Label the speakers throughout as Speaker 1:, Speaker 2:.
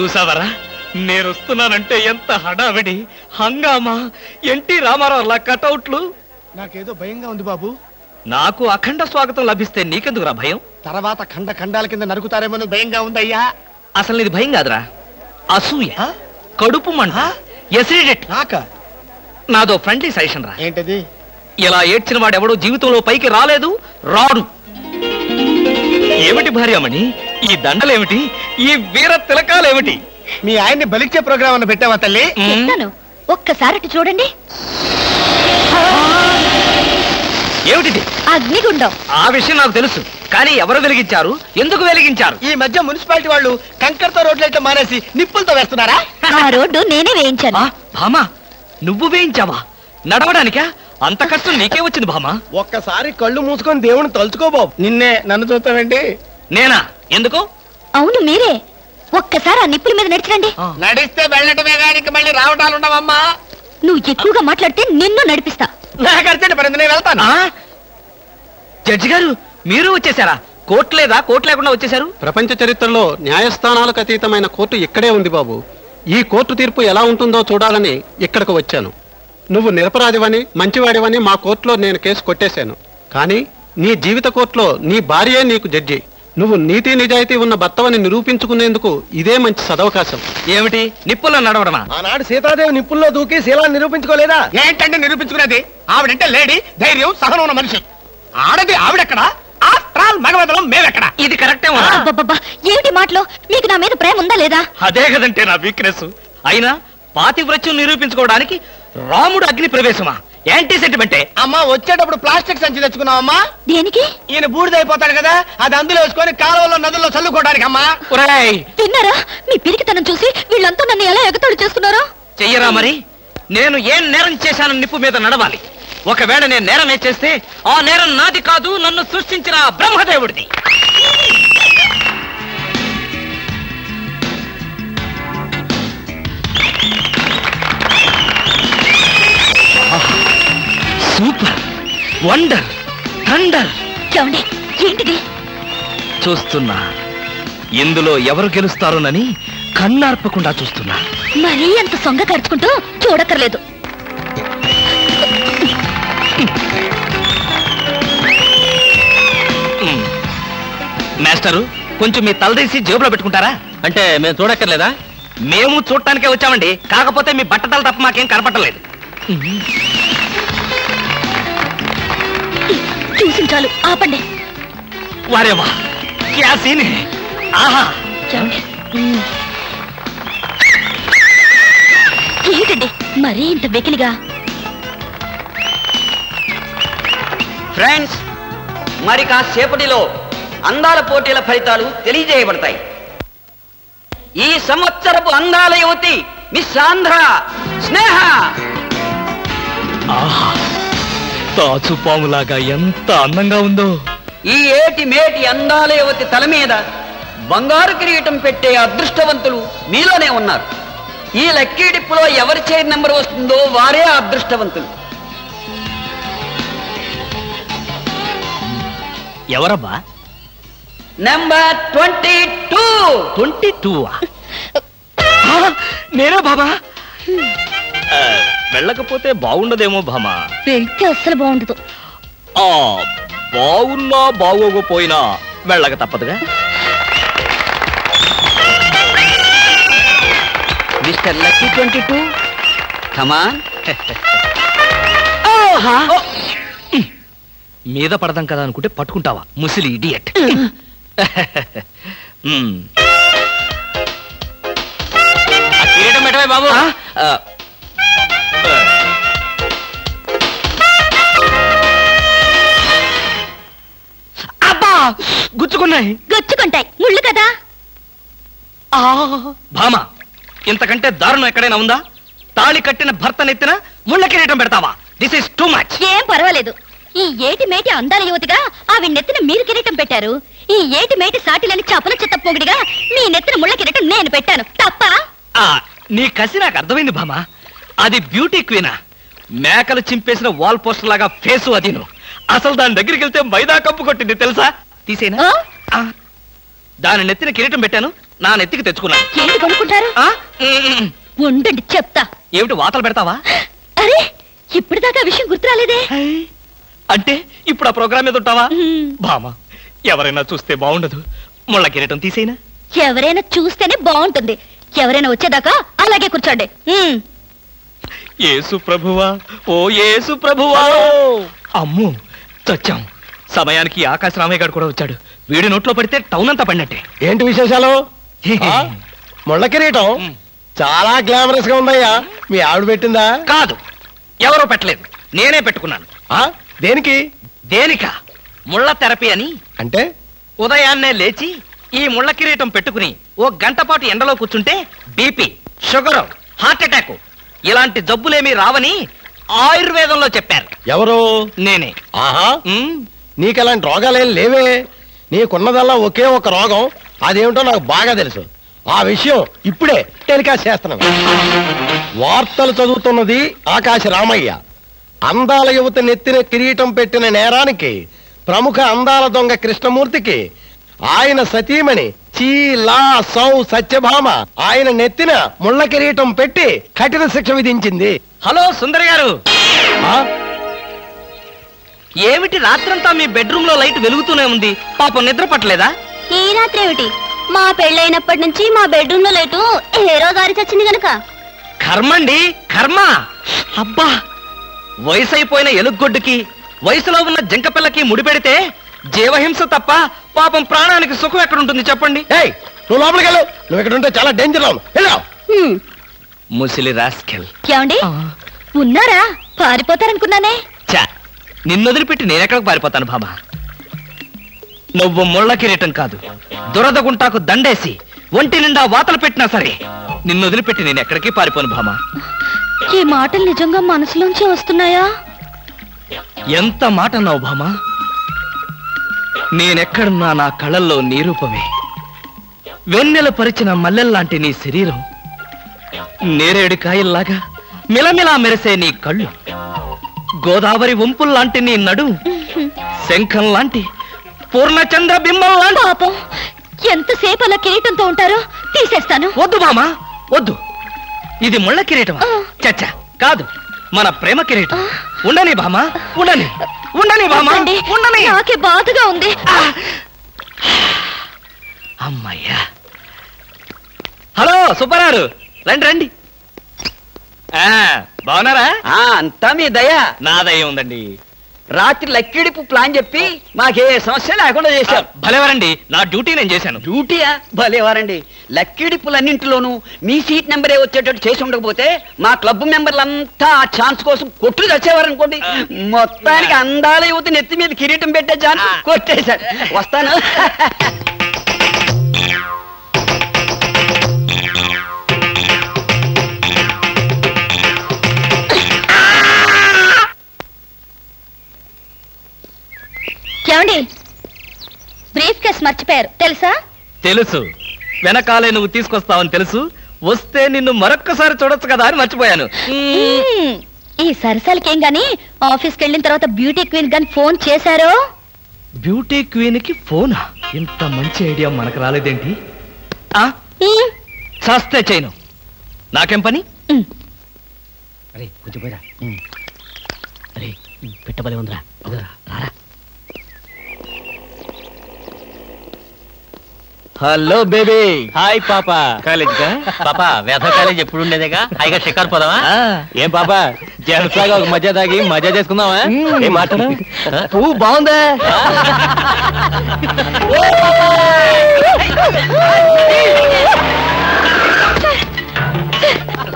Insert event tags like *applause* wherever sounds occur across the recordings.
Speaker 1: చూసావరా? నేను వస్తున్నానంటే ఎంత హడావిడి? హంగామా? ఎన్టీ రామారావు కటౌట్లు?
Speaker 2: నాకేదో భయంగా ఉంది బాబు.
Speaker 1: నాకు అఖండ స్వాగతం లభిస్తే నీకెందుకురా భయం?
Speaker 2: తర్వాత ఖండ ఖండాల కింద నరుకుతారేమో భయంగా ఉందయ్యా.
Speaker 1: అసలు ఇది భయం కాదురా. అసూయ? కడుపు మంట ఎసిడిట్.
Speaker 2: నాక?
Speaker 1: నాదో ఫ్రెండ్లీ సజెషన్ రా.
Speaker 2: ఏంటది?
Speaker 1: ఇలా ఏడ్చిన వాడెవడో జీవితంలో పైకి రాలేదు రాడు. ఏమిటి భార్యమణి? ఈ దండలేమిటి? ఈ వీర తిలకాలేమిటి?
Speaker 2: మీ ఆయన్ని బలిచ్చే ప్రోగ్రామ్ అన్న పెట్టావా తల్లి.
Speaker 3: చెప్తాను. ఒక్కసారి అటు చూడండి.
Speaker 1: ఏమిటిది?
Speaker 3: అగ్నిగుండం.
Speaker 1: ఆ విషయం నాకు తెలుసు. కానీ ఎవరు వెలిగించారు? ఎందుకు వెలిగించారు?
Speaker 2: ఈ మధ్య మున్సిపాలిటీ వాళ్ళు కంకరతో రోడ్లు అయితే మానేసి నిప్పులతో వేస్తున్నారా?
Speaker 3: ఆ రోడ్డు నేనే వేయించాను.
Speaker 1: భామా నువ్వు వేయించావా? నడవడానికా? అంత కష్టం నీకే వచ్చింది భామా.
Speaker 2: ఒక్కసారి కళ్ళు మూసుకొని దేవుని తలుచుకో బాబు. నిన్నే నన్ను చూస్తావేంటి?
Speaker 1: నేనా? ఎందుకు?
Speaker 3: అవును మీరే. ఒక్కసారి ఆ నిప్పుల మీద నడిచిరండి.
Speaker 2: నడిస్తే వెళ్ళటమే కానీ మళ్ళీ రావటాలు ఉండవమ్మా.
Speaker 3: నువ్వు ఎక్కువగా మాట్లాడితే నిన్ను నడిపిస్తా.
Speaker 2: నాకు నేను వెళ్తాను?
Speaker 1: జడ్జి గారు మీరు వచ్చేసారా? కోర్టు లేదా? కోర్టు లేకుండా వచ్చేసారు
Speaker 4: ప్రపంచ చరిత్రలో న్యాయస్థానాలకు అతీతమైన కోర్టు ఇక్కడే ఉంది బాబు. ఈ కోర్టు తీర్పు ఎలా ఉంటుందో చూడాలని ఇక్కడికి వచ్చాను. నువ్వు నిరపరాధివని మంచివాడివని మా కోర్టులో నేను కేసు కొట్టేశాను. కానీ నీ జీవిత కోర్టులో నీ భార్యే నీకు జడ్జి. నువ్వు నీతి నిజాయితీ ఉన్న భర్తవని నిరూపించుకునేందుకు ఇదే మంచి సదవకాశం.
Speaker 1: ఏమిటి? నిప్పుల్లో నడవడమా?
Speaker 2: ఆనాడు సీతాదేవి నిప్పుల్లో దూకి శీలాన్ని నిరూపించుకోలేదా? ఏంటంటే నిరూపించుకునేది? ఆవిడంటే లేడీ ధైర్యం సహనం ఉన్న మనిషి. ఆడది ఆవిడెక్కడ? After all మగవదలం మేమెక్కడ?
Speaker 1: ఇది కరెక్టే
Speaker 3: అబ్బబ్బబ్బా ఏమిటి మాటలు? మీకు నా మీద ప్రేమ ఉందా లేదా?
Speaker 1: అదే కదంటే నా వీక్నెస్ అయినా పాతివ్రత్యం నిరూపించుకోవడానికి రాముడు అగ్ని ప్రవేశమా యాంటీ సెంటిమెంటే
Speaker 2: అమ్మా వచ్చేటప్పుడు ప్లాస్టిక్ సంచి తెచ్చుకున్నావమ్మా
Speaker 3: దేనికి?
Speaker 2: ఈయన బూడిదైపోతాడు కదా అది అందులో వేసుకొని కాలువలో నదుల్లో చల్లుకోవడానికి అమ్మా.
Speaker 1: ఒరేయ్!
Speaker 3: విన్నారా మీ పిరికితనం చూసి వీళ్ళంతా నన్ను ఎలా ఎగతాళి చేస్తున్నారో?
Speaker 1: చెయ్యరా మరి? నేను ఏం నేరం చేశానని నిప్పు మీద నడవాలి. ఒకవేళ నేను నేరమే చేస్తే ఆ నేరం నాది కాదు నన్ను సృష్టించిన ఆ బ్రహ్మదేవుడిది. సూపర్. వండర్. థండర్.
Speaker 3: ఏమండి ఏంటిది?
Speaker 1: చూస్తున్నా. ఇందులో ఎవరు గెలుస్తారోనని కన్నార్పకుండా చూస్తున్నా.
Speaker 3: మరీ అంత సొంగ కరుచుకుంటూ చూడక్కర్లేదు.
Speaker 1: మాస్టరు కొంచెం మీ తలదీసి జేబులో పెట్టుకుంటారా?
Speaker 4: అంటే మేము చూడక్కర్లేదా?
Speaker 1: మేము చూడటానికే వచ్చామండి. కాకపోతే మీ బట్టతల తప్ప మాకేం కనపట్టలేదు
Speaker 3: చూసి చాలు ఆపండి.
Speaker 1: వారేవా క్యా సీన్. ఆహా.
Speaker 3: ఏంటండి మరీ ఇంత వెకిలిగా?
Speaker 5: ఫ్రెండ్స్ మరి కాసేపటిలో అందాల పోటీల ఫలితాలు తెలియజేయబడతాయి. ఈ సంవత్సరపు అందాల యువతి మిస్ ఆంధ్ర స్నేహ!
Speaker 1: ఆహా తాచుపాములాగా ఎంత అందంగా ఉందో.
Speaker 5: ఈ ఏటి మేటి అందాల యువతి తల మీద. బంగారు కిరీటం పెట్టే అదృష్టవంతులు మీలోనే ఉన్నారు. ఈ లక్కీ డిప్పులో ఎవరి చైర్ నెంబర్ వస్తుందో వారే అదృష్టవంతులు.
Speaker 1: ఎవరబ్బా?
Speaker 5: Number twenty two.
Speaker 1: Twenty two నేనే బాబా? వెళ్ళకపోతే బాగుండదేమో భామా.
Speaker 3: వెళ్తే అస్సలు బాగుండదు.
Speaker 1: ఆ బాగున్నా బాగోకపోయినా వెళ్ళక తప్పదుగా.
Speaker 5: Mister lucky twenty two come on
Speaker 1: మీద పడదాం కదా అనుకుంటే పట్టుకుంటావా? ముసిలి ఇడియట్ *laughs* బాబు. అబ్బా గుచ్చుకున్నాయి.
Speaker 3: గొచ్చుకుంటాయి. ముళ్ళు కదా?
Speaker 1: భామ ఇంతకంటే దారుణం ఎక్కడైనా ఉందా? తాళి కట్టిన భర్త నెత్తిన ముళ్ళ కిరీటం పెడతావా? దిస్ ఇస్ టూ మచ్
Speaker 3: ఏం పర్వాలేదు. ఈ ఏటి మేటి అందాల యువతిగా ఆవి నెత్తిన మీరు కిరీటం పెట్టారు. ఈ ఏటి మేటి సాటిలని చపల చిత్త పొగిడిగా మీ నెత్తిన ముళ్ళ కిరీటం నేను పెట్టాను. తప్ప?
Speaker 1: నీ కసి నాకు అర్థమైంది భామ. అది బ్యూటీ క్వీనా? మేకలు చింపేసిన వాల్ పోస్టర్ లాగా ఫేసు అది నువ్వు. అసలు దాని దగ్గరికి వెళ్తే మైదా కప్పు కొట్టింది తెలుసా? తీసేనా. దాని నెత్తిన కిరీటం పెట్టాను నా నెత్తికి తెచ్చుకున్నాను
Speaker 3: ఏంటి కొనుక్కుంటారు?
Speaker 1: ఆ? ఉమ్.
Speaker 3: ఉండండి చెప్తా.
Speaker 1: ఏమిటి వాతలు పెడతావా?
Speaker 3: అరే ఇప్పటిదాకా ఆ విషయం గుర్తురాలేదే.
Speaker 1: అంటే ఇప్పుడు ఆ ప్రోగ్రామ్ మీద ఉంటావా. బామా ఎవరైనా చూస్తే బాగుండదు. ముళ్ళ కిరీటం తీసేనా?
Speaker 3: ఎవరైనా చూస్తేనే బాగుంటుంది. ఎవరైనా వచ్చేదాకా అలాగే కూర్చోండి. ఉమ్.
Speaker 1: యేసు ప్రభువా. ఓ యేసు ప్రభువా. అమ్ము చచ్చాం. సమయానికి ఆకాశ రామయ్య గారు కూడా వచ్చాడు. వీడి నోట్లో పడితే టౌన్ అంతా పడినట్టే.
Speaker 2: ఏంటి విశేషాలు? ముళ్ళ కిరీటం. చాలా గ్లామరస్గా ఉందయ్యా మీ ఆవిడ పెట్టిందా?
Speaker 1: కాదు. ఎవరో పెట్టలేదు. నేనే పెట్టుకున్నాను.
Speaker 2: ఆ? దేనికి?
Speaker 1: దేనిక? ముళ్ళ థెరపీ అని.
Speaker 2: అంటే?
Speaker 1: ఉదయాన్నే లేచి ఈ ముళ్ళ కిరీటం పెట్టుకుని ఓ గంట పాటు ఎండలో కూర్చుంటే బీపీ షుగర్ హార్ట్ అటాక్ ఇలాంటి జబ్బులేమీ రావని ఆయుర్వేదంలో చెప్పారు.
Speaker 2: ఎవరు?
Speaker 1: నేనే.
Speaker 2: ఆహా.
Speaker 1: ఉమ్,
Speaker 2: నీకు అలాంటి రోగాలేం లేవే. నీకున్నదల్లా ఒకే ఒక రోగం. అదేమిటో నాకు బాగా తెలుసు. ఆ విషయం ఇప్పుడే టెలికాస్ట్ చేస్తున్నాను. వార్తలు చదువుతున్నది ఆకాశ రామయ్య. అందాల యువత నెత్తిన కిరీటం పెట్టిన నేరానికి ప్రముఖ అందాల దొంగ కృష్ణమూర్తికి ఆయన సతీమణి చీలా సౌ సత్యభామ. ఆయన నెత్తిన ముళ్ళ కిరీటం పెట్టి కఠిన శిక్ష విధించింది.
Speaker 1: హలో సుందరి గారు
Speaker 2: ఆ?
Speaker 1: ఏమిటి రాత్రంతా మీ బెడ్రూమ్లో లైట్ వెలుగుతూనే ఉంది? పాపం నిద్ర పట్టలేదా?
Speaker 3: ఈ రాత్రి ఏమిటి? మా పెళ్ళైనప్పటి నుంచి మా బెడ్రూమ్లో లేటు రోజు ఆరి చచ్చింది గనక.
Speaker 1: కర్మండి కర్మ. అబ్బా వయసు అయిపోయిన ఎలుగొడ్డుకి వయసులో ఉన్న జింకపిల్లకి ముడిపెడితే జీవహింస తప్ప పాపం ప్రాణానికి సుఖం ఎక్కడుంటుంది చెప్పండి?
Speaker 2: ఏయ్ నువ్వు లోపలికి వెళ్ళు. నువ్వు ఇక్కడ ఉంటే చాలా డేంజర్.
Speaker 1: ముసిలి రాస్కెల్.
Speaker 3: ఏమండి? ఉన్నారా? పారిపోతారనుకున్నానే.
Speaker 1: చా నిన్ను వదిలిపెట్టి నేనెక్కడికి పారిపోతాను బాబా? నువ్వు ముళ్ళ కిరీటం కాదు. దురద గుంటాకు దండేసి ఒంటి నిండా వాతలు పెట్టినా సరే నిన్ను వదిలిపెట్టి నేను ఎక్కడికి పారిపోను భామా
Speaker 3: ఈ మాటలు నిజంగా మనసులోంచి వస్తున్నాయా?
Speaker 1: ఎంత మాట అన్నావు భామా నేనెక్కడున్నా నా కళ్ళల్లో నీ రూపమే వెన్నెల పరిచిన మల్లెల్లాంటి నీ శరీరం. నేరేడు కాయల్లాగా మిలమిలా మెరిసే నీ కళ్ళు. గోదావరి వంపుల్లాంటి నీ నడు శంఖం లాంటి పూర్ణచంద్ర బింబం లాంటి
Speaker 3: పాపం ఎంతసేపు అలా కిరీటంతో ఉంటారో తీసేస్తాను.
Speaker 1: వద్దు మామా వద్దు. ఇది ముళ్ళ కిరీటం. చచ్చా కాదు మన ప్రేమ కిరీటం. ఉండని బామా ఉండని ఉండని బామా. ఉండని.
Speaker 3: నాకే బాధగా ఉంది.
Speaker 1: అమ్మయ్యా. హలో సుబ్బారావు రండి రండి. ఆ, బాగున్నారా?
Speaker 5: ఆ అంతా మీ దయ.
Speaker 1: నా దయ ఉందండి.
Speaker 5: రాత్రి లక్కిడిపు ప్లాన్ చెప్పి మాకే సమస్య లేకుండా చేశారు.
Speaker 1: భలేవారండి. నా డ్యూటీ నేను చేశాను.
Speaker 5: డ్యూటీయా? భలేవారండి. లక్కిడిపులన్నింటిలోనూ మీ సీట్ నెంబరే వచ్చేటట్టు చేసి ఉండకపోతే మా క్లబ్ మెంబర్లంతా ఆ ఛాన్స్ కోసం కొట్టుకు చచ్చేవారనుకోండి. మొత్తానికి అందాల యువత నెత్తి మీద కిరీటం పెట్టే ఛాన్స్ కొట్టేశారు. వస్తాను.
Speaker 3: ఏమండి? బ్రీఫ్ కేస్ మర్చిపోయారు. తెలుసా?
Speaker 1: తెలుసు. వెనకాలే నువ్వు తీసుకొస్తావని తెలుసు. వస్తే నిన్ను మరొక్కసారి చూడొచ్చు కదా అని మర్చిపోయాను.
Speaker 3: మ్మ్. ఈ సరసాలకేం గాని ఆఫీస్కి వెళ్ళిన తర్వాత బ్యూటీ క్వీన్ గాని ఫోన్ చేశారో?
Speaker 1: బ్యూటీ క్వీన్కి ఫోనా? ఇంత మంచి ఐడియా మనకు రాలేదేంటి? ఆ?
Speaker 3: మ్మ్.
Speaker 1: చస్తే చేయను. నాకేం పని?
Speaker 3: మ్మ్.
Speaker 5: అరే కొంచెం పోయిరా అరే పెట్టబలే ఉందిరా. రారా.
Speaker 1: Hello baby.
Speaker 6: హాయ్ పాప.
Speaker 1: కాలేజ్గా
Speaker 6: పాప వేద కాలేజ్ ఎప్పుడు ఉండేదేగా హాయిగా షికార్ పోదామా. ఏం పాప జలసాగా ఒక మజా తాగి మజా చేసుకుందామా? ఏం మాట్లాడు
Speaker 1: పువ్వు బాగుందా?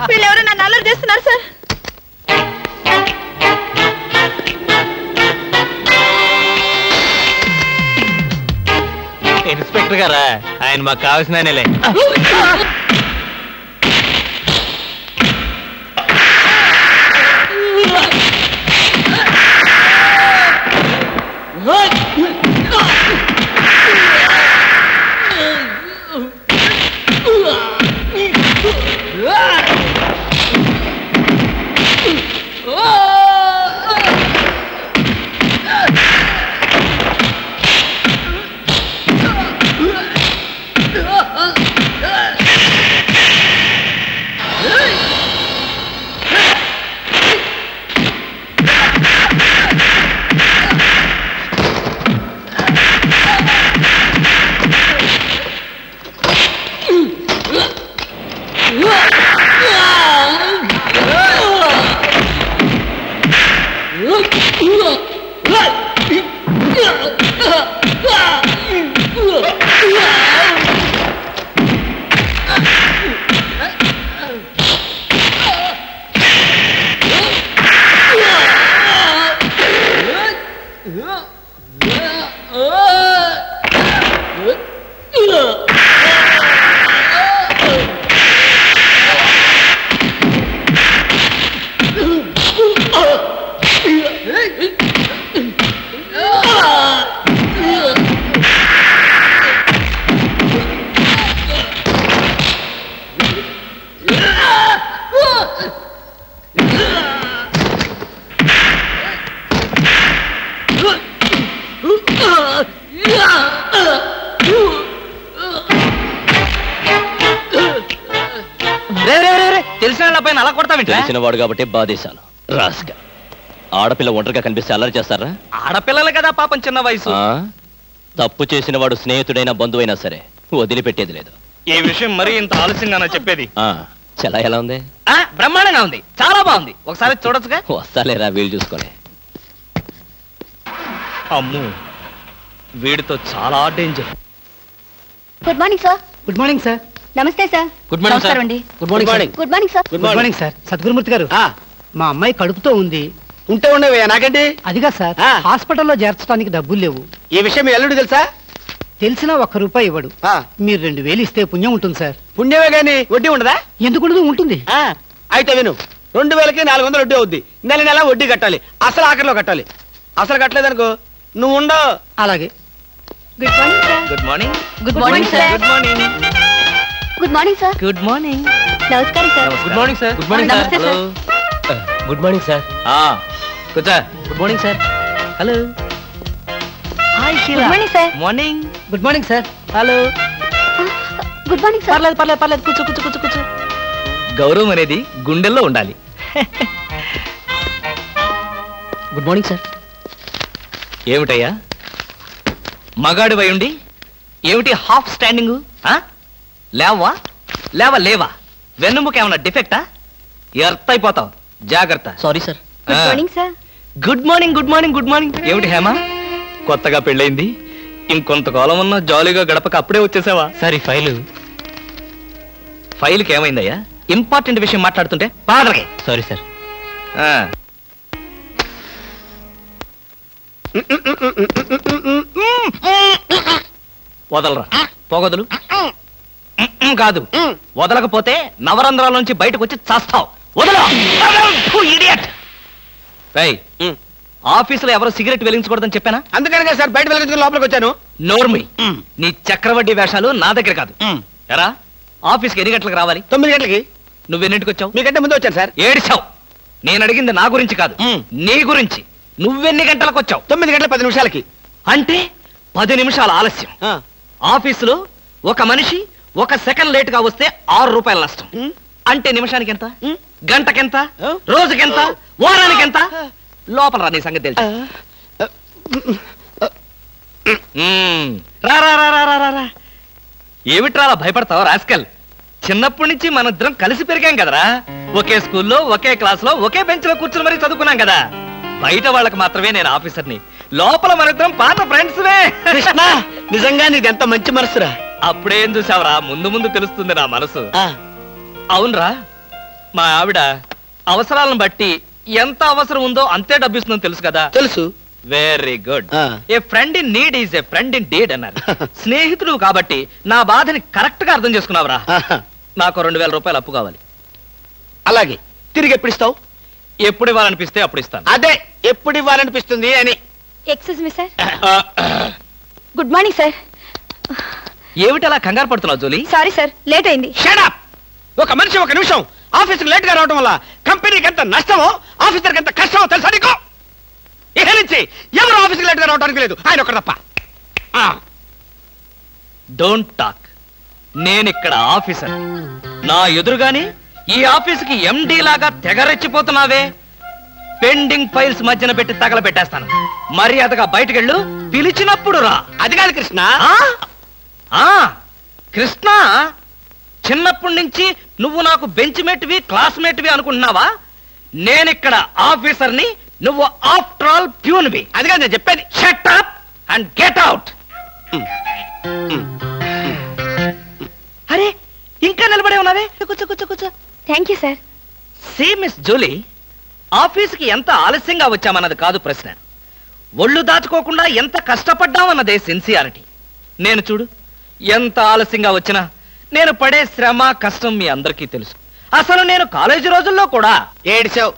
Speaker 3: వీళ్ళెవరో నన్ను అల్లరి చేస్తున్నారు సార్.
Speaker 6: ఇన్స్పెక్టర్ గారా? ఆయన మాకు కావాల్సిన ఆయనలే
Speaker 7: కాబట్టి బాధేశాను. రాస్క ఆడపిల్ల ఒంటరిగా కనిపిస్తే అల్లరి చేస్తారా?
Speaker 1: ఆడపిల్లలు కదా పాపం చిన్న వయసు.
Speaker 7: ఆ? తప్పు చేసిన వాడు స్నేహితుడైనా బంధువైనా సరే వదిలిపెట్టేది లేదు.
Speaker 1: ఈ విషయం మరీ ఇంత ఆలస్యంగా చెప్పేది.
Speaker 7: ఆ చలా ఎలా ఉంది?
Speaker 1: ఆ, బ్రహ్మాండంగా ఉంది. చాలా బాగుంది. ఒకసారి చూడొచ్చుగా?
Speaker 7: వస్తాలేరా వీలు చూసుకొని.
Speaker 1: అమ్ము వీడితో చాలా danger
Speaker 8: good morning sir
Speaker 9: good morning sir
Speaker 8: నమస్తే సార్.
Speaker 7: గుడ్ మార్నింగ్ సార్
Speaker 8: అండి.
Speaker 9: Good morning sir
Speaker 8: good morning sir
Speaker 9: good morning sir Sadgurumurthy గారు.
Speaker 10: ఆ,
Speaker 9: మా అమ్మాయి కడుపుతో ఉంది.
Speaker 10: ఉంటే ఉండేవే నాకేంటి?
Speaker 9: అదిగా సార్
Speaker 10: ఆ.
Speaker 9: హాస్పిటల్లో చేర్చడానికి డబ్బులు లేవు.
Speaker 10: ఈ విషయం మీ అల్లుడు తెలుసా?
Speaker 9: తెలిసినా ఒక్క రూపాయి ఇవ్వడు.
Speaker 10: ఆ,
Speaker 9: మీరు రెండు వేలు ఇస్తే పుణ్యం ఉంటుంది సార్.
Speaker 10: పుణ్యమే గాని వడ్డీ ఉండదా?
Speaker 9: ఎందుకు ఉండదు? ఉంటుంది.
Speaker 10: ఆ, అయితే విను. రెండు వేలకి నాలుగు వందలు వడ్డీ అవుద్ది. నెల నెల వడ్డీ కట్టాలి. అసలు ఆఖరిలో కట్టాలి. అసలు కట్టలేదనుకో నువ్వు ఉండవు.
Speaker 9: అలాగే.
Speaker 8: Good morning
Speaker 1: good morning
Speaker 8: good morning sir
Speaker 1: good morning
Speaker 8: good morning sir
Speaker 1: good morning
Speaker 8: నమస్కారం sir
Speaker 7: good morning sir
Speaker 8: good morning sir
Speaker 7: good morning sir
Speaker 1: కూర్చో
Speaker 7: good morning sir
Speaker 1: hello hi
Speaker 8: good morning sir
Speaker 1: morning
Speaker 9: good morning sir hello
Speaker 8: good morning sir
Speaker 1: పర్లేదు పర్లేదు పర్లేదు కూర్చో కూర్చో కూర్చో కూర్చో గౌరవం అనేది గుండెల్లో ఉండాలి.
Speaker 9: గుడ్ మార్నింగ్ సార్
Speaker 1: ఏమిటయ్యా? మగాడు ఉండి ఏమిటి హాఫ్ స్టాండింగ్ లేవా? లేవా లేవా? వెన్నుముక ఏమన్నా డిఫెక్టా? ఎర్త్ అయిపోతావు. జాగ్రత్త.
Speaker 7: Sorry sir
Speaker 8: good morning sir
Speaker 1: good morning good morning good morning ఏమిటి హేమ? కొత్తగా పెళ్ళైంది ఇంకొంతకాలం ఉన్న జాలీగా గడపక అప్పుడే వచ్చేసావా?
Speaker 7: సార్ ఫైలు
Speaker 1: ఫైల్కి ఏమైందయ్యా? ఇంపార్టెంట్ విషయం మాట్లాడుతుంటే పాదరకే
Speaker 7: సారీ సార్
Speaker 1: వదలరా. పోగొదలు. కాదు. వదలకపోతే నవరంధ్రాల నుంచి బయటకు వచ్చి చస్తావు ఆఫీసులో ఎవరు సిగరెట్ వెలిగించకూడదని చెప్పానా?
Speaker 10: అందుకనే సార్ బయట వెళ్ళి లోపలికి వచ్చాను.
Speaker 1: నోర్మి నీ చక్రవడ్డీ వేషాలు నా దగ్గర కాదు. ఎరా ఆఫీస్కి ఎన్ని గంటలకు రావాలి?
Speaker 10: తొమ్మిది గంటలకి.
Speaker 1: నువ్వెన్నింటికి వచ్చావు?
Speaker 10: మీకంటే ముందు వచ్చాను సార్.
Speaker 1: ఏడిచావు. నేను అడిగింది నా గురించి కాదు. నీ గురించి. నువ్వెన్ని గంటలకు వచ్చావు?
Speaker 10: తొమ్మిది గంటల పది నిమిషాలకి.
Speaker 1: అంటే పది నిమిషాల ఆలస్యం. ఆఫీసులో ఒక మనిషి ఒక సెకండ్ లేట్గా వస్తే ఆరు రూపాయల నష్టం. అంటే నిమిషానికి ఎంత. గంటకెంత. రోజుకెంత? వారానికి ఎంత లోపల రా నీ సంగతి తెలుసు ఏమిట్రా అలా భయపడతావు రాస్కల్? చిన్నప్పటి నుంచి మనిద్దరం కలిసి పెరిగాం కదరా. ఒకే స్కూల్లో ఒకే క్లాస్లో ఒకే బెంచ్లో కూర్చుని మరీ చదువుకున్నాం కదా. బయట వాళ్ళకి మాత్రమే నేను ఆఫీసర్ని. లోపల మనిద్దరం పాత ఫ్రెండ్స్
Speaker 10: కృష్ణ నిజంగా నీది ఎంత మంచి మనసురా.
Speaker 1: అప్పుడేం చూసావురా? ముందు ముందు తెలుస్తుంది నా మనసు.
Speaker 10: ఆ,
Speaker 1: అవునరా? మా ఆవిడ అవసరాలను బట్టి ఎంత అవసరం ఉందో అంతే డబ్బిస్తుందని తెలుసు కదా?
Speaker 10: తెలుసు.
Speaker 1: Very good. A friend in need is a friend indeed అన్నారు. *laughs* స్నేహితుడు కాబట్టి నా బాధని కరెక్ట్గా అర్థం చేసుకున్నావురా. నాకు రెండు వేల రూపాయలు అప్పు కావాలి.
Speaker 10: అలాగే. తిరిగి ఎప్పుడు ఇస్తావు?
Speaker 1: ఎప్పుడు ఇవ్వాలనిపిస్తే అప్పుడు ఇస్తాను.
Speaker 10: అదే ఎప్పుడు ఇవ్వాలనిపిస్తుంది అని.
Speaker 8: Excuse me sir good morning sir
Speaker 1: ఏమిటి అలా కంగారు పడుతున్నావు జోలి?
Speaker 8: సారీ సార్ లేట్ అయింది.
Speaker 10: షడప్ ఒక మనిషి ఒక నిమిషం ఆఫీస్కి లేట్గా రావడం వల్ల కంపెనీకి ఎంత నష్టమో ఆఫీసర్కి ఎంత కష్టమో తెలుసా నీకు? ఇక నుంచి ఎవరు ఆఫీస్కి లేట్గా రావడానికి లేదు? ఆయన ఒకరు తప్ప. ఆ,
Speaker 1: డోంట్ టాక్ నేనిక్కడ ఆఫీసర్. నా ఎదురుగానే ఈ ఆఫీసుకి ఎండి లాగా తెగరెచ్చిపోతున్నావే. పెండింగ్ ఫైల్స్ మధ్యన పెట్టి తగలబెట్టేస్తాను. మర్యాదగా బయటకెళ్ళు. పిలిచినప్పుడు రా.
Speaker 10: అది కాదు కృష్ణ.
Speaker 1: ఆ? కృష్ణ చిన్నప్పటి నుంచి నువ్వు నాకు బెంచ్ మేట్వి క్లాస్మేట్వి అనుకుంటున్నావా? నేనిక్కడ ఆఫీసర్ని నువ్వు ఆఫ్టర్ ఆల్ ప్యూన్వి.
Speaker 10: అది కాదు నేను చెప్పేది
Speaker 1: shut up and get out అరే ఇంకా నిలబడే ఉన్నావే? కూర్చో కూర్చో కూర్చో
Speaker 8: thank you sir
Speaker 1: say miss Julie ఆఫీస్కి ఎంత ఆలస్యంగా వచ్చామన్నది కాదు ప్రశ్న. ఒళ్ళు దాచుకోకుండా ఎంత కష్టపడ్డామన్నదే సిన్సియారిటీ. నేను చూడు. ఎంత ఆలస్యంగా వచ్చినా నేను పడే శ్రమ కష్టం మీ అందరికీ తెలుసు. అసలు నేను కాలేజీ రోజుల్లో కూడా
Speaker 10: ఏడిచావు?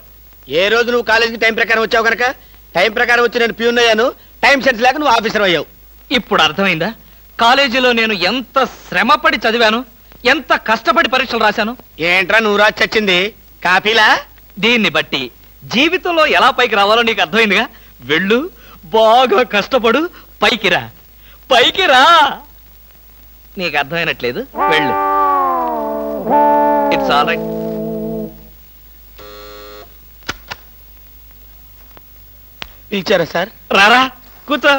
Speaker 10: ఏ రోజు నువ్వు కాలేజీకి టైం ప్రకారం వచ్చావు కనుక? టైం ప్రకారం వచ్చి నేను ప్యూన్ అయ్యాను. టైం సెన్స్ లేక నువ్వు ఆఫీసర్ అయ్యావు.
Speaker 1: ఇప్పుడు అర్థమైందా? కాలేజీలో నేను ఎంత శ్రమపడి చదివాను? ఎంత కష్టపడి పరీక్షలు రాశాను?
Speaker 10: ఏంట్రా నువ్వు రాసి చచ్చింది? కాపీలా
Speaker 1: దీన్ని బట్టి జీవితంలో ఎలా పైకి రావాలో నీకు అర్థమైందిగా? వెళ్ళు బాగా కష్టపడు పైకి రా. పైకి రా! నీకు అర్థమైనట్లేదు. వెళ్ళు. ఇట్స్ ఆల్ రైట్
Speaker 10: పిలిచారా సార్?
Speaker 1: రారా కూర్చో.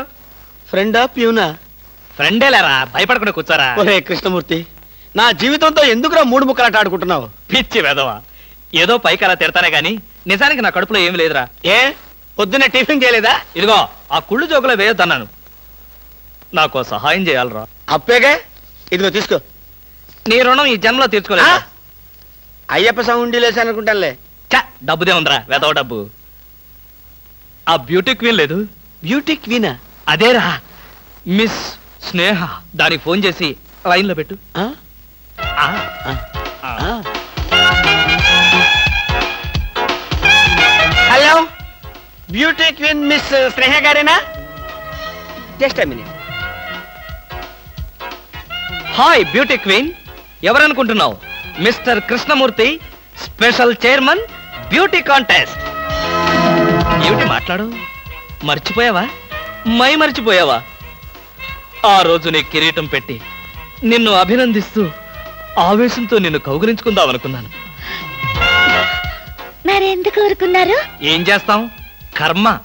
Speaker 10: ఫ్రెండా ప్యూనా?
Speaker 1: ఫ్రెండే లేరా? భయపడకుండా కూర్చోరా.
Speaker 10: ఒరే కృష్ణమూర్తి నా జీవితంతో ఎందుకురా మూడు ముక్కలు ఆట ఆడుకుంటున్నావు?
Speaker 1: పిచ్చి వెదవా. ఏదో పైకి అలా తిడతానే గాని నిజానికి నా కడుపులో ఏమి లేదురా.
Speaker 10: ఏ? పొద్దున్న టిఫిన్ చేయలేదా?
Speaker 1: ఇదిగో ఆ కుళ్ళు జోకులో వేయొద్దన్నాను. నాకు సహాయం చేయాలరా.
Speaker 10: అప్పేగా? ఇదిగో తీసుకో.
Speaker 1: నీ రుణం ఈ జన్మలో
Speaker 10: ఆ?
Speaker 1: తీర్చుకోలేదు
Speaker 10: అయ్యప్ప సౌండి లేసాను అనుకుంటానులే.
Speaker 1: చ డబ్బుదే ఉందిరా వెదవ డబ్బు. ఆ బ్యూటీ క్వీన్ లేదు.
Speaker 10: బ్యూటీ క్వీనా?
Speaker 1: అదేరా మిస్ స్నేహ దానికి ఫోన్ చేసి లైన్లో పెట్టు.
Speaker 10: Hello? Beauty queen miss Sneha గారేనా? Just minute.
Speaker 1: Hi beauty queen. ఎవరనుకుంటున్నావు? Mister Krishnamurthy special chairman beauty contest. ఏమిటి మాట్లాడు? మర్చిపోయావా? మై మర్చిపోయావా? ఆ రోజు నీ కిరీటం పెట్టి నిన్ను అభినందిస్తూ ఆవేశంతో నిన్ను కౌగిలించుకుందాం అనుకున్నాను.
Speaker 3: మరెందుకు ఊరుకున్నారు?
Speaker 1: ఏం చేస్తాం? కర్మ.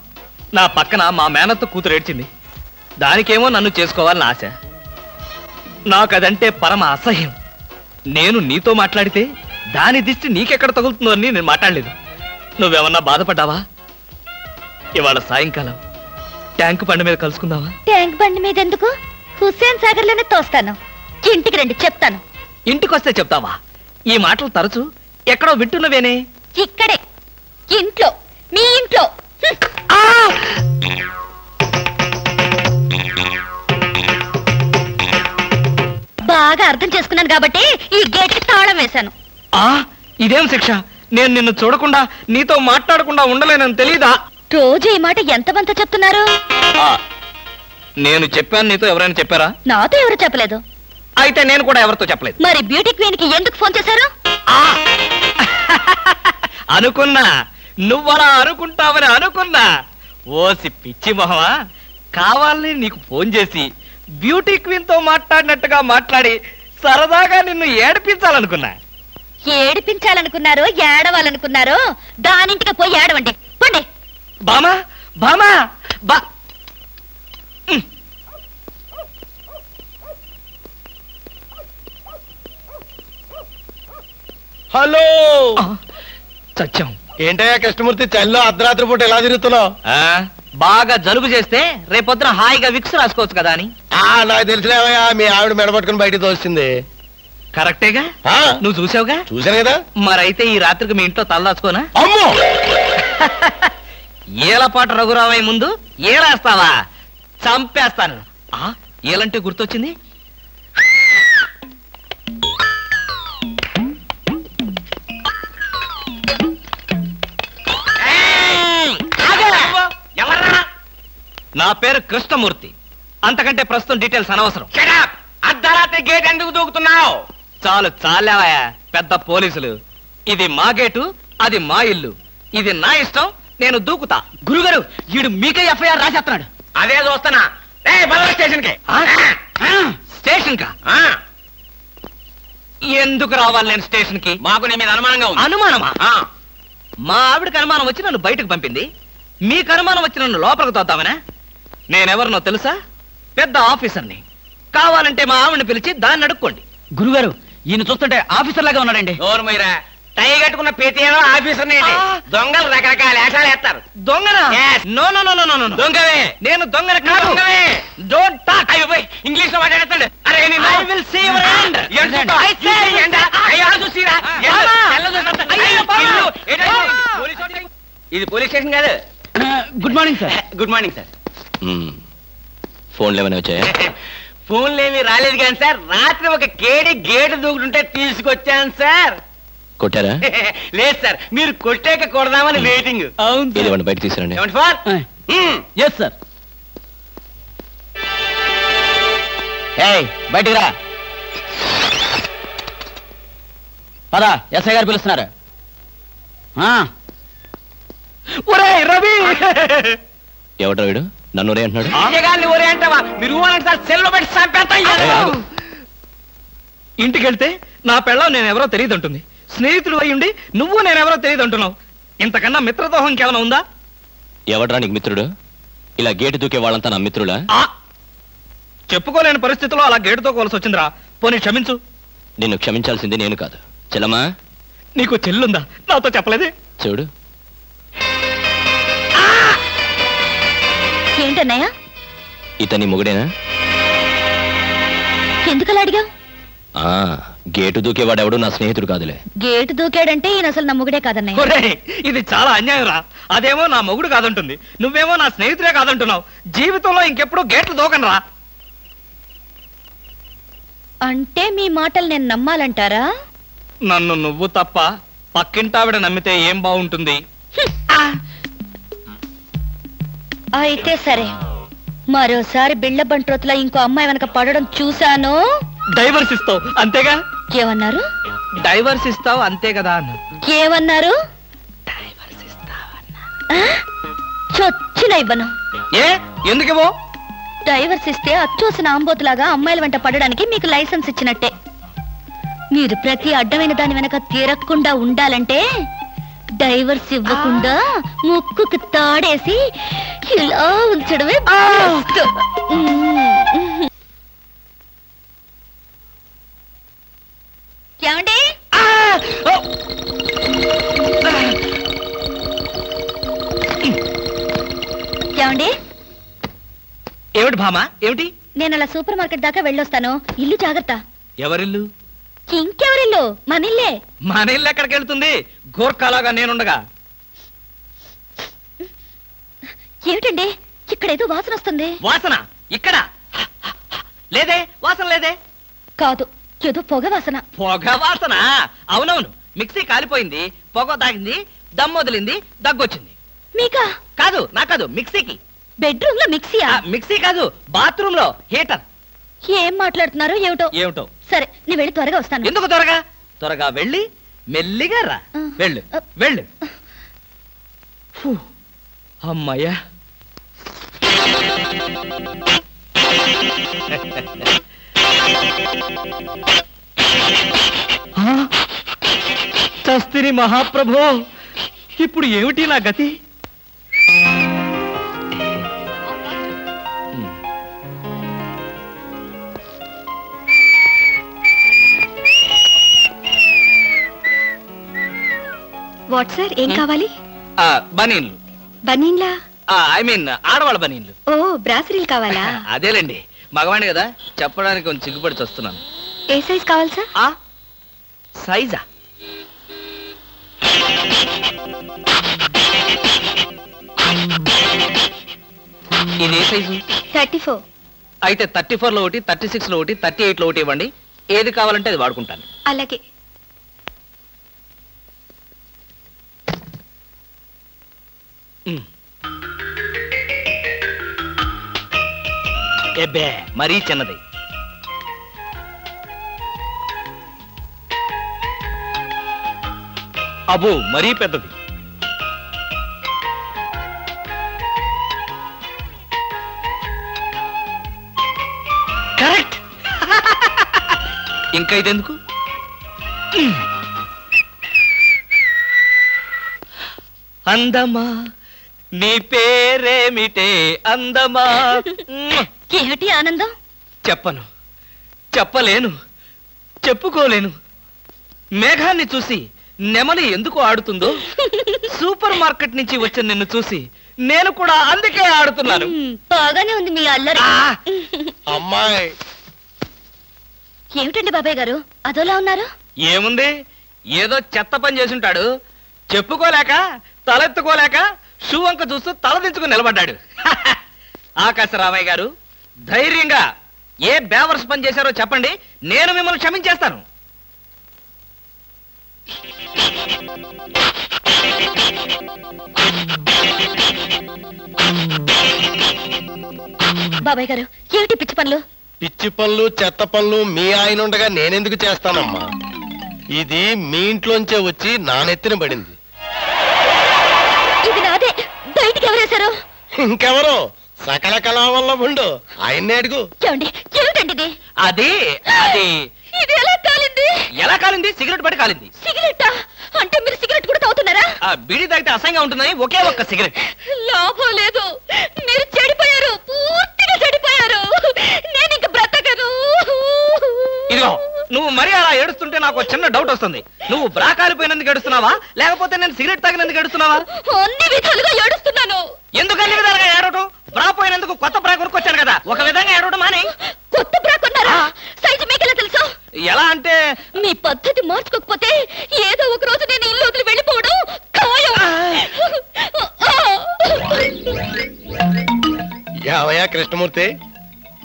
Speaker 1: నా పక్కన మా మేనత్త కూతురు ఏడ్చింది. దానికేమో నన్ను చేసుకోవాలని ఆశ. నాకదంటే పరమ అసహ్యం. నేను నీతో మాట్లాడితే దాని దిష్టి నీకెక్కడ తగులుతుందో అని నేను మాట్లాడలేదు. నువ్వేమన్నా బాధపడ్డావా? ఇవాళ సాయంకాలం ట్యాంకు పండు మీద కలుసుకుందావా
Speaker 3: ట్యాంక్ బండి మీద ఎందుకు? హుస్సేన్ సాగర్లోనే తోస్తాను. ఇంటికి రండి చెప్తాను.
Speaker 1: ఇంటికొస్తే చెప్తావా? ఈ మాటలు తరచు ఎక్కడో వింటున్నవేనే?
Speaker 3: ఇక్కడే. ఇంట్లో. మీ ఇంట్లో. బాగా అర్థం చేసుకున్నాను కాబట్టి ఈ గేట్ తాళం వేశాను.
Speaker 1: ఆ ఇదేం శిక్ష? నేను నిన్ను చూడకుండా నీతో మాట్లాడకుండా ఉండలేనని తెలీదా?
Speaker 3: రోజు ఈ మాట ఎంతమంత చెప్తున్నారు?
Speaker 1: ఆ, నేను చెప్పాను నీతో ఎవరైనా చెప్పారా?
Speaker 3: నాతో ఎవరు చెప్పలేదు.
Speaker 1: అయితే నేను కూడా ఎవరితో చెప్పలేదు.
Speaker 3: మరి బ్యూటీ క్వీన్కి ఎందుకు ఫోన్ చేశారు? *laughs*
Speaker 1: అనుకున్నా. నువ్వలా అనుకుంటావని అనుకున్నా. ఓసి పిచ్చి మొహమా? కావాలని నీకు ఫోన్ చేసి బ్యూటీ క్వీన్తో మాట్లాడినట్టుగా మాట్లాడి సరదాగా నిన్ను ఏడిపించాలనుకున్నా.
Speaker 3: ఏడిపించాలనుకున్నారో ఏడవాలనుకున్నారో దానింటికి పోయి ఏడవండి. పండి.
Speaker 1: బామా బామా బా.
Speaker 10: హలో.
Speaker 1: చచ్చాం.
Speaker 10: ఏంటయ్యా కృష్ణమూర్తి చల్లో అర్ధరాత్రి పూట ఎలా తిరుగుతున్నావు?
Speaker 1: ఆ, బాగా జలుబు చేస్తే రేపొద్దున హాయిగా విక్స్ రాసుకోవచ్చు కదా అని.
Speaker 10: ఆ నాకు తెలిసినవయ్యా మీ ఆవిడ మెడపట్టుకుని బయటికి తోస్తుంది
Speaker 1: కరెక్టేగా?
Speaker 10: ఆ,
Speaker 1: నువ్వు చూసావుగా?
Speaker 10: చూశాను కదా.
Speaker 1: మరైతే ఈ రాత్రికి మీ ఇంట్లో తలదాచుకోనా
Speaker 10: అమ్మో! *laughs*
Speaker 1: ఏలపాట రఘురావయ్య ముందు ఏలేస్తావా? చంపేస్తాను. ఆ ఏలంటే గుర్తొచ్చింది? నా పేరు కృష్ణమూర్తి. అంతకంటే ప్రస్తుతం డీటెయిల్స్ అనవసరం.
Speaker 11: అర్ధరాత్రి గేట్ ఎందుకు దూకుతున్నావు?
Speaker 1: చాలు చాలావయ్యా. పెద్ద పోలీసులు. ఇది మా గేటు అది మా ఇల్లు. ఇది నా ఇష్టం నేను దూకుతా. గురుగారు వీడు మీకే ఎఫ్ఐఆర్ రాసేస్తున్నాడు.
Speaker 11: అదే బదల స్టేషన్కి
Speaker 1: స్టేషన్ కా ఎందుకు రావాలి నేను స్టేషన్కి
Speaker 11: మాకు నీ మీద అనుమానంగా ఉంది.
Speaker 1: అనుమానమా? మా ఆవిడకి అనుమానం వచ్చి నన్ను బయటకు పంపింది. మీకు అనుమానం వచ్చి నన్ను లోపలికి తోద్దామనా? నేనెవరినో తెలుసా? పెద్ద ఆఫీసర్ని. కావాలంటే మా ఆవిడని పిలిచి దాన్ని అడుక్కోండి
Speaker 5: గురుగారు ఈయన చూస్తుంటే ఆఫీసర్ లాగా ఉన్నాడండి.
Speaker 11: నోరు మీరా టై కట్టుకున్న ప్రతి ఏదో ఆఫీసర్ నేటి
Speaker 1: ఆ.
Speaker 11: దొంగలు రకరకాల వేషాలు వేస్తారు.
Speaker 1: దొంగనా?
Speaker 11: Yes.
Speaker 1: No no no no no no
Speaker 11: దొంగవే.
Speaker 1: నేను దొంగన కాదు.
Speaker 11: దొంగవే.
Speaker 1: డోంట్ టాక్
Speaker 11: అయ్యో పోయ్. ఇంగ్లీష్లో మాట్లాడతాడు అరే నిన్ను
Speaker 1: I will see your hand. *laughs* say
Speaker 11: అయ్యో. Police station. ఇది పోలీస్ స్టేషన్ కాదు.
Speaker 5: Good morning sir
Speaker 11: good morning sir
Speaker 7: ఫోన్లు ఏమైనా వచ్చాయా? *laughs*
Speaker 11: ఫోన్లు ఏమి రాలేదు కానీ సార్ రాత్రి ఒక కేడి గేటు దూకుతుంటే తీసుకొచ్చాను సార్.
Speaker 7: కొట్టారా? *laughs*
Speaker 11: లేదు సార్ మీరు కొట్టాక కొడదామని వెయిటింగ్.
Speaker 7: ఇవ్వండి బయట తీసుకురండి.
Speaker 5: Yes sir? ఏయ్ బయటికి రా. పదా ఎస్ఐ గారు పిలుస్తున్నారు.
Speaker 1: రవి!
Speaker 7: ఎవడ్రా వీడు? నన్ను ఒరే అంటున్నాడు?
Speaker 11: జగాల్ని ఒరే అంటావా? మీరు సెల్లో పెట్టి చంపేస్తాం.
Speaker 1: ఇంటికి వెళ్తే నా పెళ్ళం నేనెవరో తెలియదు అంటుంది స్నేహితుడు అయ్యుండి నువ్వు నేనెవరో తెలియదు అంటున్నావు ఇంతకన్నా మిత్రదోహం ఇంకేమైనా ఉందా?
Speaker 7: ఎవడ్రా నీకు మిత్రుడు? ఇలా గేటు దూకే వాళ్ళంతా నా మిత్రులా?
Speaker 1: ఆ! చెప్పుకోలేని పరిస్థితిలో అలా గేటుతో కోలసి వచ్చిందిరా. పోనీ క్షమించు.
Speaker 7: నిన్ను క్షమించాల్సింది నేను కాదు. చెల్లమ్మా?
Speaker 1: నీకు చెల్లుందా? నాతో చెప్పలేదే?
Speaker 7: చూడు.
Speaker 3: ఏంటన్నయ్య
Speaker 7: ఇతని మొగుడేనా?
Speaker 3: ఎందుకలా అడిగావు?
Speaker 7: ఆ గేటు దూకేవాడెవడు నా స్నేహితుడు కాదులే.
Speaker 3: గేటు దూకాడంటే ఈయన అసలు నమ్ముగుడే కాదన్నయ్య.
Speaker 1: ఒరేయ్, ఇది చాలా అన్యాయం రా. అదేమో నా మొగుడు కాదంటుంది. నువ్వేమో నా స్నేహితుడే కాదంటున్నావు. జీవితంలో ఇంకెప్పుడు గేట్లు దూకనరా.
Speaker 3: అంటే మీ మాటలు నేను నమ్మాలంటారా?
Speaker 1: నన్ను నువ్వు తప్ప పక్కింటావిడ నమ్మితే ఏం బాగుంటుంది
Speaker 3: అయితే సరే. మరోసారి బిళ్ళ బంట్రోతులో ఇంకో అమ్మాయి వెనక పడడం చూశాను.
Speaker 1: డైవర్స్ ఇస్తావు అంతేగా?
Speaker 3: ఏమన్నారు?
Speaker 1: డైవర్స్ ఇస్తావు అంతే కదా అన్న.
Speaker 3: ఏమన్నారు? చొచ్చిన ఇవ్వను.
Speaker 1: ఏ? ఎందుకేమో
Speaker 3: డైవర్స్ ఇస్తే అచ్చోసిన ఆంబోతులాగా అమ్మాయిల వెంట పడడానికి మీకు లైసెన్స్ ఇచ్చినట్టే. మీరు ప్రతి అడ్డమైన దాని వెనక తిరగకుండా ఉండాలంటే డైవర్స్ ఇవ్వకుండా ముక్కుకు తాడేసి ఇలా ఉంచడమే ఏమండి?
Speaker 1: ఏమిటి భామా? ఏమిటి?
Speaker 3: నేను అలా సూపర్ మార్కెట్ దాకా వెళ్ళొస్తాను. ఇల్లు జాగ్రత్త.
Speaker 1: ఎవరిల్లు?
Speaker 3: ఇంకెవరిల్లు? మనిల్లే.
Speaker 1: మన ఇల్లు ఎక్కడికి వెళ్తుంది గోర్ఖాలాగా నేనుండగా.
Speaker 3: ఏమిటండి? ఇక్కడేదో వాసన వస్తుంది.
Speaker 1: వాసన? ఇక్కడ? లేదే? వాసన లేదే?
Speaker 3: కాదు ఏదో పొగ వాసన.
Speaker 1: పొగ వాసన? అవునవును. మిక్సీ కాలిపోయింది పొగ తాగింది దమ్ వదిలింది దగ్గొచ్చింది.
Speaker 3: మీకా?
Speaker 1: కాదు నా కాదు మిక్సీకి.
Speaker 3: బెడ్రూమ్లో మిక్సీయా?
Speaker 1: ఆ, మిక్సీ కాదు బాత్రూమ్లో హీటర్.
Speaker 3: ఏం మాట్లాడుతున్నారో ఏమిటో?
Speaker 1: ఏమిటో?
Speaker 3: సరే నీ వెళ్ళి త్వరగా వస్తాను.
Speaker 1: ఎందుకు త్వరగా? త్వరగా వెళ్ళి మెల్లిగా రా. వెళ్ళు వెళ్ళు. అమ్మయ్యా. చస్తిని మహాప్రభో ఇప్పుడు ఏమిటి నా గతి?
Speaker 3: What sir? ఏం కావాలి?
Speaker 1: ఆ, బనీన్లు.
Speaker 3: బనీన్లా?
Speaker 1: ఐ మీన్ ఆడవాళ్ళ బనీన్లు.
Speaker 3: ఓ బ్రాసరీలు కావాలా? *laughs*
Speaker 1: అదేలేండి. మగవాణ్ణి కదా చెప్పడానికి కొంచెం సిగ్గుపడి వస్తున్నాను
Speaker 3: ఏ సైజ్ కావాలి సార్?
Speaker 1: ఆ సైజా? ఇది ఏ సైజు?
Speaker 3: Thirty four.
Speaker 1: అయితే థర్టీ ఫోర్లో ఒకటి థర్టీ సిక్స్లో ఒకటి థర్టీ ఎయిట్లో ఒకటి ఇవ్వండి. ఏది కావాలంటే అది వాడుకుంటాను.
Speaker 3: అలాగే.
Speaker 1: ఎబ్బే మరీ చిన్నది. అబో మరీ పెద్దది. కరెక్ట్. ఇంకా ఇదెందుకు? అందమా నీ పేరేమిటే అందమా. *laughs*
Speaker 3: ఏమిటి ఆనందం?
Speaker 1: చెప్పను. చెప్పలేను. చెప్పుకోలేను. మేఘాన్ని చూసి నెమలి ఎందుకు ఆడుతుందో? *laughs* సూపర్ మార్కెట్ నుంచి వచ్చిన నిన్ను చూసి నేను కూడా అందుకే ఆడుతున్నాను.
Speaker 3: బాగానే ఉంది మీ అల్లరి! *laughs*
Speaker 2: అమ్మాయి.
Speaker 3: ఏమిటండి బాబాయ్ గారు? అదోలా ఉన్నారు?
Speaker 1: ఏముంది? ఏదో చెత్త పని చేసుంటాడు చెప్పుకోలేక తలెత్తుకోలేక షూ వంక చూస్తూ తలదించుకుని నిలబడ్డాడు. *laughs* ఆకాశరామయ్య గారు ధైర్యంగా ఏ బేవర్స్ పని చేశారో చెప్పండి నేను మిమ్మల్ని క్షమించేస్తాను.
Speaker 3: బాబాయ్ గారు ఏమిటి పిచ్చి పనులు?
Speaker 2: పిచ్చి పనులు చెత్త పనులు మీ ఆయన ఉండగా నేనెందుకు చేస్తానమ్మా? ఇది మీ ఇంట్లోంచే వచ్చి నా నెత్తిన పడింది.
Speaker 3: బయటికి ఎవరేశారు
Speaker 2: ఇంకెవరో? సకల కళా వల్ల ఉండు ఆయన్నే అడుగు.
Speaker 3: ఏమండి ఏమిటండి
Speaker 1: అది అది.
Speaker 3: ఇది ఎలా కాలింది?
Speaker 1: ఎలా కాలింది? సిగరెట్ పట్టి కాలింది.
Speaker 3: సిగరెట్టా అంటే మీరు సిగరెట్ కూడా తాగుతున్నారా?
Speaker 1: ఆ బీడీ తాగితే అసహ్యంగా ఉంటుందని ఒకే ఒక్క సిగరెట్.
Speaker 3: లాభం లేదు. మీరు చెడిపోయారు. పూర్తిగా చెడిపోయారు. నేను ఇంక బ్రతకను.
Speaker 1: ఇదిగో నువ్వు మరీ అలా ఏడుస్తుంటే నాకు చిన్న డౌట్ వస్తుంది. నువ్వు బ్రా కాలిపోయినందుకు ఏడుస్తున్నావా? లేకపోతే నేను సిగరెట్ తాగినందుకు ఏడుస్తున్నావా?
Speaker 3: అన్ని విధాలుగా ఏడుస్తున్నాను.
Speaker 1: ఎందుకు అన్ని విధాలుగా ఏడవటం? బ్రా పోయినందుకు కొత్త బ్రా కొనుక్కొచ్చాను కదా. ఒక విధంగా ఏడవడం మాని?
Speaker 3: కొత్త బ్రా కొన్నారా? సైజు మీకెలా తెలుసు?
Speaker 1: ఎలా అంటే?
Speaker 3: మీ పద్ధతి మార్చుకోకపోతే ఏదో ఒక రోజు నేను ఇల్లు వదిలి వెళ్ళిపోవడం ఖాయం.
Speaker 2: యావయ్యా కృష్ణమూర్తి?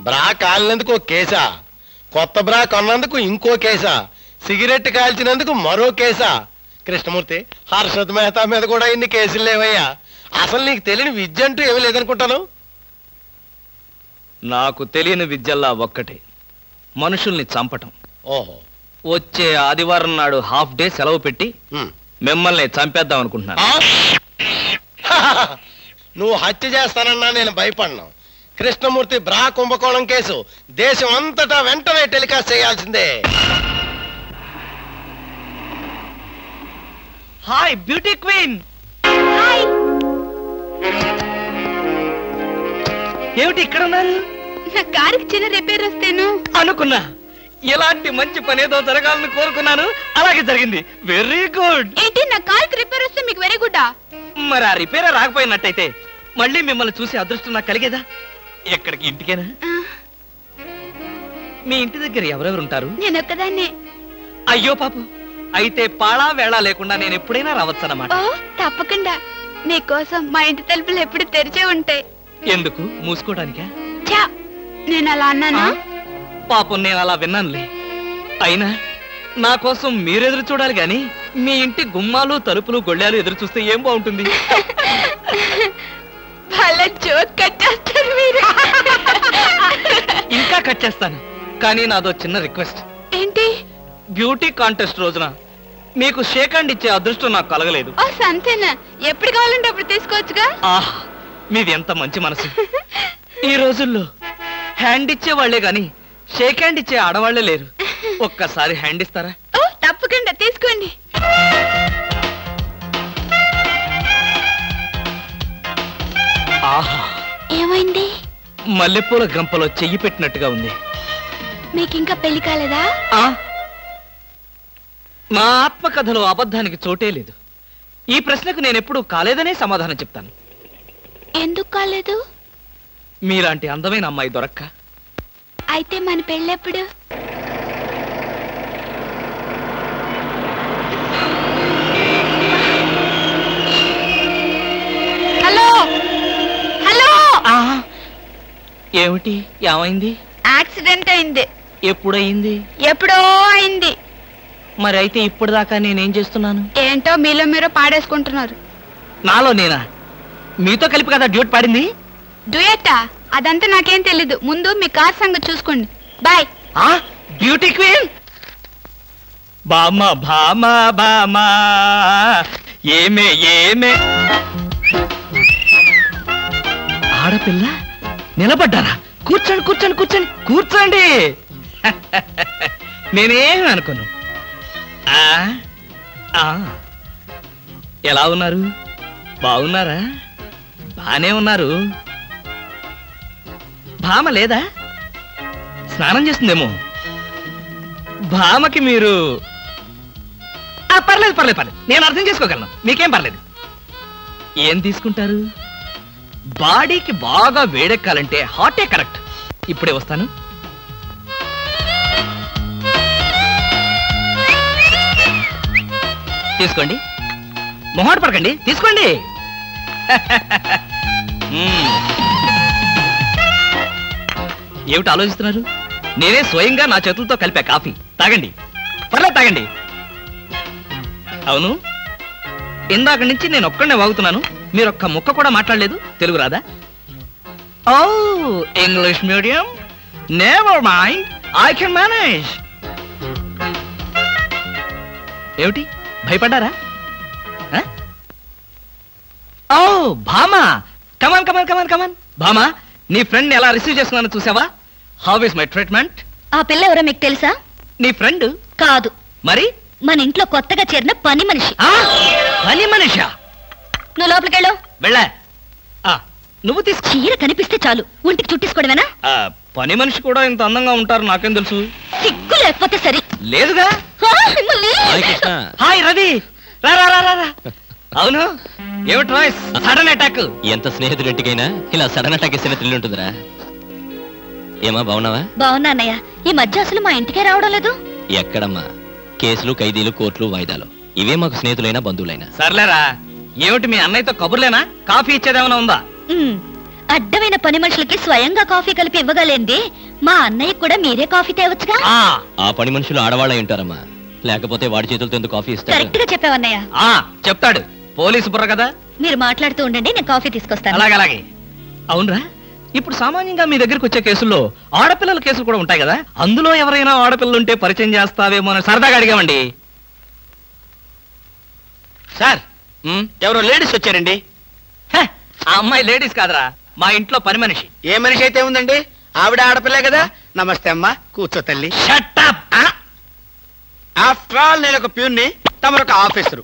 Speaker 2: బ్రా కాలినందుకు ఒక కేసా? కొత్త బ్రా కొన్నందుకు ఇంకో కేసా? సిగరెట్ కాల్చినందుకు మరో కేసా? కృష్ణమూర్తి హర్షద్ మెహతా మీద కూడా ఇన్ని కేసులు లేవయ్యా. అసలు నీకు తెలియని విద్య అంటూ ఏమీ లేదనుకుంటాను?
Speaker 1: నాకు తెలియని విద్యల్లా ఒక్కటే. మనుషుల్ని చంపటం.
Speaker 2: ఓహో.
Speaker 1: వచ్చే ఆదివారం నాడు హాఫ్ డే సెలవు పెట్టి
Speaker 2: ఉమ్.
Speaker 1: మిమ్మల్ని చంపేద్దాం అనుకుంటున్నాను.
Speaker 2: ఆ? *laughs* నువ్వు హత్య చేస్తానన్నా నేను భయపడను. కృష్ణమూర్తి బ్రా కుంభకోణం కేసు. దేశం అంతటా వెంటనే టెలికాస్ట్ చేయాల్సిందే.
Speaker 1: హాయ్ బ్యూటీ క్వీన్ ఏమిటి ఇక్కడ ఉన్నారు?
Speaker 3: నా కారుకి చిన్న రిపేర్ వస్తేను.
Speaker 1: అనుకున్నా. ఎలాంటి మంచి పని ఏదో జరగాలని కోరుకున్నాను. అలాగే జరిగింది. వెరీ గుడ్
Speaker 3: ఏంటి నా కారుకి రిపేర్ వస్తే మీకు వెరీ గుడ్
Speaker 1: మరి ఆ రిపేర్ రాకపోయినట్టయితే మళ్ళీ మిమ్మల్ని చూసి అదృష్టం నాకు కలిగేదా? ఎక్కడికి? ఇంటికేనా? మీ ఇంటి దగ్గర ఎవరెవరు ఉంటారు
Speaker 3: నేను ఒక్కదాన్నే
Speaker 1: అయ్యో పాపం. అయితే పాళా వేళ లేకుండా నేను ఎప్పుడైనా రావచ్చన్నమాట.
Speaker 3: ఓ తప్పకుండా. నీకోసం మా ఇంటి తలుపులు ఎప్పుడు తెరిచే ఉంటాయి.
Speaker 1: ఎందుకు? మూసుకోవడానికా?
Speaker 3: చా నేను అలా అన్నానా
Speaker 1: పాపం నేను అలా విన్నానులే. అయినా నా కోసం మీరెదురు చూడాలి గాని మీ ఇంటి గుమ్మాలు తలుపులు గొళ్ళాలు ఎదురు చూస్తే ఏం బాగుంటుంది? *laughs*
Speaker 3: వాళ్ళ జోక్ కట్టేస్తారు మీరు.
Speaker 1: ఇంకా కట్ చేస్తాను. కానీ నాదో చిన్న రిక్వెస్ట్.
Speaker 3: ఏంటి?
Speaker 1: బ్యూటీ కాంటెస్ట్ రోజున మీకు షేక్ హ్యాండ్ ఇచ్చే అదృష్టం నాకు కలగలేదు.
Speaker 3: ఓ సంతేనా? ఎప్పుడు కావాలంటే అప్పుడు తీసుకోవచ్చుగా?
Speaker 1: ఆహ్ మీది ఎంత మంచి మనసు. ఈ రోజుల్లో హ్యాండ్ ఇచ్చే వాళ్ళే గాని షేక్ హ్యాండ్ ఇచ్చే ఆడవాళ్ళే లేరు. ఒక్కసారి హ్యాండ్ ఇస్తారా?
Speaker 3: ఓ తప్పకుండా తీసుకోండి.
Speaker 1: ఆహా.
Speaker 3: ఏమైంది?
Speaker 1: మల్లెపూల గంపలో చెయ్యి పెట్టినట్టుగా ఉంది.
Speaker 3: మీకు ఇంకా పెళ్ళి కాలేదా?
Speaker 1: ఆ? నా ఆత్మకథలో అబద్ధానికి చోటే లేదు. ఈ ప్రశ్నకు నేనెప్పుడు కాలేదనే సమాధానం చెప్తాను.
Speaker 3: ఎందుకు కాలేదు?
Speaker 1: మీలాంటి అందమైన అమ్మాయి దొరక్క.
Speaker 3: అయితే మన పెళ్ళెప్పుడు?
Speaker 1: ఏమిటి? ఏమైంది?
Speaker 3: యాక్సిడెంట్ అయింది.
Speaker 1: ఎప్పుడయింది?
Speaker 3: ఎప్పుడో అయింది.
Speaker 1: మరి అయితే ఇప్పుడు దాకా నేనేం చేస్తున్నాను?
Speaker 3: ఏంటో మీలో మీరు పాడేసుకుంటున్నారు.
Speaker 1: నాలో నేనా? మీతో కలిపి కదా డ్యూట్ పాడింది?
Speaker 3: డ్యూయట్టా? అదంతా నాకేం తెలీదు. ముందు మీ కార్ సంగతి చూసుకోండి. బాయ్.
Speaker 1: ఆ? Beauty queen? బామ భామ బామ. ఏమే ఏమే. ఆడపిల్ల? నిలబడ్డారా? కూర్చోండి కూర్చోండి కూర్చోండి. కూర్చోండి. *laughs* నేనేం అనుకోను. ఆ, ఆ. ఎలా ఉన్నారు? బాగున్నారా? బానే ఉన్నారు. భామ లేదా? స్నానం చేస్తుందేమో. భామకి మీరు ఆ, పర్లేదు పర్లేదు పర్లేదు. నేను అర్థం చేసుకోగలను. మీకేం పర్లేదు. ఏం తీసుకుంటారు? బాడీకి బాగా వేడెక్కాలంటే హాటే కరెక్ట్. ఇప్పుడే వస్తాను. తీసుకోండి. మొహాట పడకండి. తీసుకోండి. ఏమిటి ఆలోచిస్తున్నారు? నేనే స్వయంగా నా చేతులతో కలిపా కాఫీ. తాగండి. పర్లేదు తాగండి. అవును. ఇందాక నుంచి నేను ఒక్కడనే వాగుతున్నాను. మీరు ఒక్క ముక్క కూడా మాట్లాడలేదు. తెలుగు రాదా? ఓ English medium never mind I can manage ఏమిటి? భయపడ్డారా? ఓ Bhama. Come on come on come on come on భామా నీ ఫ్రెండ్ ఎలా రిసీవ్ చేసుకున్నాను చూసావా? హౌ ఇస్ మై ట్రీట్మెంట్
Speaker 3: ఆ పిల్ల ఎవరో మీకు తెలుసా?
Speaker 1: నీ ఫ్రెండ్
Speaker 3: కాదు.
Speaker 1: మరి?
Speaker 3: మన ఇంట్లో కొత్తగా చేరిన పని మనిషి?
Speaker 1: పని మనిషా?
Speaker 3: నువ్వు లోపలికెళ్ళు.
Speaker 1: వెళ్ళా. ఆ, నువ్వు తీసుకో
Speaker 3: చీర కనిపిస్తే చాలు. ఒంటికి చుట్టేసుకోవడమేనా?
Speaker 1: ఆ, పని మనిషి కూడా ఇంత అందంగా ఉంటారు నాకేం తెలుసు?
Speaker 3: సిగ్గు లేకపోతే సరి.
Speaker 1: లేదుగా?
Speaker 7: Hi Krishna
Speaker 1: hi Ravi. రా రా రా రా, రా. అవును? ఏమిటి రాయ్స్ సడన్ అటాక్
Speaker 7: ఎంత స్నేహితుడింటికైనా ఇలా సడన్ అటాక్ ఇస్తే థ్రిల్ ఉంటుందిరా. ఏమా బాగున్నావా?
Speaker 3: బాగున్నా అన్నయ్య. ఈ మధ్య అసలు మా ఇంటికే రావడం లేదు.
Speaker 7: ఎక్కడమ్మా? కేసులు ఖైదీలు కోర్టులు వాయిదాలు. ఇవే మాకు స్నేహితులైనా బంధువులైనా.
Speaker 1: సర్లేరా. ఏమిటి మీ అన్నయ్యతో కబుర్లేనా? కాఫీ ఇచ్చేదేమైనా ఉందా?
Speaker 3: అడ్డమైన పని మనుషులకి స్వయంగా కాఫీ కలిపి ఇవ్వగలేంది. మా అన్నయ్య కూడా మీరే కాఫీ తేవచ్చుగా?
Speaker 1: ఆ.
Speaker 7: ఆ పని మనుషులు ఆడవాళ్ళై ఉంటారమ్మా. లేకపోతే వాడి చేతులతో ఎందుకు కాఫీ ఇస్తారు?
Speaker 3: కరెక్ట్గా చెప్పావన్నయ్య
Speaker 1: ఆ చెప్తాడు. పోలీసు బుర్ర కదా?
Speaker 3: మీరు మాట్లాడుతూ ఉండండి నేను కాఫీ తీసుకొస్తాను.
Speaker 1: అలాగే అలాగే. అవునరా? ఇప్పుడు సామాన్యంగా మీ దగ్గరికి వచ్చే కేసుల్లో ఆడపిల్లల కేసులు కూడా ఉంటాయి కదా? అందులో ఎవరైనా ఆడపిల్లలు ఉంటే పరిచయం చేస్తావేమో అని సరదాగా అడిగామండి.
Speaker 10: సార్ ఎవరో లేడీస్ వచ్చారండి.
Speaker 1: ఆ అమ్మాయి లేడీస్ కాదరా మా ఇంట్లో పని మనిషి.
Speaker 10: ఏ మనిషి అయితే ఉందండి? ఆవిడ ఆడపిల్లే కదా? నమస్తే అమ్మా కూర్చో తల్లి. ఆఫ్టర్ ఆల్ నేను ఒక ప్యూన్ని తమరొక ఆఫీసరు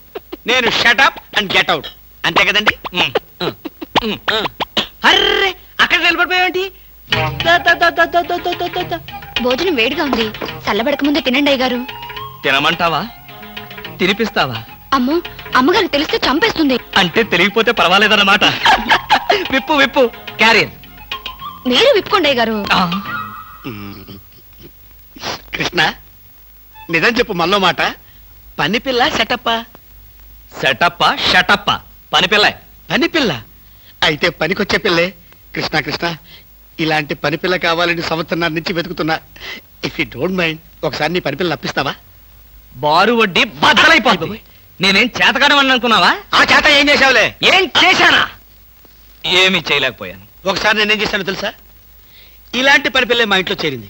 Speaker 10: నేను shut up and get out అంతే కదండి?
Speaker 1: అర్రే అక్కడ నిలబడిపోయేంటి
Speaker 3: భోజనం వేడిగా ఉంది. చల్లబడక ముందు తినండి అయ్యారు
Speaker 1: తినమంటావా? తినిపిస్తావా?
Speaker 3: అమ్మో అమ్మగారు తెలిస్తే చంపేస్తుంది.
Speaker 1: అంటే తెలియకపోతే పర్వాలేదన్నమాట. విప్పు విప్పు. క్యారియర్
Speaker 3: మీరు విప్పుకోండి అయ్యగారు.
Speaker 10: కృష్ణ నిజం చెప్పు మళ్ళో మాట. పని పిల్ల సెటప్పా
Speaker 1: సెటప్ప షటప్ప. పని పిల్ల.
Speaker 10: పని పిల్ల? అయితే పనికొచ్చే పిల్లే. కృష్ణ కృష్ణ ఇలాంటి పని పిల్ల కావాలని సంవత్సరం నుంచి వెతుకుతున్నా. ఇఫ్ యూ డోంట్ మైండ్ ఒకసారి నీ పని పిల్ల అప్పిస్తావా
Speaker 1: బారు వడ్డీ బద్దలైపోతుంది. నేనేం చేతకాడమని అనుకున్నావా?
Speaker 10: ఆ చేత ఏం చేసావులే
Speaker 1: ఏం చేశానా? ఏమీ చేయలేకపోయాను.
Speaker 10: ఒకసారి నేనేం చేశాను తెలుసా? ఇలాంటి పని పిల్లే మా ఇంట్లో చేరింది.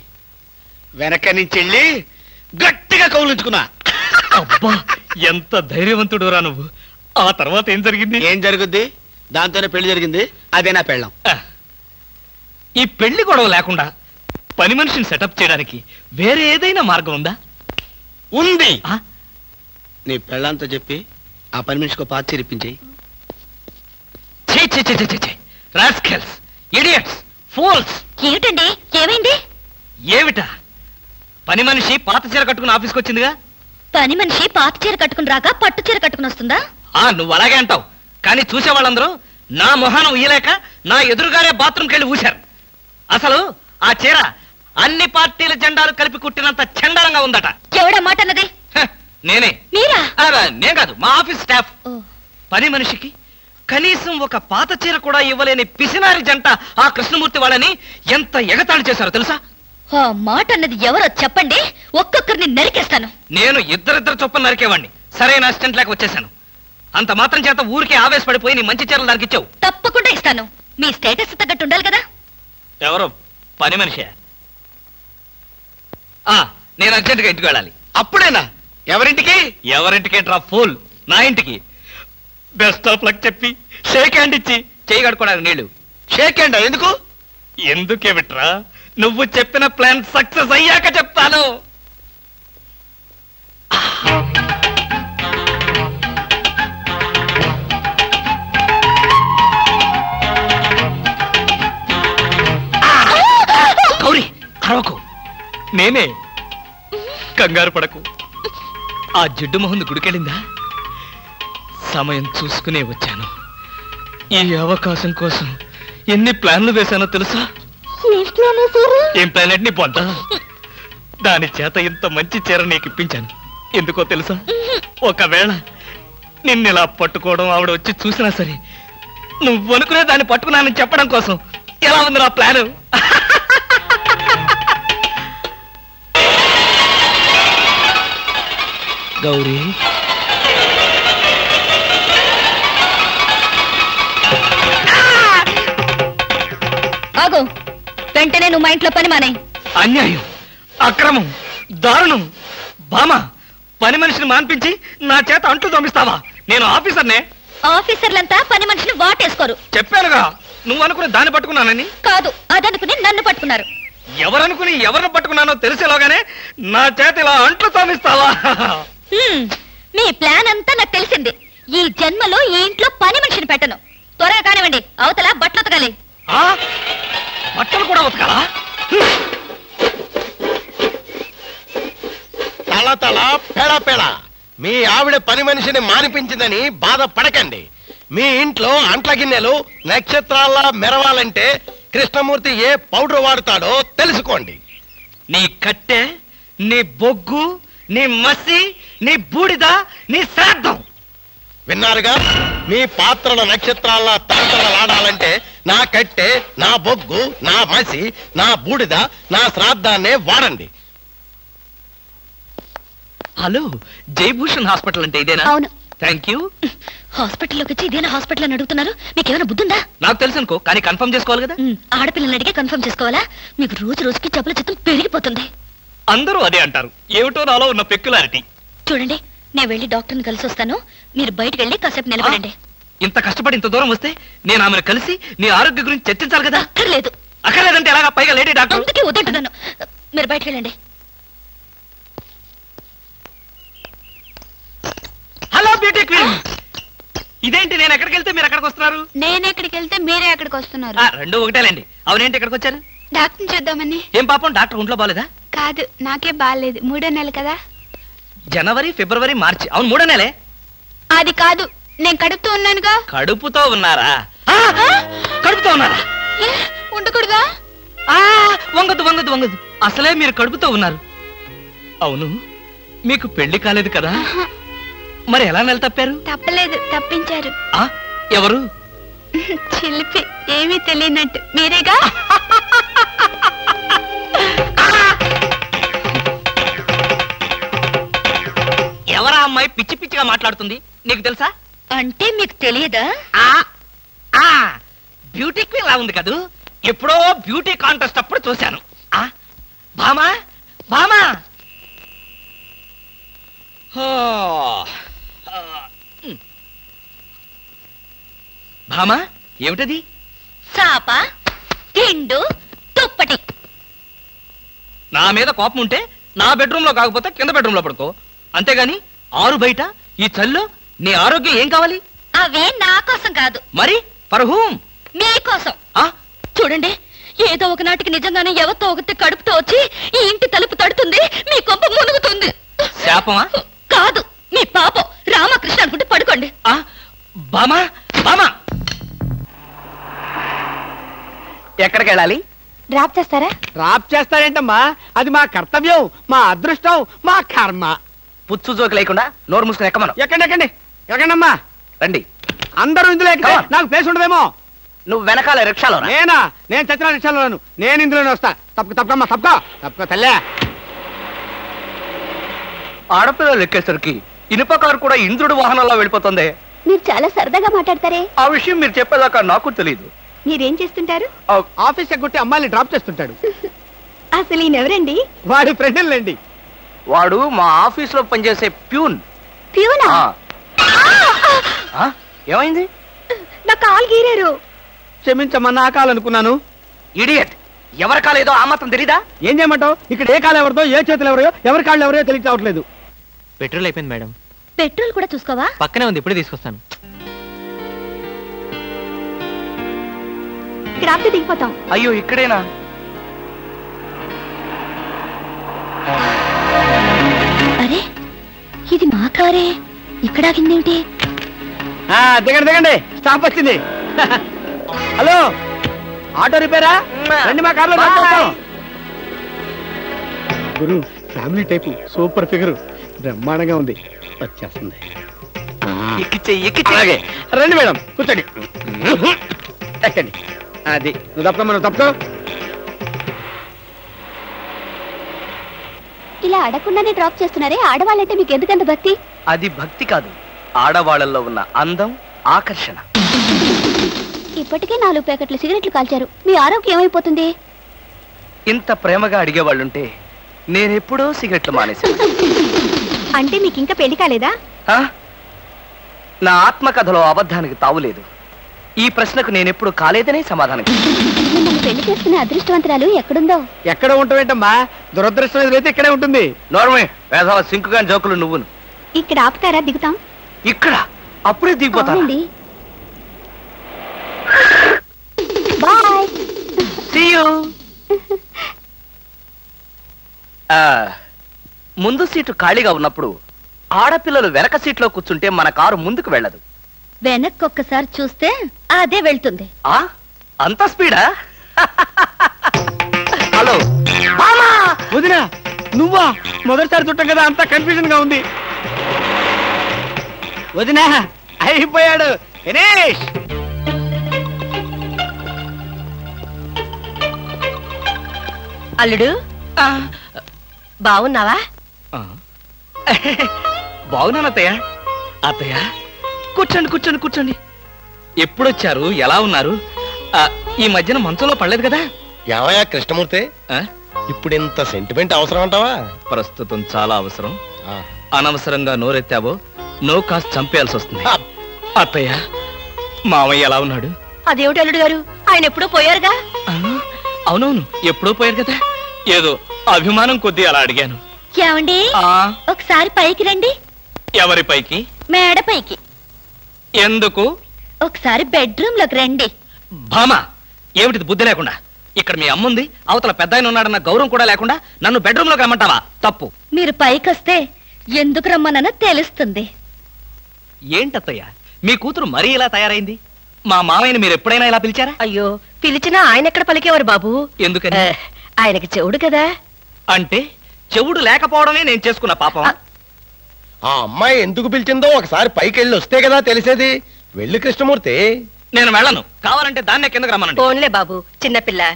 Speaker 10: వెనక నుంచి వెళ్ళి గట్టిగా కౌలించుకున్నా
Speaker 1: అబ్బా ఎంత ధైర్యవంతుడు రా నువ్వు. ఆ తర్వాత ఏం జరిగింది?
Speaker 10: ఏం జరుగుద్ది? దాంతోనే పెళ్ళి జరిగింది. అదే నా పెళ్ళం.
Speaker 1: ఆ, ఈ పెళ్ళి గొడవ లేకుండా పని మనిషిని సెటప్ చేయడానికి వేరే ఏదైనా మార్గం ఉందా?
Speaker 10: ఉంది.
Speaker 1: ఆ?
Speaker 10: నీ పెళ్ళంతో చెప్పి ఆ పని మనిషికి పాత చిరిపించేయి.
Speaker 1: Rascals idiots fools.
Speaker 3: ఏమిటండి? ఏమైంది?
Speaker 1: ఏమిటా? పని మనిషి పాత చీర కట్టుకుని ఆఫీస్కి వచ్చిందిగా?
Speaker 3: పని మనిషి పాత చీర కట్టుకుని రాక పట్టు చీర కట్టుకుని వస్తుందా?
Speaker 1: ఆ నువ్వు అలాగే అంటావు. కానీ చూసే వాళ్ళందరూ నా మొహానం ఉయ్యలేక నా ఎదురుగానే బాత్రూమ్కి వెళ్ళి ఊశారు. అసలు ఆ చీర అన్ని పార్టీల జెండాలు కలిపి కుట్టినంత చండాలంగా ఉందట.
Speaker 3: ఎవడా మాట అన్నది?
Speaker 1: నేనే.
Speaker 3: మీరా?
Speaker 1: నేను కాదు మా ఆఫీస్ స్టాఫ్. పని మనిషికి కనీసం ఒక పాత చీర కూడా ఇవ్వలేని పిసినారి జంట ఆ కృష్ణమూర్తి వాళ్ళని ఎంత ఎగతాళి చేశారో తెలుసా?
Speaker 3: ఆ మాట అన్నది ఎవరో చెప్పండి ఒక్కొక్కరిని నరికేస్తాను.
Speaker 1: నేను ఇద్దరిద్దరు చొప్పున నరికేవాడిని సరైన అసిస్టెంట్ లేక వచ్చేసాను అంత మాత్రం చేత ఊరికే ఆవేశపడిపోయి నీ మంచి చీరలు దానికి ఇచ్చావు.
Speaker 3: తప్పకుండా ఇస్తాను. మీ స్టేటస్ తగ్గట్టు ఉండాలి కదా?
Speaker 1: ఎవరు? పని మనిషి. ఆ నేను అర్జెంటుగా ఇంటికి వెళ్ళాలి.
Speaker 10: అప్పుడేనా? ఎవరింటికి?
Speaker 1: ఎవరింటికేంట్రా ఫూల్? నా ఇంటికి. బెస్ట్ ఆఫ్ లక్ చెప్పి షేక్ హ్యాండ్ ఇచ్చి. చేయి కడుకోవడానికి నీళ్ళు.
Speaker 10: షేక్ హ్యాండ్ ఎందుకు?
Speaker 1: ఎందుకే విట్రా నువ్వు చెప్పిన ప్లాన్ సక్సెస్ అయ్యాక చెప్తాను. గౌరీ అరవకు నేనే. కంగారు పడకు. ఆ జిడ్డు మొహంది గుడికెళ్ళిందా? సమయం చూసుకునే వచ్చాను. ఈ అవకాశం కోసం ఎన్ని ప్లాన్లు వేశానో తెలుసా? ఏం ప్లానెట్ నీ పొంట? దాని చేత ఇంత మంచి చీర నీకు ఇప్పించాను. ఎందుకో తెలుసా? ఒకవేళ నిన్నిలా పట్టుకోవడం ఆవిడ వచ్చి చూసినా సరే నువ్వు అనుకునే దాన్ని పట్టుకున్నానని చెప్పడం కోసం ఎలా ఉంది నా ప్లాను? గౌరీ.
Speaker 3: ఆగు. వెంటనే నువ్వు మా ఇంట్లో పని మానే.
Speaker 1: అన్యాయం అక్రమం దారుణం బామ పని మనిషిని మాన్పించి నా చేత అంట్లు తోమిస్తావా? నేను ఆఫీసర్నే.
Speaker 3: ఆఫీసర్లంతా పని మనిషిని వాటేసుకోరు.
Speaker 1: చెప్పానుగా నువ్వు అనుకుని దాన్ని పట్టుకున్నానని?
Speaker 3: కాదు అదనుకుని నన్ను పట్టుకున్నారు.
Speaker 1: ఎవరనుకుని ఎవరిని పట్టుకున్నానో తెలిసేలోగానే నా చేత ఇలా అంట్లు తోమిస్తావా?
Speaker 3: మీ ప్లాన్ అంతా నాకు తెలిసింది. ఈ జన్మలో ఈ ఇంట్లో పని మనిషిని పెట్టను. త్వరగా కానివ్వండి అవతల బట్టలు ఉతకాలి.
Speaker 1: ఆ? బట్టలు కూడా ఉతకాలా?
Speaker 2: తల తల పెడ పెడ మీ ఆవిడ పని మనిషిని మానిపించిందని బాధపడకండి మీ ఇంట్లో అంట్ల గిన్నెలు నక్షత్రాల్లా మెరవాలంటే కృష్ణమూర్తి ఏ పౌడర్ వాడతాడో తెలుసుకోండి.
Speaker 1: నీ కట్టె నీ బొగ్గు నీ మసి నీ బూడిద నీ శ్రాద్ధం.
Speaker 2: విన్నారుగా? మీ పాత్రల నక్షత్రాల్లా తలతలలాడాలంటే నా కట్టె నా బొగ్గు నా మసి నా బూడిద నా శ్రాద్ధాన్నే వాడండి.
Speaker 1: హలో జయభూషణ్ హాస్పిటల్ అంటే ఇదేనా?
Speaker 3: అవును.
Speaker 1: థ్యాంక్ యూ
Speaker 3: హాస్పిటల్లోకి వచ్చి ఇదేనా హాస్పిటల్ అని అడుగుతున్నారు? మీకు ఏమైనా బుద్ధుందా?
Speaker 1: నాకు తెలుసు అనుకో కానీ కన్ఫర్మ్ చేసుకోవాలి కదా?
Speaker 3: ఉమ్, ఆడపిల్లని అడిగే కన్ఫర్మ్ చేసుకోవాలా? మీకు రోజు రోజుకి జబ్బుల చిత్తం పెరిగిపోతుంది.
Speaker 1: అందరూ అదే అంటారు. ఏమిటో నాలో ఉన్న పెక్యులారిటీ.
Speaker 3: చూడండి నేను వెళ్ళి డాక్టర్ని కలిసి వస్తాను మీరు బయటకు వెళ్ళి కాసేపు నిలబడండి.
Speaker 1: ఇంత కష్టపడి ఇంత దూరం వస్తే నేను ఆమెను కలిసి నీ ఆరోగ్య గురించి చర్చించాలి కదా?
Speaker 3: అక్కర్లేదు.
Speaker 1: అక్కర్లేదంటే ఎలాగా? పైగా లేడీ డాక్టర్.
Speaker 3: అందుకే వద్దంటున్నాను. మీరు బయటకు వెళ్ళండి.
Speaker 1: Hello beauty queen. ఇదేంటి నేను ఎక్కడికి వెళ్తే మీరు ఎక్కడికి వస్తున్నారు?
Speaker 8: నేను ఎక్కడికి వెళ్తే మీరే ఎక్కడికి వస్తున్నారు.
Speaker 1: రెండు ఒకటేలేండి. అవునేంటి ఎక్కడికి వచ్చారు?
Speaker 8: డాక్టర్ చూద్దామని.
Speaker 1: ఏం పాపం డాక్టర్ ఒంట్లో బాలేదా?
Speaker 8: కాదు నాకే బాగాలేదు మూడో నెల కదా?
Speaker 1: జనవరి ఫిబ్రవరి మార్చి. అవును మూడో నెలే.
Speaker 8: అది కాదు నేను కడుపుతూ ఉన్నానుగా.
Speaker 1: కడుపుతో ఉన్నారా? ఆ, కడుపుతో ఉన్నారా?
Speaker 8: ఏ, ఉండకూడదా?
Speaker 1: ఆ, వంగదు వంగదు వంగదు. అసలే మీరు కడుపుతో ఉన్నారు. అవును మీకు పెళ్ళి కాలేదు కదా? మరి ఎలా నెల తప్పారు?
Speaker 8: తప్పలేదు తప్పించారు.
Speaker 1: ఆ, ఎవరు?
Speaker 8: చిలిపి ఏమీ తెలియనట్టు. మీరేగా?
Speaker 1: ఎవరా అమ్మాయి పిచ్చి పిచ్చిగా మాట్లాడుతుంది? నీకు తెలుసా?
Speaker 3: అంటే మీకు తెలియదా?
Speaker 1: ఆ ఆ బ్యూటీ క్వీన్ లా ఉంది కదూ? ఎప్పుడో బ్యూటీ కాంటెస్ట్ అప్పుడు చూశాను. ఆ భామా భామా! హో. ఆ, ఉమ్. భామా ఏమిటది?
Speaker 3: చాప తిండు తుప్పటి.
Speaker 1: నా మీద కోపం ఉంటే నా బెడ్రూమ్లో కాకపోతే కింద బెడ్రూమ్లో పడుకో. అంతేగాని ఆరు బయట ఈ చల్లో నీ ఆరోగ్యం ఏం కావాలి?
Speaker 3: అవే నా కోసం కాదు.
Speaker 1: మరి ఫర్ హూమ్
Speaker 3: మీకోసం
Speaker 1: ఆ?
Speaker 3: చూడండి ఏదో ఒక నాటికి నిజంగానే ఎవరితో ఒకటి కడుపుతో వచ్చి ఈ ఇంటి తలుపు తడుతుంది మీ కొంప మునుగుతుంది.
Speaker 1: శాపమా?
Speaker 3: కాదు మీ పాపం. రామకృష్ణ అనుకుంటే పడుకోండి.
Speaker 1: ఆ? బామా? బామా? ఎక్కడికి వెళ్ళాలి?
Speaker 8: డ్రాప్ చేస్తారా?
Speaker 10: డ్రాప్ చేస్తారేంటమ్మా? అది మా కర్తవ్యం మా అదృష్టం మా కర్మ.
Speaker 1: పుచ్చు జోకి లేకుండా నోరు మూసుకుని ఎక్కమను.
Speaker 10: ఎక్కండి ఎక్కండి. ఎక్కండమ్మా.
Speaker 1: రండి.
Speaker 10: అందరూ ఇందులో ఎక్కితే
Speaker 1: Come on.
Speaker 10: నాకు ప్లేస్ ఉండదేమో.
Speaker 1: నువ్వు వెనకాల రిక్షాలో రా.
Speaker 10: నేనా? నేను చచ్చిన రిక్షాలోను నేను ఇందులోనే వస్తా. తప్పక తప్పకమ్మా తప్పక. తప్పక తల్లే.
Speaker 1: ఆడపిల్లలు ఎక్కేసరికి ఇనుప కారు కూడా ఇంద్రుడు వాహనంలో వెళ్ళిపోతుంది.
Speaker 8: మీరు చాలా సరదాగా మాట్లాడతారే.
Speaker 1: ఆ విషయం మీరు చెప్పేదాకా నాకు తెలియదు
Speaker 8: మీరేం చేస్తుంటారు?
Speaker 10: ఆఫీస్ ఎగ్గొట్టి అమ్మాయిని డ్రాప్ చేస్తుంటాడు.
Speaker 8: అసలు ఈయన ఎవరండి
Speaker 10: వాడి ఫ్రెండ్లండి
Speaker 1: వాడు మా ఆఫీస్లో పనిచేసే ప్యూన్.
Speaker 8: ప్యూనా?
Speaker 1: ఆ. ఆ? ఏమైంది?
Speaker 8: నా కాల్ గీరారు.
Speaker 10: క్షమించమ్మా నా కాలనుకున్నాను
Speaker 1: ఇడియట్. ఎవరి కాలేదో ఆ మాత్రం తెలీదా?
Speaker 10: ఏం చేయమంటావు? ఇక్కడ ఏ కాలు ఎవరిదో ఏ చేతులు ఎవరో ఎవరి కాళ్ళు ఎవరో తెలియక రావట్లేదు.
Speaker 6: పెట్రోల్ అయిపోయింది మేడం.
Speaker 3: పెట్రోల్ కూడా చూసుకోవా?
Speaker 6: పక్కనే ఉంది ఇప్పుడే తీసుకొస్తాను.
Speaker 8: ఇక్కడ ఆపితే దిగిపోతాం.
Speaker 1: అయ్యో ఇక్కడేనా?
Speaker 3: కారే ఇక్కడ ఆగిందేమిటి?
Speaker 10: ఆ, దిగండి దిగండి. స్టాప్ వచ్చింది. *laughs* Hello auto రిపేరా? రండి మా కార్లో. గురు ఫ్యామిలీ టైపు సూపర్ ఫిగర్. బ్రహ్మాండంగా ఉంది. వచ్చేస్తుంది.
Speaker 1: ఎక్కిచ్చే ఎక్కిచ్చే.
Speaker 10: అలాగే. రండి మేడం. కూర్చోండి. ఎక్కండి. అది నువ్వు తప్పకమ్మా నువ్వు తప్పుకో.
Speaker 8: ఇలా అడగకుండానే డ్రాప్ చేస్తున్నారే ఆడవాళ్ళంటే మీకు ఎందుకంత భక్తి?
Speaker 1: అది భక్తి కాదు. ఆడవాళ్ళల్లో ఉన్న అందం ఆకర్షణ.
Speaker 8: ఇప్పటికే నాలుగు ప్యాకెట్లు సిగరెట్లు కాల్చారు. మీ ఆరోగ్యం ఏమైపోతుంది?
Speaker 1: ఇంత ప్రేమగా అడిగేవాళ్ళుంటే నేనెప్పుడో సిగరెట్లు మానేశాను.
Speaker 8: అంటే మీకు ఇంకా పెళ్ళి కాలేదా?
Speaker 1: ఆ? నా ఆత్మకథలో అబద్ధానికి తావులేదు ఈ ప్రశ్నకు నేనెప్పుడు కాలేదనే సమాధానం.
Speaker 8: మిమ్మల్ని పెళ్ళి చేసుకునే అదృష్టవంతురాలు ఎక్కడుందో?
Speaker 10: ఎక్కడ ఉంటావేంటమ్మా? దురదృష్టం ఎదురైతే ఇక్కడే ఉంటుంది.
Speaker 1: నోర్మే వేసవ సింకుగాని జోకులు నువ్వును.
Speaker 12: ఇక్కడ ఆపుతారా? దిగుతాం.
Speaker 1: ఇక్కడ? అప్పుడే దిగిపోతా
Speaker 12: అవునండి. బాయ్.
Speaker 1: See you. *laughs* ఆ, ముందు సీటు ఖాళీగా ఉన్నప్పుడు ఆడపిల్లలు వెనక సీట్లో కూర్చుంటే మన కారు ముందుకు వెళ్ళదు.
Speaker 3: వెనక్కి ఒక్కసారి చూస్తే అదే వెళ్తుంది.
Speaker 1: ఆ? అంత స్పీడా? *laughs* హలో.
Speaker 13: వదినా నువ్వా? మొదటిసారి చుట్టం కదా అంతా కన్ఫ్యూజన్గా ఉంది. వదినా అయిపోయాడు. దినేష్
Speaker 14: అల్లుడు బాగున్నావా
Speaker 1: బాగున్నాను అత్తయ్య. అత్తయ్య కూర్చోండి కూర్చోండి కూర్చోండి. ఎప్పుడొచ్చారు? ఎలా ఉన్నారు? ఆ, ఈ మధ్యన మంచంలో పడలేదు కదా?
Speaker 2: ఏమయ్యా కృష్ణమూర్తి?
Speaker 1: ఆ,
Speaker 2: ఇప్పుడు ఇంత సెంటిమెంట్ అవసరం అంటావా?
Speaker 1: ప్రస్తుతం చాలా అవసరం.
Speaker 2: ఆ,
Speaker 1: అనవసరంగా నోరెత్తావో నో కాస్త చంపేయాల్సి వస్తుంది. అత్తయ్య మావయ్య ఎలా ఉన్నాడు?
Speaker 14: అదేమిటి అల్లుడు గారు? ఆయన ఎప్పుడూ పోయారుగా?
Speaker 1: అవునవును ఎప్పుడో పోయారు కదా. ఏదో అభిమానం కొద్దీ అలా అడిగాను.
Speaker 3: ఏమండి?
Speaker 1: ఆ?
Speaker 3: ఒకసారి పైకి రండి.
Speaker 1: ఎవరి పైకి?
Speaker 3: మేడ పైకి.
Speaker 1: ఎందుకు?
Speaker 3: ఒకసారి బెడ్రూమ్లోకి రండి.
Speaker 1: భామ ఏమిటిది బుద్ధి లేకుండా? ఇక్కడ మీ అమ్ముంది అవతల పెద్ద ఆయన ఉన్నాడన్న గౌరవం కూడా లేకుండా నన్ను బెడ్రూమ్లోకి రమ్మంటావా? తప్పు.
Speaker 3: మీరు పైకొస్తే ఎందుకు రమ్మనో తెలుస్తుంది.
Speaker 1: ఏంటత్తయ్య? మీ కూతురు మరీ ఇలా తయారైంది? మా మామయ్యని మీరు ఎప్పుడైనా ఇలా పిలిచారా?
Speaker 14: అయ్యో పిలిచినా ఆయన ఎక్కడ పలికేవారు బాబు?
Speaker 1: ఎందుకని?
Speaker 14: ఆయనకి చెవుడు కదా.
Speaker 1: అంటే చెవుడు లేకపోవడమే నేను చేసుకున్న పాపం.
Speaker 2: ఆ అమ్మాయి ఎందుకు పిలిచిందో ఒకసారి పైకి వెళ్ళి వస్తే కదా తెలిసేది. వెళ్ళి కృష్ణమూర్తి.
Speaker 1: నేను వెళ్ళను. కావాలంటే దాన్నే కిందకు రమ్మనండి.
Speaker 14: ఫోన్లే బాబు చిన్నపిల్ల.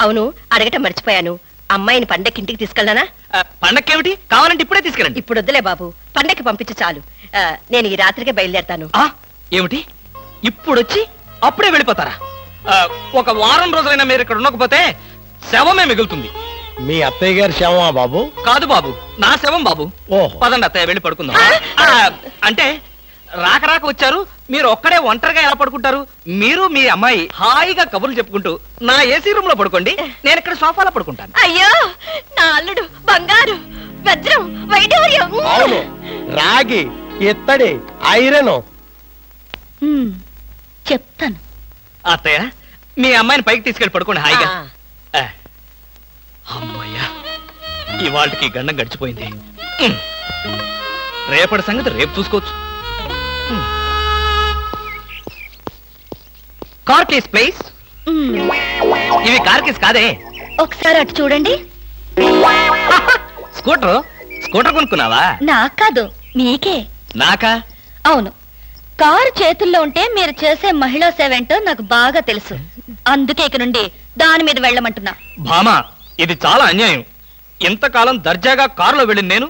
Speaker 14: అవును అడగటం మర్చిపోయాను. అమ్మాయిని పండక్కి ఇంటికి తీసుకెళ్ళనా
Speaker 1: పండక్కేమిటి? కావాలంటే ఇప్పుడే తీసుకెళ్ళండి.
Speaker 14: ఇప్పుడు వద్దులే బాబు. పండక్కి పంపించు చాలు. నేను ఈ రాత్రికే బయలుదేరతాను.
Speaker 1: ఆ ఏమిటి? ఇప్పుడొచ్చి అప్పుడే వెళ్ళిపోతారా? ఒక వారం రోజులైనా మీరు ఇక్కడ ఉండకపోతే శవమే మిగులుతుంది.
Speaker 2: మీ అత్తయ్య గారి శవమా బాబు?
Speaker 1: కాదు బాబు నా శవం బాబు. పదండి అత్తయ్య వెళ్ళి పడుకుందాం. ఆ, అంటే రాక రాక వచ్చారు. మీరు ఒక్కడే ఒంటరిగా ఎలా పడుకుంటారు? మీరు మీ అమ్మాయి హాయిగా కబుర్లు చెప్పుకుంటూ నా ఏసీ రూమ్లో పడుకోండి. నేను ఇక్కడ సోఫాలో పడుకుంటాను.
Speaker 14: అయ్యో నా అల్లుడు బంగారు వజ్రం వైఢూర్యం.
Speaker 2: అవును. రాగి ఇత్తడి ఐరన్.
Speaker 3: హ్మ్, చెప్తాను.
Speaker 1: అత్తయ్య మీ అమ్మాయిని పైకి తీసుకెళ్ళి పడుకోండి హాయిగా.
Speaker 14: ఆ.
Speaker 1: ఆ. అమ్మయ్యా ఇవాళకి గండం గడిచిపోయింది. ఉమ్. రేపటి సంగతి రేపు చూసుకోవచ్చు. Car case place?
Speaker 3: హ్మ్,
Speaker 1: ఇవి కార్ కేస్ కాదే.
Speaker 3: ఒకసారి అటు చూడండి. *laughs*
Speaker 1: స్కూటర్? స్కూటర్ కొనుక్కున్నావా?
Speaker 3: నాకు కాదు మీకే.
Speaker 1: నాకా?
Speaker 3: అవును. కారు చేతుల్లో ఉంటే మీరు చేసే మహిళా సేవ ఏంటో నాకు బాగా తెలుసు. అందుకే ఇక నుండి దాని మీద వెళ్ళమంటున్నా.
Speaker 1: భామా ఇది చాలా అన్యాయం. ఇంతకాలం దర్జాగా కారులో వెళ్ళిన నేను.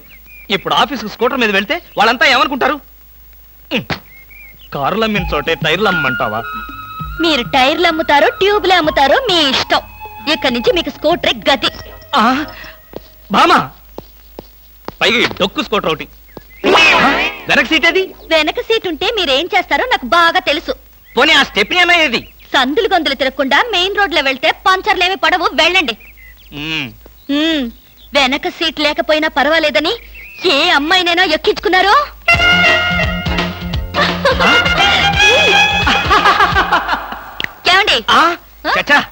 Speaker 1: ఇప్పుడు ఆఫీస్కి స్కూటర్ మీద వెళ్తే వాళ్ళంతా ఏమనుకుంటారు? ఉమ్. కారులు అమ్మిన చోటే టైర్లు అమ్మంటావా?
Speaker 3: మీరు టైర్లు అమ్ముతారో ట్యూబ్లు అమ్ముతారో మీ ఇష్టం. ఇక్కడి నుంచి మీకు స్కూటర్ గతి.
Speaker 1: ఆ, భామా పైగా ఈ డొక్కు స్కూటర్ ఒకటి. ఆ, వెనక సీట్ ఏది?
Speaker 3: వెనక సీట్ ఉంటే మీరేం చేస్తారో నాకు బాగా తెలుసు.
Speaker 1: పోనీ ఆ స్టెప్ని అన్న ఏది?
Speaker 3: సందులు గొంతులు తిరగకుండా మెయిన్ రోడ్లో వెళ్తే పంచర్లేమి పడవు వెళ్ళండి.
Speaker 1: ఉమ్,
Speaker 3: వెనక సీట్ లేకపోయినా పర్వాలేదని ఏ అమ్మాయినైనా ఎక్కించుకున్నారో? ఏమండి?
Speaker 1: ఆ, చచ్చా.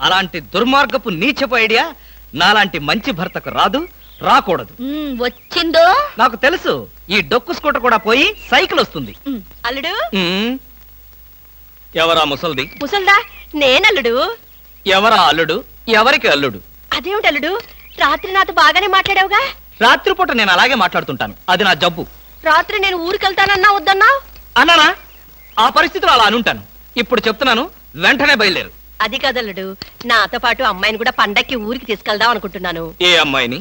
Speaker 1: అలాంటి దుర్మార్గపు నీచపు ఐడియా నాలాంటి మంచి భర్తకు రాదు రాకూడదు.
Speaker 3: ఉమ్, వచ్చిందో?
Speaker 1: నాకు తెలుసు ఈ డొక్కు స్కూటర్ కూడా పోయి సైకిల్ వస్తుంది.
Speaker 3: ఉమ్,
Speaker 14: అల్లుడు?
Speaker 1: ఉమ్. ఎవరా ముసల్ది?
Speaker 14: ముసల్దా? నేనల్లుడు.
Speaker 1: ఎవరా అల్లుడు? ఎవరికి అల్లుడు?
Speaker 14: అదేమిటి అల్లుడు? రాత్రి నాతో బాగానే మాట్లాడావుగా?
Speaker 1: రాత్రిపూట నేను అలాగే మాట్లాడుతుంటాను. అది నా జబ్బు.
Speaker 14: రాత్రి నేను ఊరికెళ్తానన్నా వద్దన్నా
Speaker 1: అన్నానా? ఆ పరిస్థితిలో అలా అనుంటాను. ఇప్పుడు చెప్తున్నాను వెంటనే బయలుదేరు.
Speaker 14: అది కదల్లుడు నాతో పాటు అమ్మాయిని కూడా పండక్కి ఊరికి తీసుకెళ్దాం అనుకుంటున్నాను.
Speaker 1: ఏ అమ్మాయిని?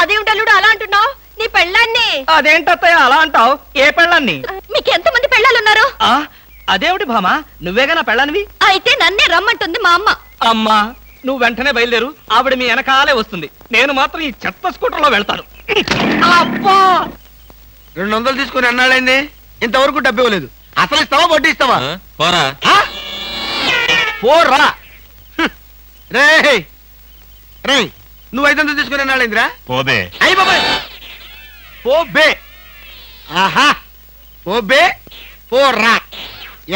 Speaker 14: అదేమిటల్లుడు అలా అంటున్నావు? నీ పెళ్ళాన్ని?
Speaker 1: అదేంటత్తయ్య అలా అంటావు? ఏ పెళ్ళాన్ని?
Speaker 3: మీకు ఎంతమంది పెళ్ళాలున్నారు?
Speaker 1: ఆ అదేమిటి భామా? నువ్వేగా నా పెళ్ళానివి?
Speaker 3: అయితే నన్నే రమ్మంటుంది మా అమ్మ.
Speaker 1: అమ్మా నువ్వు వెంటనే బయలుదేరు. ఆవిడ మీ వెనకాలే వస్తుంది. నేను మాత్రం ఈ చెత్త స్కూటర్లో వెళ్తాను.
Speaker 13: అబ్బా! రెండు వందలు తీసుకుని అన్నాడైంది ఇంతవరకు డబ్బు ఇవ్వలేదు. అసలు ఇస్తావా వడ్డీ ఇస్తావా?
Speaker 7: పోరా?
Speaker 13: పోరా. రేయ్. రేయ్ నువ్వు ఐదు వందలు తీసుకుని అన్నాడైందిరా
Speaker 7: పోబే
Speaker 13: అయ్యి బాబాయ్. పో బే
Speaker 10: ఆహా. ఓ బే పోర్రా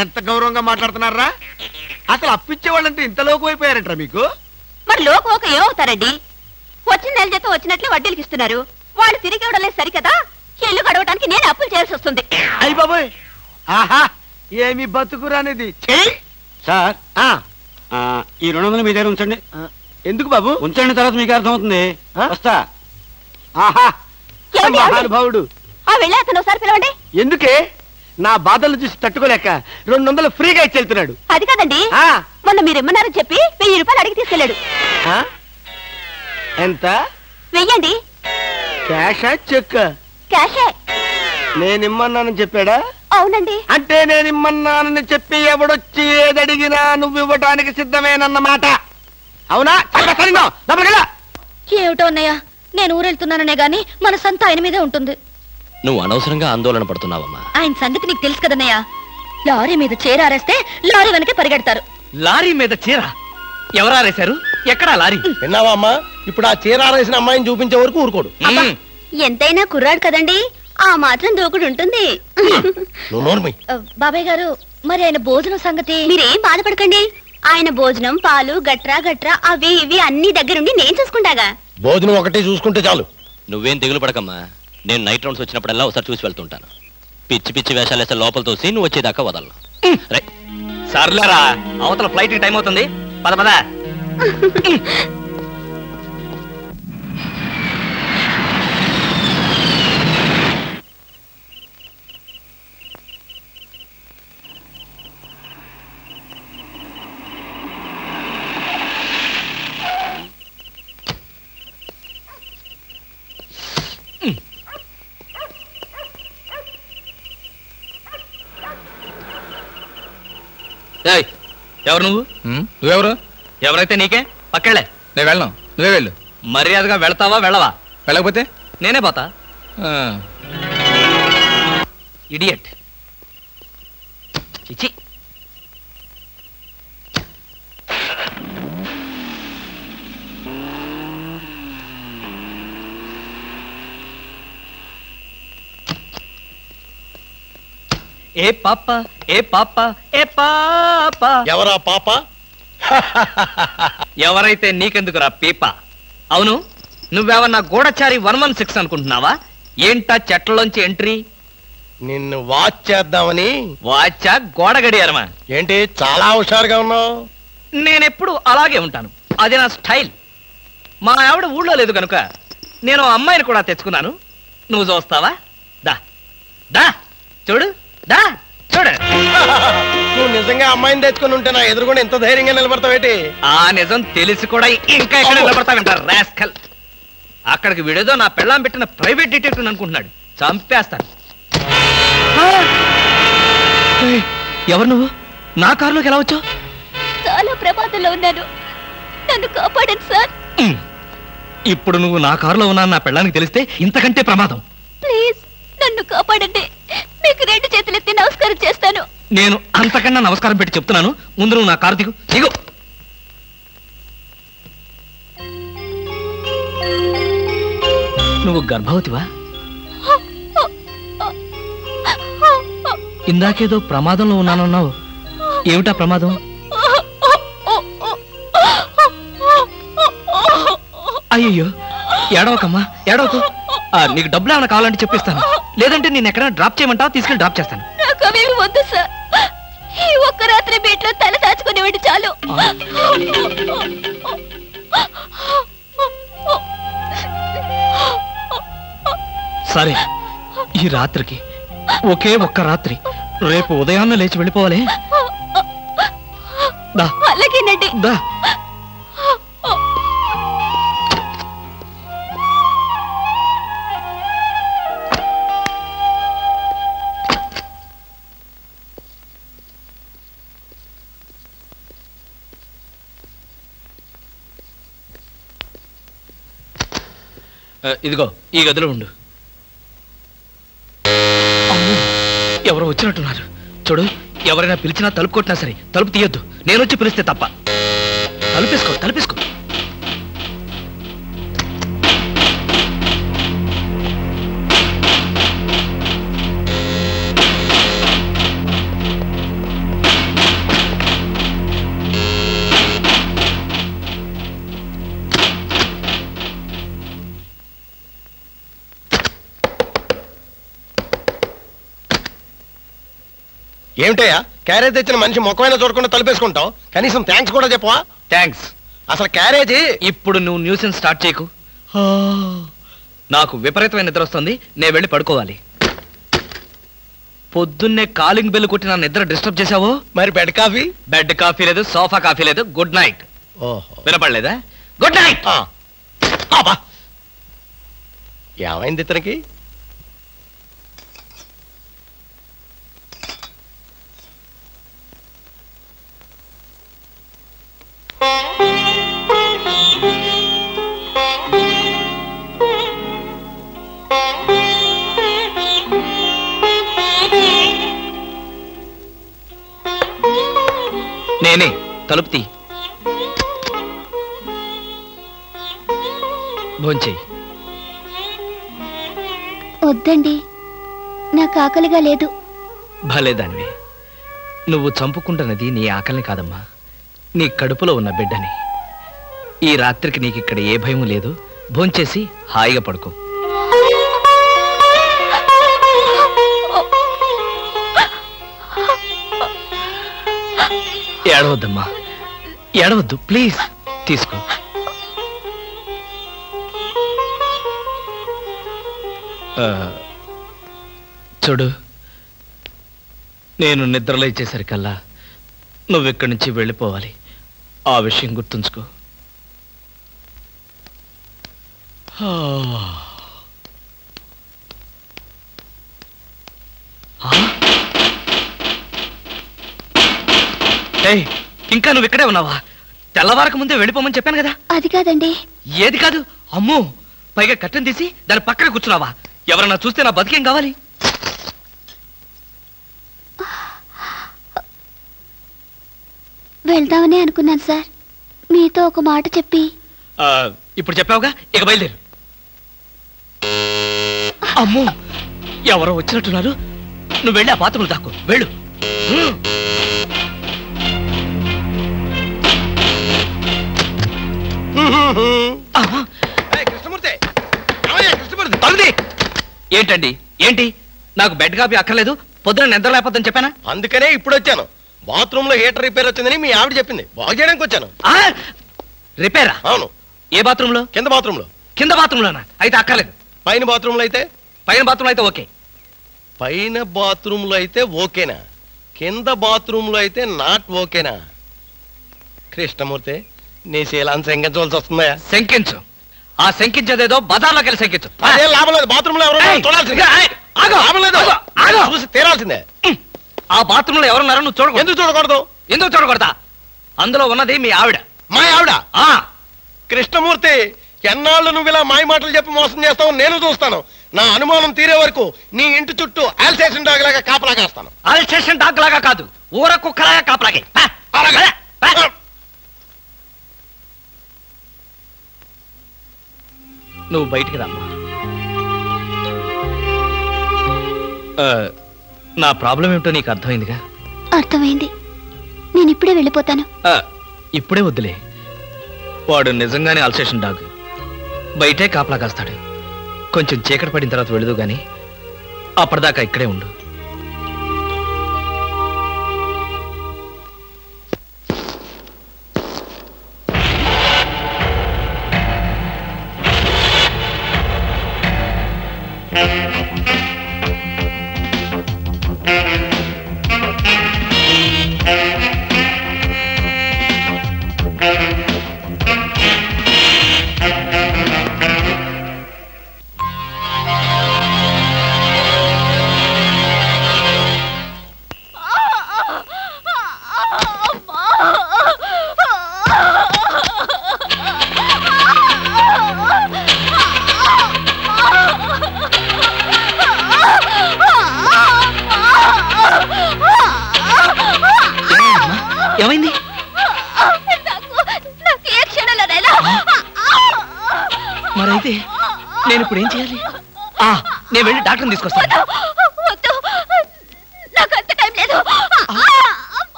Speaker 10: ఎంత గౌరవంగా మాట్లాడుతున్నారా? అసలు అప్పిచ్చేవాళ్ళంటే ఇంత లోకు అయిపోయారంటారా మీకు?
Speaker 8: మరి లోకం ఒక ఏమవుతారండి? వచ్చిన నెల జీతం వచ్చినట్లే వడ్డీలకి ఇస్తున్నారు. వాళ్ళు తిరిగి ఇవ్వడం లేదు సరికదా? ఇల్లు గడవడానికి నేను అప్పులు చేయాల్సి వస్తుంది.
Speaker 10: అయ్యి బాబోయ్. ఆహా ఏమి బతుకురా అనేది చెయ్యి
Speaker 15: సార్ ఈ రెండు వందలు మీ దగ్గర ఉంచండి.
Speaker 10: ఎందుకు బాబు?
Speaker 15: ఉంచండి తర్వాత మీకు అర్థమవుతుంది.
Speaker 10: ఆ?
Speaker 15: వస్తా.
Speaker 10: ఆహా
Speaker 8: ఏమండి, ఏమండి?
Speaker 10: మహానుభావుడు.
Speaker 8: ఆ వెళ్ళే అతను ఒకసారి పిలవండి.
Speaker 10: ఎందుకే? నా బాధలు చూసి తట్టుకోలేక రెండు వందలు ఫ్రీగా ఇచ్చి వెళ్తున్నాడు
Speaker 8: అది కాదండి.
Speaker 10: ఆ,
Speaker 8: మొన్న మీరు ఇమ్మన్నారని చెప్పి వెయ్యి రూపాయలు అడిగి తీసుకెళ్ళాడు.
Speaker 10: ఆ? ఎంత?
Speaker 8: వెయ్యండి.
Speaker 10: క్యాషా చెక్
Speaker 8: క్యాషే.
Speaker 10: నేను ఇమ్మన్నానని చెప్పాడా?
Speaker 8: అవునండి.
Speaker 10: అంటే నేను ఇమ్మన్నానని చెప్పి ఎవడొచ్చి ఏదడిగినా నువ్వు ఇవ్వటానికి సిద్ధమేనన్నమాట. అవునా?
Speaker 8: ఏమిటో అన్నయ్య నేను ఊరెళ్తున్నాననే గాని మన సంత ఆయన మీదే ఉంటుంది.
Speaker 7: నువ్వు అనవసరంగా ఆందోళన పడుతున్నావమ్మా.
Speaker 8: ఆయన సంగతి నీకు తెలుసు కదన్నయ్య. లారీ మీద చేరారేస్తే లారీ వెనకే పరిగెడతారు.
Speaker 1: లారీ మీద చీర? ఎవరారేశారు ఎక్కడా లారీ?
Speaker 2: విన్నావా అమ్మా? ఇప్పుడు ఆ చీర ఆరేసిన అమ్మాయిని చూపించే వరకు ఊరుకోడు.
Speaker 8: ఎంతైనా కుర్రాడు కదండి. ఆ మాత్రం దూకుడు ఉంటుంది. బాబాయ్ గారు మరి ఆయన భోజనం సంగతి? మీరేం బాధపడకండి. ఆయన భోజనం పాలు గట్రా గట్రా అవి ఇవి అన్ని దగ్గరుండి నేను చూసుకుంటాగా.
Speaker 2: భోజనం ఒకటి చూసుకుంటే చాలు.
Speaker 7: నువ్వేం దిగులు పడకమ్మా. నేను నైట్ రౌండ్స్ వచ్చినప్పుడల్లా ఒకసారి చూసి వెళ్తుంటాను. పిచ్చి పిచ్చి వేషాలు వేస్తే లోపల తోసి నువ్వు వచ్చేదాకా వదలను. రే
Speaker 1: సర్లేరా అవతల ఫ్లైట్ టైం అవుతుంది. పద పద. *laughs* ఏయ్, ఎవరు నువ్వు?
Speaker 16: నువ్వెవరు?
Speaker 1: ఎవరైతే నీకే? పక్కెళ్ళే.
Speaker 16: నేను వెళ్ళను. నువ్వే వెళ్ళు.
Speaker 1: మర్యాదగా వెళ్తావా వెళ్ళవా?
Speaker 16: వెళ్ళకపోతే?
Speaker 1: నేనే పోతా.
Speaker 16: ఆ,
Speaker 1: ఇడియట్ చిచి. ఏ పాప ఏ పాప ఏ పాప.
Speaker 2: ఎవరా పాప? *laughs*
Speaker 1: ఎవరైతే నీకెందుకురా పీప? అవును నువ్వేమన్నా గూఢచారి వన్ వన్ సిక్స్ అనుకుంటున్నావా? ఏంటా చెట్లలోంచి ఎంట్రీ?
Speaker 2: నిన్ను వాచ్ చేద్దామని.
Speaker 1: వాచా గోడ గడియారమా
Speaker 2: ఏంటి చాలా హుషారుగా ఉన్నావు?
Speaker 1: నేనెప్పుడు అలాగే ఉంటాను. అది నా స్టైల్. మా ఆవిడ ఊళ్ళో లేదు కనుక నేను అమ్మాయిని కూడా తెచ్చుకున్నాను. నువ్వు చూస్తావా? దా. దా. చూడు. దా చూడు.
Speaker 2: నువ్వు నిజంగా అమ్మాయిని తెచ్చుకుని ఉంటే నా ఎదురుగుండా ఎంత ధైర్యంగా నిలబడతావేటి
Speaker 1: ఆ నిజం తెలిసి కూడా ఇంకా ఎక్కడ నిలబడతా వింటారు రాస్కల్ అక్కడికి విడేదో నా పెళ్ళాం పెట్టిన ప్రైవేట్ డిటెక్టివ్ అనుకుంటున్నాడు. చంపేస్తాను! ఏయ్, ఎవరు నువ్వు? నా కారులోకి ఎలా వచ్చావు?
Speaker 8: చాలా ప్రమాదంలో ఉన్నాను. నన్ను కాపాడండి సార్.
Speaker 1: ఇప్పుడు నువ్వు నా కారులో ఉన్నా నా పెళ్ళానికి తెలిస్తే ఇంతకంటే ప్రమాదం.
Speaker 8: ప్లీజ్ నన్ను కాపాడండి. మీకు రెండు చేతులెత్తి నమస్కారం చేస్తాను.
Speaker 1: నేను అంతకన్నా నమస్కారం పెట్టి చెప్తున్నాను. ముందు నువ్వు నా కారు దిగు. దిగు. నువ్వు గర్భవతివా? ఇందాకేదో ప్రమాదంలో ఉన్నానన్నావు. ఏమిటా ప్రమాదం? అయ్యయ్యో ఏడవకమ్మా ఏడవకు. ఆ, నీకు డబ్బులు ఏమైనా కావాలంటే చెప్పిస్తాను. లేదంటే నేను ఎక్కడైనా డ్రాప్ చేయమంటావా? తీసుకెళ్ళి డ్రాప్ చేస్తాను.
Speaker 8: నాకు వద్దు సార్. ఈ ఒక్క రాత్రి బీట్లో తల దాచుకునేవాడు చాలు.
Speaker 1: సరే ఈ రాత్రికి ఒకే ఒక్క రాత్రి రేపు ఉదయాన్నే లేచి వెళ్ళిపోవాలి. దా.
Speaker 8: అలాగేనండి.
Speaker 1: దా. ఇదిగో ఈ గదిలో ఉండు. ఎవరు ఎవరో వచ్చినట్టున్నారు. చూడు ఎవరైనా పిలిచినా తలుపు కొట్టినా సరే తలుపు తీయొద్దు. నేను వచ్చి పిలిస్తే తప్ప. తలుపేసుకో తలుపేసుకో.
Speaker 2: ఏమిటయ్యా? క్యారేజ్ తెచ్చిన మనిషి ముఖమైనా చూడకుండా తలుపేసుకుంటావు? కనీసం థ్యాంక్స్ కూడా చెప్పవా?
Speaker 1: థ్యాంక్స్
Speaker 2: అసలు క్యారేజీ?
Speaker 1: ఇప్పుడు నువ్వు న్యూసెన్స్ స్టార్ట్ చేయకు. నాకు విపరీతమైన నిద్ర వస్తుంది. నేను వెళ్ళి పడుకోవాలి. పొద్దున్నే కాలింగ్ బెల్ కొట్టి నా నిద్ర డిస్టర్బ్ చేసావో
Speaker 2: మరి బెడ్ కాఫీ?
Speaker 1: బెడ్ కాఫీ లేదు సోఫా కాఫీ లేదు. గుడ్ నైట్
Speaker 2: ఓహో.
Speaker 1: వినపడలేదా? గుడ్ నైట్
Speaker 2: ఏమైంది ఇతనికి?
Speaker 1: నేనే తలుపు తీ. భోంచేయి.
Speaker 12: వద్దండి నాకు ఆకలిగా లేదు.
Speaker 1: భలే దానివి నువ్వు చంపుకుంటున్నది నీ ఆకలిని కాదమ్మా. నీ కడుపులో ఉన్న బిడ్డని. ఈ రాత్రికి నీకు ఇక్కడ ఏ భయం లేదు. భోంచేసి హాయిగా పడుకో. ఏడవద్దమ్మా. ఏడవద్దు. ప్లీజ్ తీసుకో. ఆ, చూడు నేను నిద్రలో ఇచ్చేసరికల్లా నువ్వు ఇక్కడి నుంచి వెళ్ళిపోవాలి. ఆ విషయం గుర్తుంచుకో. ఆ. ఇంకా నువ్వు ఇక్కడే ఉన్నావా? తెల్లవారక ముందే వెళ్ళిపోమని చెప్పాను కదా.
Speaker 12: అది కాదండి.
Speaker 1: ఏది కాదు? అమ్మో పైగా కట్టెను తీసి దాని పక్కన కూర్చున్నావా? ఎవరన్నా చూస్తే నా బతికేం కావాలి?
Speaker 12: వెళ్దామని అనుకున్నాను సార్. మీతో ఒక మాట చెప్పి.
Speaker 1: ఆ, ఇప్పుడు చెప్పావుగా? ఇక బయలుదేరు. అమ్మో ఎవరో వచ్చినట్టున్నారు. నువ్వు వెళ్ళి ఆ బాత్రూమ్ దాక్కు. వెళ్ళు. ఏంటండి? ఏంటి? నాకు బెడ్ కాపీ అక్కర్లేదు. పొద్దున నిద్ర లేకపోద్దని చెప్పానా?
Speaker 2: అందుకనే ఇప్పుడు వచ్చాను. బాత్రూమ్లో హీటర్ రిపేర్ వచ్చిందని మీ ఆవిడ చెప్పింది. బాగు చేయడానికి వచ్చాను.
Speaker 1: ఆ, రిపేరా?
Speaker 2: అవును.
Speaker 1: ఏ బాత్రూంలో?
Speaker 2: కింద బాత్రూమ్లో
Speaker 1: కింద బాత్రూంలోనా? అయితే అక్కర్లేదు.
Speaker 2: పైన బాత్రూమ్లో అయితే?
Speaker 1: పైన బాత్రూంలో అయితే ఓకే.
Speaker 2: పైన బాత్రూమ్లో అయితే ఓకేనా? కింద బాత్రూమ్లో అయితే నాట్ ఓకేనా? కృష్ణమూర్తి నీ శీలాన్ని శంకించవలసి వస్తుందా?
Speaker 1: శంకించు. ఆ శంకించేదేదో బజార్లోకి వెళ్ళి శంకించు.
Speaker 2: అదే లాభం లేదు బాత్రూమ్లో ఎవరు
Speaker 1: ఏయ్,
Speaker 2: చూడాల్సిందే
Speaker 1: ఆగు,
Speaker 2: లాభం లేదు.
Speaker 1: ఆగు, ఆగు.
Speaker 2: చూసి తీరాల్సిందే.
Speaker 1: ఆ బాత్రూంలో ఎవరున్నారో నువ్వు చూడకూడదు.
Speaker 2: ఎందుకు చూడకూడదు?
Speaker 1: ఎందుకు చూడకూడదా? అందులో ఉన్నది మీ ఆవిడ.
Speaker 2: మా ఆవిడ?
Speaker 1: ఆ.
Speaker 2: కృష్ణమూర్తి ఎన్నాళ్ళు నువ్వు ఇలా మాయ మాటలు చెప్పి మోసం చేస్తావు నేను చూస్తాను. నా అనుమానం తీరే వరకు నీ ఇంటి చుట్టూ ఆల్సేషన్ డాగ్ లాగా కాపలా కాస్తాను.
Speaker 1: అల్సేషన్ డాగ్ లాగా కాదు ఊర కుక్కలాగా కాపలాగే.
Speaker 2: అలాగే.
Speaker 1: పా, పా. నువ్వు బయటికి రామ్మా. నా ప్రాబ్లం ఏమిటో నీకు అర్థమైందిగా?
Speaker 12: అర్థమైంది. నేను ఇప్పుడే వెళ్ళిపోతాను.
Speaker 1: ఆ, ఇప్పుడే వద్దులే. వాడు నిజంగానే అల్సేషన్ డాగ్. బయటే కాపలా కాస్తాడు. కొంచెం చీకటి పడిన తర్వాత వెళదు గాని అప్పటిదాకా ఇక్కడే ఉండు.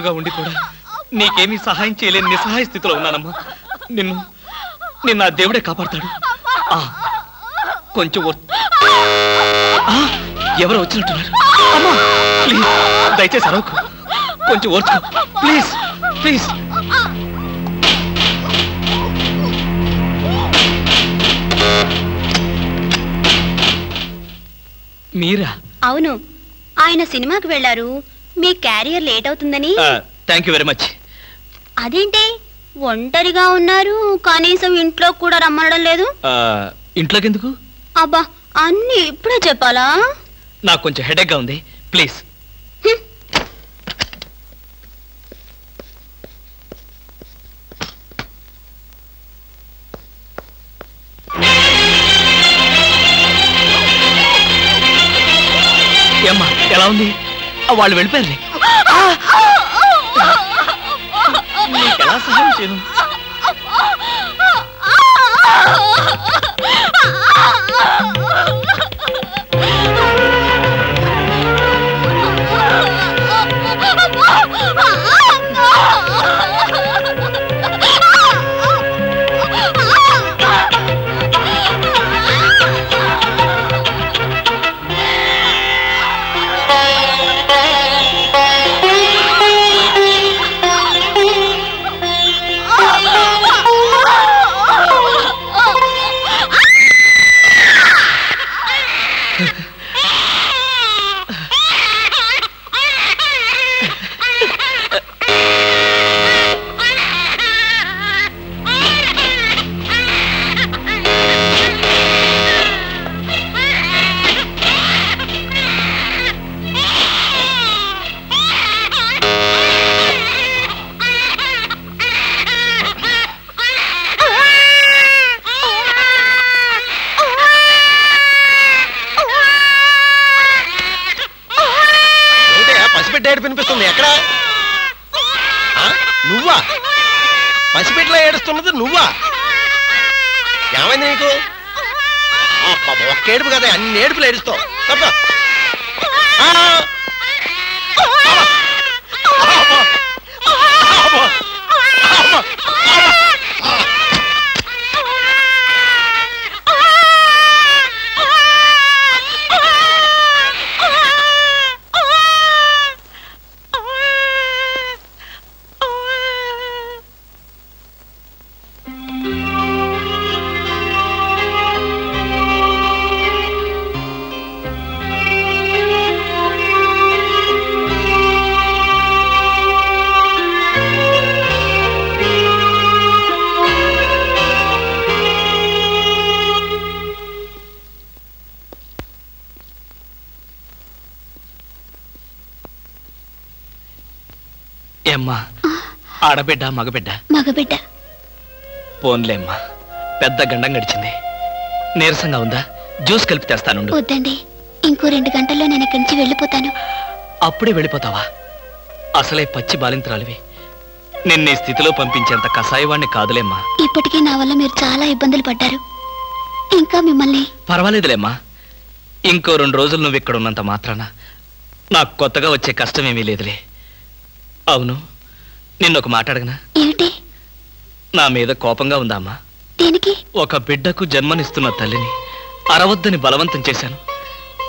Speaker 1: ఎదురుగా ఉండి కూడా నీకేమీ సహాయం చేయలేని నిస్సహాయ స్థితిలో ఉన్నానమ్మా. నిన్ను నిన్న ఆ దేవుడే కాపాడతాడు. కొంచెం ఓర్- ఎవరో వచ్చినట్టున్నారు. అమ్మా ప్లీజ్ దయచేసి అరవకు. కొంచెం ఓర్చుకో. Please please. మీరా?
Speaker 3: అవును. ఆయన సినిమాకి వెళ్ళారు. మీ క్యారియర్ లేట్ అవుతుందని?
Speaker 1: థ్యాంక్ యూ వెరీ మచ్
Speaker 3: అదేంటి? ఒంటరిగా ఉన్నారు కనీసం ఇంట్లో కూడా రమ్మనడం లేదు.
Speaker 1: ఇంట్లోకి ఎందుకు
Speaker 3: అబ్బా అన్ని ఇప్పుడే చెప్పాలా?
Speaker 1: నాకు కొంచెం హెడేక్గా ఉంది. ప్లీజ్ ఎలా ఉంది? వాళ్ళు ఎలా సహాయం చేయను
Speaker 2: ఏడుపులు ఏడుస్తావు. తప్ప
Speaker 1: ఆడబిడ్డ మగబిడ్డ.
Speaker 12: మగబిడ్డ.
Speaker 1: పోన్లేమ్మా పెద్ద గండం గడిచింది. నీరసంగా ఉందా? జ్యూస్ కలిపి తెస్తానుండు.
Speaker 12: వద్దండి. ఇంకో రెండు గంటల్లో నేను ఇక్కడి నుంచి వెళ్ళిపోతాను.
Speaker 1: అప్పుడే వెళ్ళిపోతావా? అసలే పచ్చి బాలింతరాలివి. నిన్న ఈ స్థితిలో పంపించేంత కషాయవాణ్ణి కాదులేమ్మా.
Speaker 12: ఇప్పటికీ నా వల్ల మీరు చాలా ఇబ్బందులు పడ్డారు. ఇంకా మిమ్మల్ని
Speaker 1: పర్వాలేదులేమ్మా. ఇంకో రెండు రోజులు నువ్వు ఇక్కడ ఉన్నంత మాత్రాన నాకు కొత్తగా వచ్చే కష్టమేమీ లేదులే. అవును నిన్నొక మాట అడగనా?
Speaker 12: ఏమిటి?
Speaker 1: నా మీద కోపంగా ఉందా అమ్మా
Speaker 12: దేనికి?
Speaker 1: ఒక బిడ్డకు జన్మనిస్తున్న తల్లిని అరవద్దని బలవంతం చేశాను.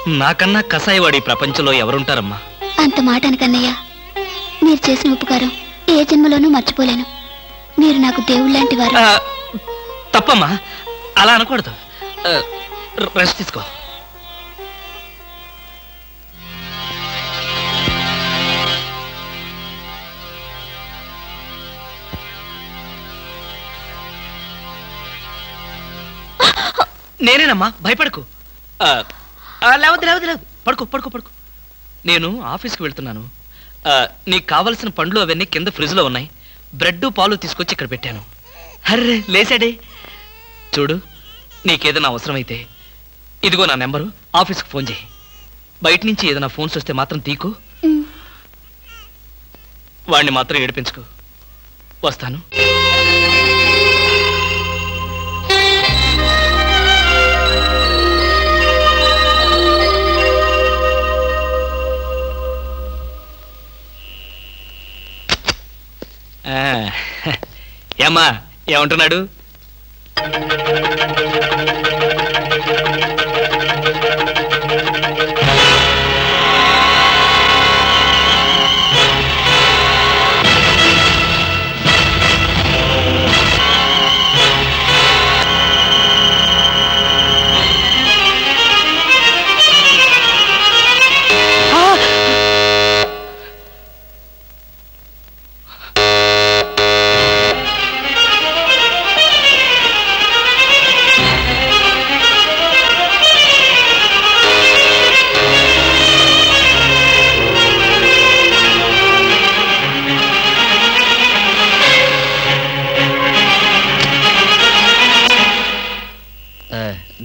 Speaker 1: నాకన్నా కసాయివాడి ప్రపంచంలో ఎవరుంటారమ్మా?
Speaker 12: అంత మాట అనకన్నయ్య. మీరు చేసిన ఉపకారం ఏ జన్మలోనూ మర్చిపోలేను. మీరు నాకు దేవుళ్ళ లాంటి వారు.
Speaker 1: ఆ, తప్పమ్మా. అలా అనకూడదు. ఆ, రెస్ట్ తీసుకో. నేనేనమ్మా భయపడకు. ఆ, ఆ, లేవద్దు లేవద్దు లేవద్దు. పడుకో పడుకో పడుకో. నేను ఆఫీస్కి వెళ్తున్నాను. ఆ, నీకు కావలసిన పండ్లు అవన్నీ కింద ఫ్రిడ్జ్లో ఉన్నాయి. బ్రెడ్ పాలు తీసుకొచ్చి ఇక్కడ పెట్టాను. అర్రే లేసాడే చూడు నీకేదైనా అవసరమైతే ఇదిగో నా నెంబరు ఆఫీస్కి ఫోన్ చేయి. బయట నుంచి ఏదైనా ఫోన్స్ వస్తే మాత్రం తీకు. వాడిని మాత్రం ఏడిపించుకో. వస్తాను. *laughs* ఏమ్మా ఏమంటున్నాడు?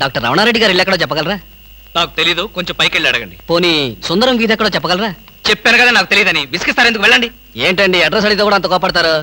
Speaker 17: డాక్టర్ రమణారెడ్డి గారు ఎక్కడో చెప్పగలరా?
Speaker 1: నాకు తెలీదు. కొంచెం పైకి వెళ్ళి అడగండి.
Speaker 17: పోనీ సుందరం గీత ఎక్కడో చెప్పగలరా?
Speaker 1: చెప్పాను కదా నాకు తెలియదని విసిగిస్తారు ఎందుకు వెళ్ళండి.
Speaker 17: ఏంటండి? అడ్రస్ అడిగితే కూడా అంత కోపడతారు?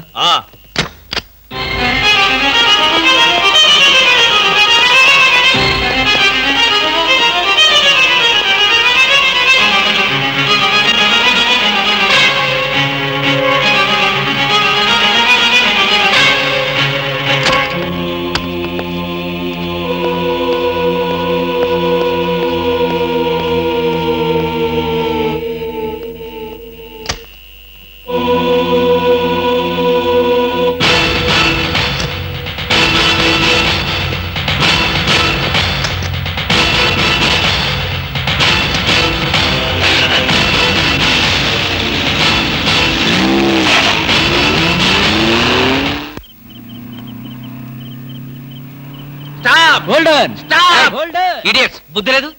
Speaker 1: ఇడియట్స్ బుద్ధి లేదు.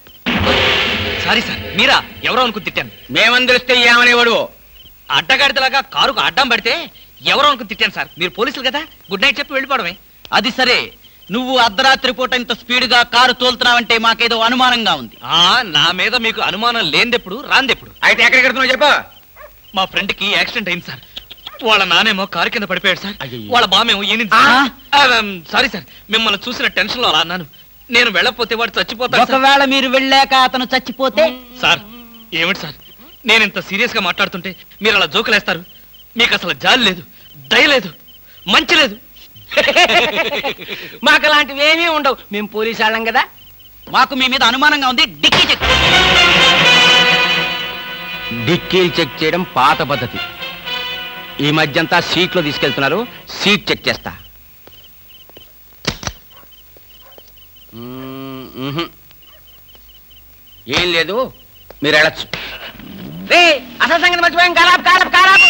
Speaker 1: సారీ సార్ మీరా? ఎవరో అనుకుని తిట్టాను.
Speaker 11: మేమందరిస్తే ఏమనేవాడు?
Speaker 1: అడ్డగాడిదలాగా కారుకు అడ్డం పడితే ఎవరో అనుకుని తిట్టాను సార్ మీరు పోలీసులు కదా? గుడ్ నైట్ చెప్పి వెళ్ళిపోవడమే.
Speaker 17: అది సరే. నువ్వు అర్ధరాత్రి పూట ఇంత స్పీడ్గా కారు తోలుతున్నావంటే మాకేదో అనుమానంగా ఉంది.
Speaker 1: ఆ నా మీద మీకు అనుమానం లేనిదెప్పుడు రాందెప్పుడు
Speaker 11: అయితే ఎక్కడికి చెప్పు.
Speaker 1: మా ఫ్రెండ్కి యాక్సిడెంట్ అయింది సార్ వాళ్ళ నానేమో కారు కింద పడిపోయాడు సార్. వాళ్ళ బామేమో ఈనింది సారీ సార్ మిమ్మల్ని చూసిన టెన్షన్లో అలా అన్నాను. నేను వెళ్ళకపోతే వాడు చచ్చిపోతాడు సార్.
Speaker 17: ఒకవేళ మీరు వెళ్ళాక అతను చచ్చిపోతే?
Speaker 1: సార్ ఏమిటి సార్? నేను ఇంత సీరియస్గా మాట్లాడుతుంటే మీరు అలా జోకులేస్తారు. మీకు అసలు జాలి లేదు దయ లేదు మంచి లేదు. *laughs*
Speaker 11: మాకు అలాంటివి ఏమీ ఉండవు. మేము పోలీసు వాళ్ళం కదా.
Speaker 17: మాకు మీ మీద అనుమానంగా ఉంది. డిక్కీ చెక్
Speaker 11: డిక్కీలు చెక్ చేయడం పాత పద్ధతి. ఈ మధ్యంతా సీట్లో తీసుకెళ్తున్నారు. సీట్ చెక్ చేస్తా మ్మ్, మ్హూ. ఏం లేదు మీరు వెళ్ళచ్చు. అసలు సంగతి మర్చిపోయాం. కారాపు కారాపు కారాపు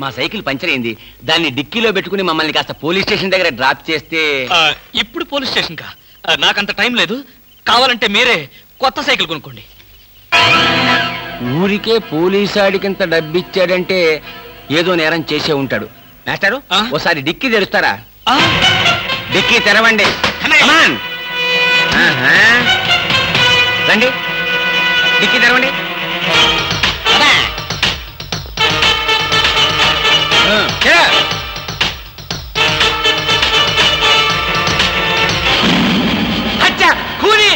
Speaker 11: మా సైకిల్ పంచర్ అయింది. దాన్ని డిక్కీలో పెట్టుకుని మమ్మల్ని కాస్త పోలీస్ స్టేషన్ దగ్గర డ్రాప్ చేస్తే
Speaker 1: ఇప్పుడు పోలీస్ స్టేషన్ కా? నాకంత టైం లేదు. కావాలంటే మీరే కొత్త సైకిల్ కొనుక్కోండి.
Speaker 11: ఊరికే పోలీసాడికింత డబ్బిచ్చాడంటే ఏదో నేరం చేసే ఉంటాడు. మాస్టారు
Speaker 1: ఆ?
Speaker 11: ఓసారి డిక్కీ తెరుస్తారా? డిక్కీ తెరవండి. రండి. డిక్కీ తెరవండి. కూని.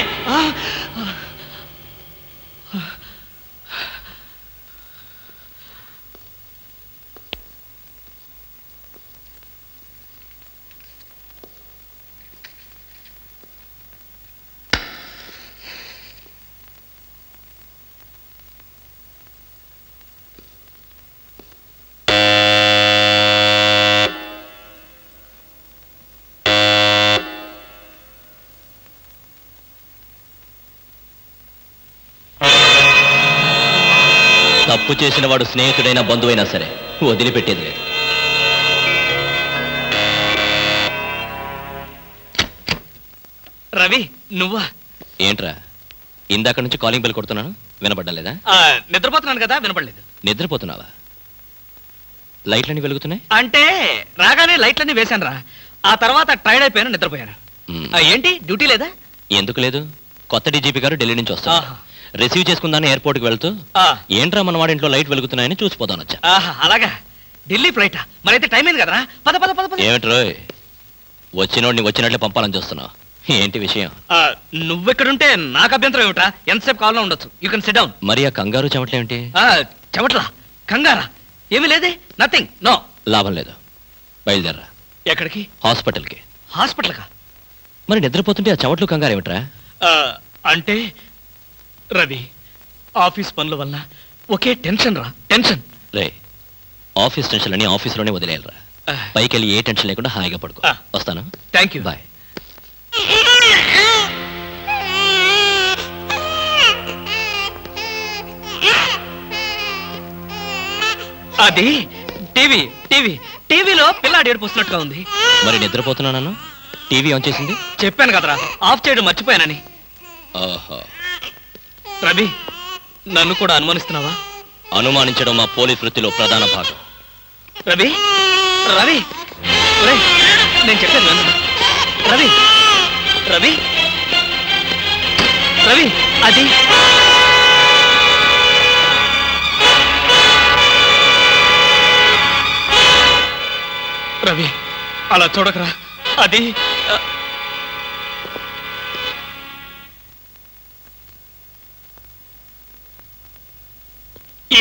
Speaker 7: తప్పు చేసిన వాడు స్నేహితుడైన బంధువైనా సరే వదిలిపెట్టేది లేదు.
Speaker 1: రవి నువ్వా?
Speaker 7: ఏంట్రా? ఇందాక నుంచి కాలింగ్ బెల్ కొడుతున్నాను వినపడ్డలేదా
Speaker 1: ఆ, నిద్రపోతున్నాను కదా వినపడలేదు
Speaker 7: నిద్రపోతున్నావా? లైట్లన్నీ వెలుగుతున్నాయి?
Speaker 1: అంటే రాగానే లైట్లన్నీ వేశాను రా ఆ తర్వాత టైర్డ్ అయిపోయాను నిద్రపోయాను. ఏంటి? డ్యూటీ లేదా?
Speaker 7: ఎందుకు లేదు? కొత్త డీజీపీ గారు ఢిల్లీ నుంచి వస్తారు.
Speaker 1: ఆహా.
Speaker 7: రిసీవ్ చేసుకుందాన్ని ఎయిర్పోర్ట్కి వెళ్తూ ఏంట్రా మన వాడింట్లో లైట్ వెలుగుతున్నాయని చూసిపోదాను వచ్చా?
Speaker 1: ఆహా, అలాగా. ఢిల్లీ ఫ్లైటా. మరైతే టైం అయింది కదరా? పద పద పద
Speaker 7: ఏమిట్రోయ్ వచ్చినోడిని వచ్చినట్లే పంపాలని చూస్తున్నావు. ఏంటి విషయం?
Speaker 1: నువ్వెక్కడుంటే నాకు అభ్యంతరం ఏమిటా ఎంతసేపు కావాలో ఉండొచ్చు? యూ కెన్ సిట్ డౌన్
Speaker 7: మరి ఆ కంగారు చెమట్లేమిటి?
Speaker 1: చెమట్లా? కంగారా? ఏమీ లేదే? నథింగ్ నో
Speaker 7: లాభం లేదు. బయలుదేరా
Speaker 1: ఎక్కడికి?
Speaker 7: హాస్పిటల్కి.
Speaker 1: హాస్పిటల్కా?
Speaker 7: మరి నిద్రపోతుంటే ఆ చెమట్లు కంగారు ఏమిట్రా
Speaker 1: అంటే రవి ఆఫీస్ పనుల వల్ల ఒకే టెన్షన్ రా. టెన్షన్.
Speaker 7: రే ఆఫీస్ టెన్షన్ అని ఆఫీస్లోనే వదిలేయాలరా. పైకి వెళ్ళి ఏ టెన్షన్ లేకుండా హాయిగా పడుకో. వస్తాను.
Speaker 1: Thank you
Speaker 7: bye.
Speaker 1: అది టీవీ టీవీ టీవీలో పిల్లాడు ఏడుపు వస్తున్నట్టుగా ఉంది.
Speaker 7: మరి నిద్రపోతున్నాను టీవీ ఆన్ చేసింది?
Speaker 1: చెప్పాను కదరా ఆఫ్ చేయడం మర్చిపోయానని.
Speaker 7: ఓహో.
Speaker 1: రవి నన్ను కూడా అనుమానిస్తున్నావా?
Speaker 7: అనుమానించడం మా పోలీస్ వృత్తిలో ప్రధాన భాగం.
Speaker 1: రవి రవి ఒరేయ్, నేను చెప్పాను. రవి రవి రవి అది. రవి అలా చూడకరా అది.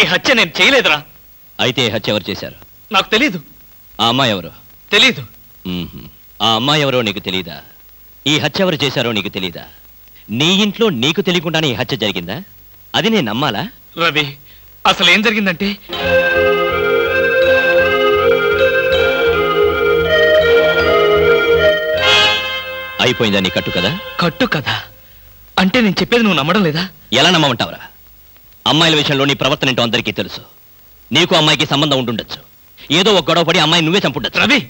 Speaker 1: హత్య నేను చేయలేదురా.
Speaker 7: అయితే హత్య ఎవరు చేశారు?
Speaker 1: నాకు తెలీదు.
Speaker 7: ఆ అమ్మాయి ఎవరు?
Speaker 1: తెలీదు.
Speaker 7: మ్మ్హ్మ్. ఆ అమ్మాయి ఎవరో నీకు తెలీదా? ఈ హత్య ఎవరు చేశారో నీకు తెలీదా? నీ ఇంట్లో నీకు తెలియకుండానే ఈ హత్య జరిగిందా? అది నేను నమ్మాలా?
Speaker 1: రవి అసలు ఏం జరిగిందంటే?
Speaker 7: అయిపోయిందా నీ కట్టు కదా?
Speaker 1: కట్టు కదా. అంటే నేను చెప్పేది నువ్వు నమ్మడం లేదా?
Speaker 7: ఎలా నమ్మమంటావురా? అమ్మాయిల విషయంలో నీ ప్రవర్తన ఏంటో అందరికీ తెలుసు. నీకు అమ్మాయికి సంబంధం ఉండుండొచ్చు. ఏదో ఒక గొడవ పడి అమ్మాయి నువ్వే చంపుండొచ్చు.
Speaker 1: రవి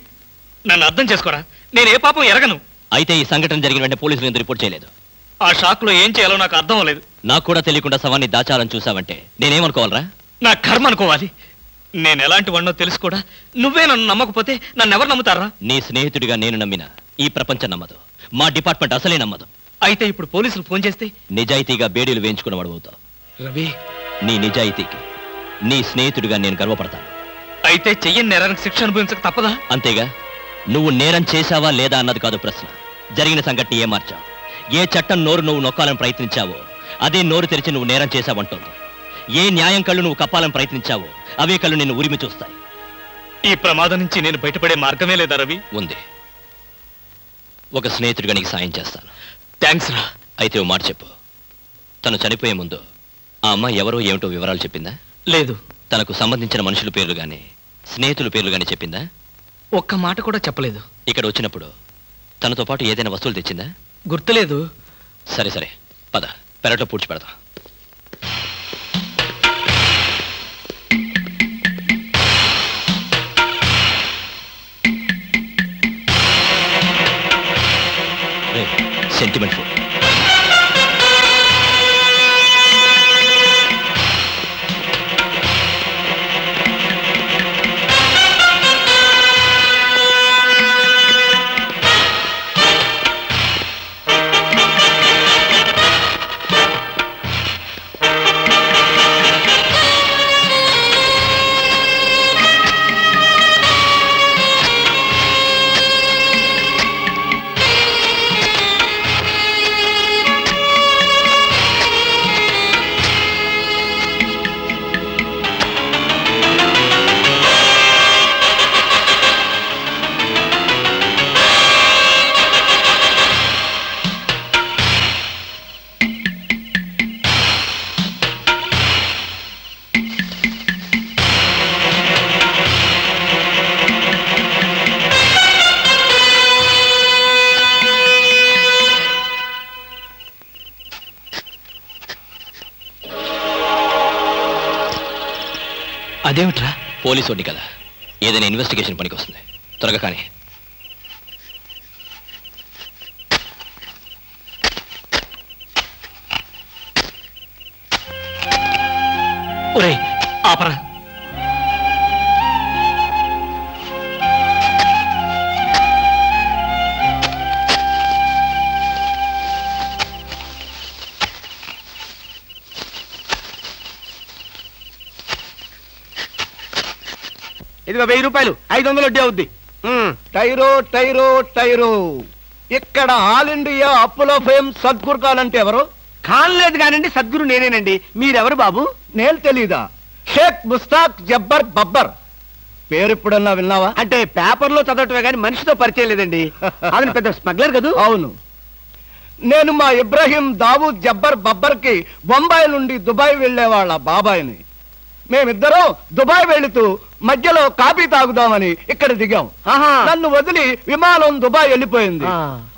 Speaker 1: నన్ను అర్థం చేసుకోరా? నేను ఏ పాపం ఎరగను.
Speaker 7: అయితే ఈ సంఘటన జరిగిన వెంటనే పోలీసులు ఎందుకు రిపోర్ట్ చేయలేదు?
Speaker 1: ఆ షాక్లో ఏం చేయాలో నాకు అర్థం అవ్వలేదు.
Speaker 7: నాకు కూడా తెలియకుండా శవాన్ని దాచాలని చూసావంటే నేనేమనుకోవాలరా?
Speaker 1: నా కర్మ అనుకోవాలి. నేను ఎలాంటి వాడినో తెలుసు కూడా నువ్వే నన్ను నమ్మకపోతే నన్ను ఎవరు నమ్ముతారా?
Speaker 7: నీ స్నేహితుడిగా నేను నమ్మిన ఈ ప్రపంచం నమ్మదు. మా డిపార్ట్మెంట్ అసలే నమ్మదు.
Speaker 1: అయితే ఇప్పుడు పోలీసులు ఫోన్ చేస్తే?
Speaker 7: నిజాయితీగా బేడీలు వేయించుకున్నవాడు అవుతావు.
Speaker 1: రవి.
Speaker 7: నీ నిజాయితీకి నీ స్నేహితుడిగా నేను గర్వపడతాను.
Speaker 1: అయితే చెయ్యని నేరానికి శిక్ష అనుభవించక తప్పదా?
Speaker 7: అంతేగా నువ్వు నేరం చేశావా లేదా అన్నది కాదు ప్రశ్న. జరిగిన సంఘటన ఏ మార్చావు? ఏ చట్టం నోరు నువ్వు నొక్కాలని ప్రయత్నించావో అదే నోరు తెరిచి నువ్వు నేరం చేశావంటోంది. ఏ న్యాయం కళ్ళు నువ్వు కప్పాలని ప్రయత్నించావో అవే కళ్ళు నిన్ను ఉరిమి చూస్తాయి.
Speaker 1: ఈ ప్రమాదం నుంచి నేను బయటపడే మార్గమే లేదా రవి?
Speaker 7: ఉంది. ఒక స్నేహితుడిగా నీకు సాయం చేస్తాను.
Speaker 1: థ్యాంక్స్ రా.
Speaker 7: అయితే ఓ మాట చెప్పు. తను చనిపోయే ముందు ఆ అమ్మాయి ఎవరో ఏమిటో వివరాలు చెప్పిందా?
Speaker 1: లేదు.
Speaker 7: తనకు సంబంధించిన మనుషుల పేర్లు గాని స్నేహితుల పేర్లు గాని చెప్పిందా?
Speaker 1: ఒక్క మాట కూడా చెప్పలేదు.
Speaker 7: ఇక్కడ వచ్చినప్పుడు తనతో పాటు ఏదైనా వస్తువులు తెచ్చిందా?
Speaker 1: గుర్తులేదు.
Speaker 7: సరే సరే. పద. పెరట్లో పూడ్చి పెడదాం సెంటిమెంట్
Speaker 1: అదేమిట్రా?
Speaker 7: పోలీసు వాడిని కదా. ఏదైనా ఇన్వెస్టిగేషన్ పనికి వస్తుంది. త్వరగా కానీ.
Speaker 1: ఒరే ఆపరా.
Speaker 13: ఇదిగో వెయ్యి రూపాయలు. ఐదు వందలు వడ్డీ అవుద్ది. టైరో టైరో టైరో. ఇక్కడ ఆల్ ఇండియా అప్పులో ఫేమ్ సద్గురు కాలంటే ఎవరు? కానలేదు కానండి సద్గురు నేనేనండి. మీరెవరు బాబు? నేను తెలీదా? షేక్ ముస్తాక్ జబ్బర్ బబ్బర్. పేరు ఎప్పుడన్నా విన్నావా?
Speaker 10: అంటే పేపర్లో చదవటమే కానీ మనిషితో పరిచయం లేదండి. *laughs* అతను పెద్ద స్మగ్లర్ కదూ?
Speaker 13: అవును. నేను మా ఇబ్రహీం దావూద్ జబ్బర్ బబ్బర్కి బొంబాయి నుండి దుబాయ్ వెళ్ళే వాళ్ళ బాబాయిని. మేమిద్దరం దుబాయ్ వెళుతూ మధ్యలో కాఫీ తాగుదామని ఇక్కడ దిగాం. నన్ను వదిలి విమానం దుబాయ్ వెళ్ళిపోయింది.